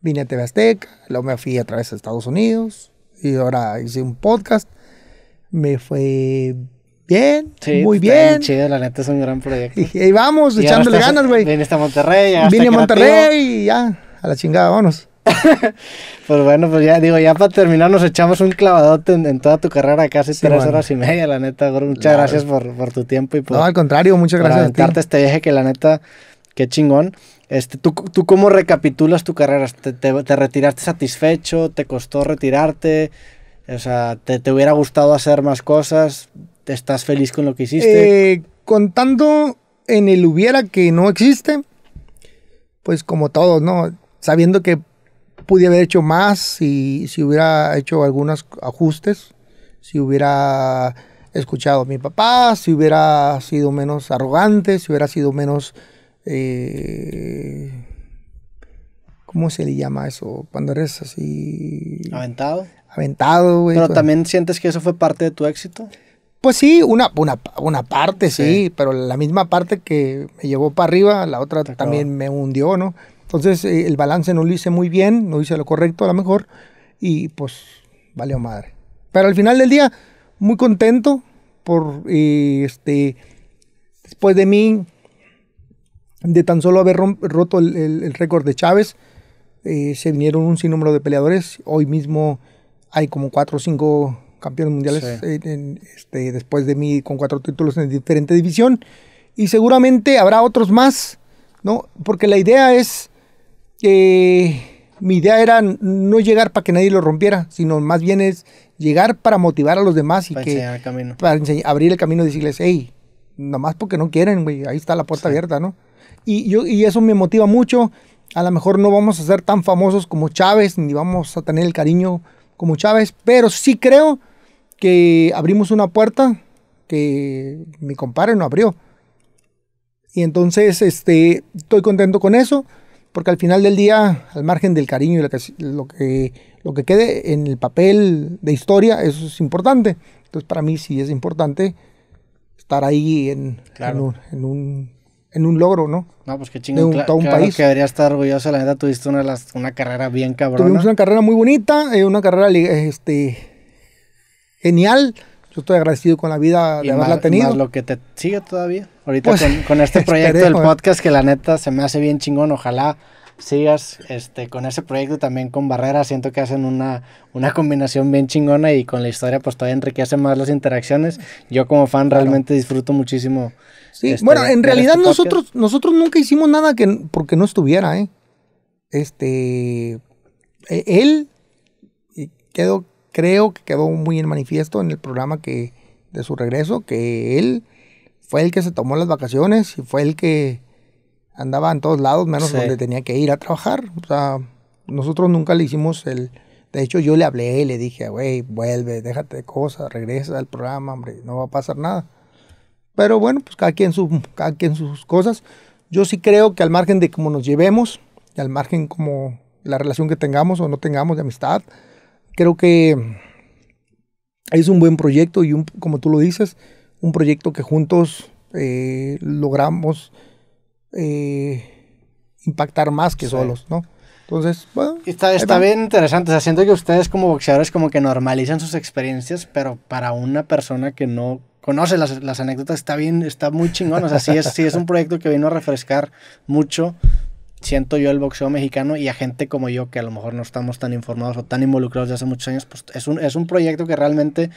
vine a TV Azteca, luego me fui a través de Estados Unidos y ahora hice un podcast. Me fue bien, Sí, muy está bien. chido, la neta es un gran proyecto. Y ahí vamos, Y echándole estás- ganas, güey. Viniste a Monterrey, llegaste Vine a. Monterrey y ya, a la chingada, vámonos. Pues bueno, pues ya digo, ya para terminar nos echamos un clavadote en, en toda tu carrera, casi Sí, tres bueno. horas y media, la neta. Muchas Claro. gracias por, por tu tiempo y por, No, al contrario, muchas por gracias a ti. este viaje que la neta, qué chingón. Este, ¿tú, ¿Tú cómo recapitulas tu carrera? ¿Te, te, te retiraste satisfecho? ¿Te costó retirarte? O sea, ¿te, te hubiera gustado hacer más cosas? ¿Te ¿Estás feliz con lo que hiciste? Eh, contando en el hubiera que no existe, pues como todos, ¿no? Sabiendo que pude haber hecho más si, si hubiera hecho algunos ajustes, si hubiera escuchado a mi papá, si hubiera sido menos arrogante, si hubiera sido menos... eh, ¿Cómo se le llama eso? Cuando eres así... ¿Aventado? Aventado, güey. ¿Pero con- también sientes que eso fue parte de tu éxito? Pues sí, una, una, una parte sí. Sí. pero la misma parte que me llevó para arriba, la otra Te también me hundió, ¿no? Entonces eh, el balance no lo hice muy bien, no hice lo correcto a lo mejor y pues valió madre. Pero al final del día, muy contento por eh, este, después de mí, de tan solo haber roto el, el- el récord de Chávez, eh, se vinieron un sinnúmero de peleadores. Hoy mismo hay como cuatro o cinco campeones mundiales Sí. en- en, este, después de mí con cuatro títulos en diferente división. Y seguramente habrá otros más, ¿no? Porque la idea es que mi idea era no llegar para que nadie lo rompiera, sino más bien es llegar para motivar a los demás y Para que enseñar el camino. para enseñ- abrir el camino y decirles, hey, nomás porque no quieren, güey, ahí está la puerta abierta, ¿no? Y, yo, y eso me motiva mucho. A lo mejor no vamos a ser tan famosos como Chávez, ni vamos a tener el cariño como Chávez, pero sí creo que abrimos una puerta que mi compadre no abrió. Y entonces este, estoy contento con eso, porque al final del día, al margen del cariño y lo que, lo que, lo que quede en el papel de historia, eso es importante. Entonces para mí sí es importante estar ahí en, Claro. en, un, en, un, en un logro, ¿no? No, pues qué De chingón. un- todo un claro país. que debería estar orgulloso. La neta, tuviste una, una carrera bien cabrona. Tuvimos una carrera muy bonita, eh, una carrera este, genial. Yo estoy agradecido con la vida de Y haberla más, tenido. más lo que te sigue todavía. Ahorita Pues, con, con este proyecto del podcast que la neta se me hace bien chingón. Ojalá sigas este, con ese proyecto también con Barrera. Siento que hacen una, una combinación bien chingona y con la historia pues todavía enriquece más las interacciones. Yo como fan realmente disfruto muchísimo. Sí, este, bueno, en realidad este podcast. nosotros, nosotros nunca hicimos nada que, porque no estuviera, ¿eh? Este, e- él quedó, creo que quedó muy en manifiesto en el programa que, de su regreso, que él fue el que se tomó las vacaciones y fue el que andaba en todos lados, menos Sí. donde tenía que ir a trabajar. O sea, nosotros nunca le hicimos el... De hecho, yo le hablé, le dije, güey, vuelve, déjate de cosas, regresa al programa, hombre, no va a pasar nada. Pero bueno, pues cada quien, su, cada quien sus cosas. Yo sí creo que al margen de cómo nos llevemos, y al margen como la relación que tengamos o no tengamos de amistad, creo que es un buen proyecto y un, como tú lo dices, un proyecto que juntos eh, logramos eh, impactar más que Sí. solos, ¿no? Entonces, bueno, Está, está bien interesante. O sea, siento que ustedes como boxeadores como que normalizan sus experiencias, pero para una persona que no conoce las, las anécdotas está bien, está muy chingón. O sea, sí es, sí es un proyecto que vino a refrescar mucho, siento yo, el boxeo mexicano y a gente como yo que a lo mejor no estamos tan informados o tan involucrados de hace muchos años, pues es un, es un proyecto que realmente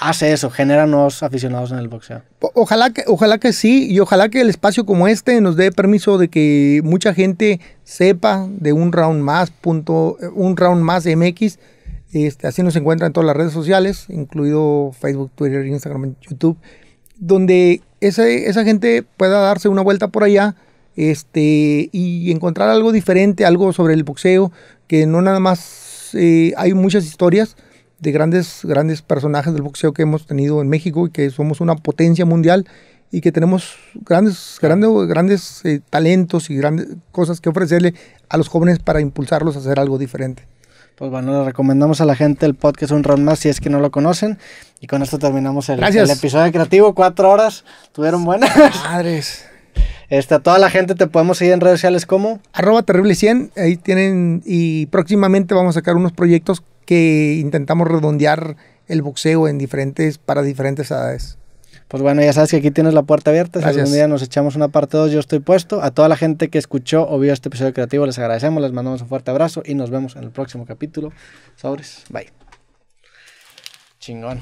hace eso, genera nuevos aficionados en el boxeo. Ojalá que, ojalá que sí, y ojalá que el espacio como este nos dé permiso de que mucha gente sepa de un round más, punto, un round más MX. Este, así nos encuentra en todas las redes sociales, incluido Facebook, Twitter, Instagram, YouTube, donde esa, esa gente pueda darse una vuelta por allá este, y encontrar algo diferente, algo sobre el boxeo, que no nada más eh, hay muchas historias de grandes, grandes personajes del boxeo que hemos tenido en México y que somos una potencia mundial y que tenemos grandes, grandes, grandes eh, talentos y grandes cosas que ofrecerle a los jóvenes para impulsarlos a hacer algo diferente. Pues bueno, le recomendamos a la gente el podcast Un Round Más si es que no lo conocen. Y con esto terminamos el, el episodio creativo. Cuatro horas. Tuvieron buenas. Madres. Este, a toda la gente te podemos seguir en redes sociales como. Arroba terrible 100, ahí tienen y próximamente vamos a sacar unos proyectos que intentamos redondear el boxeo en diferentes, para diferentes edades. Pues bueno, ya sabes que aquí tienes la puerta abierta. Si Gracias. algún día nos echamos una parte 2, yo estoy puesto. A toda la gente que escuchó o vio este episodio creativo, les agradecemos, les mandamos un fuerte abrazo y nos vemos en el próximo capítulo. Sobres. Bye. Chingón.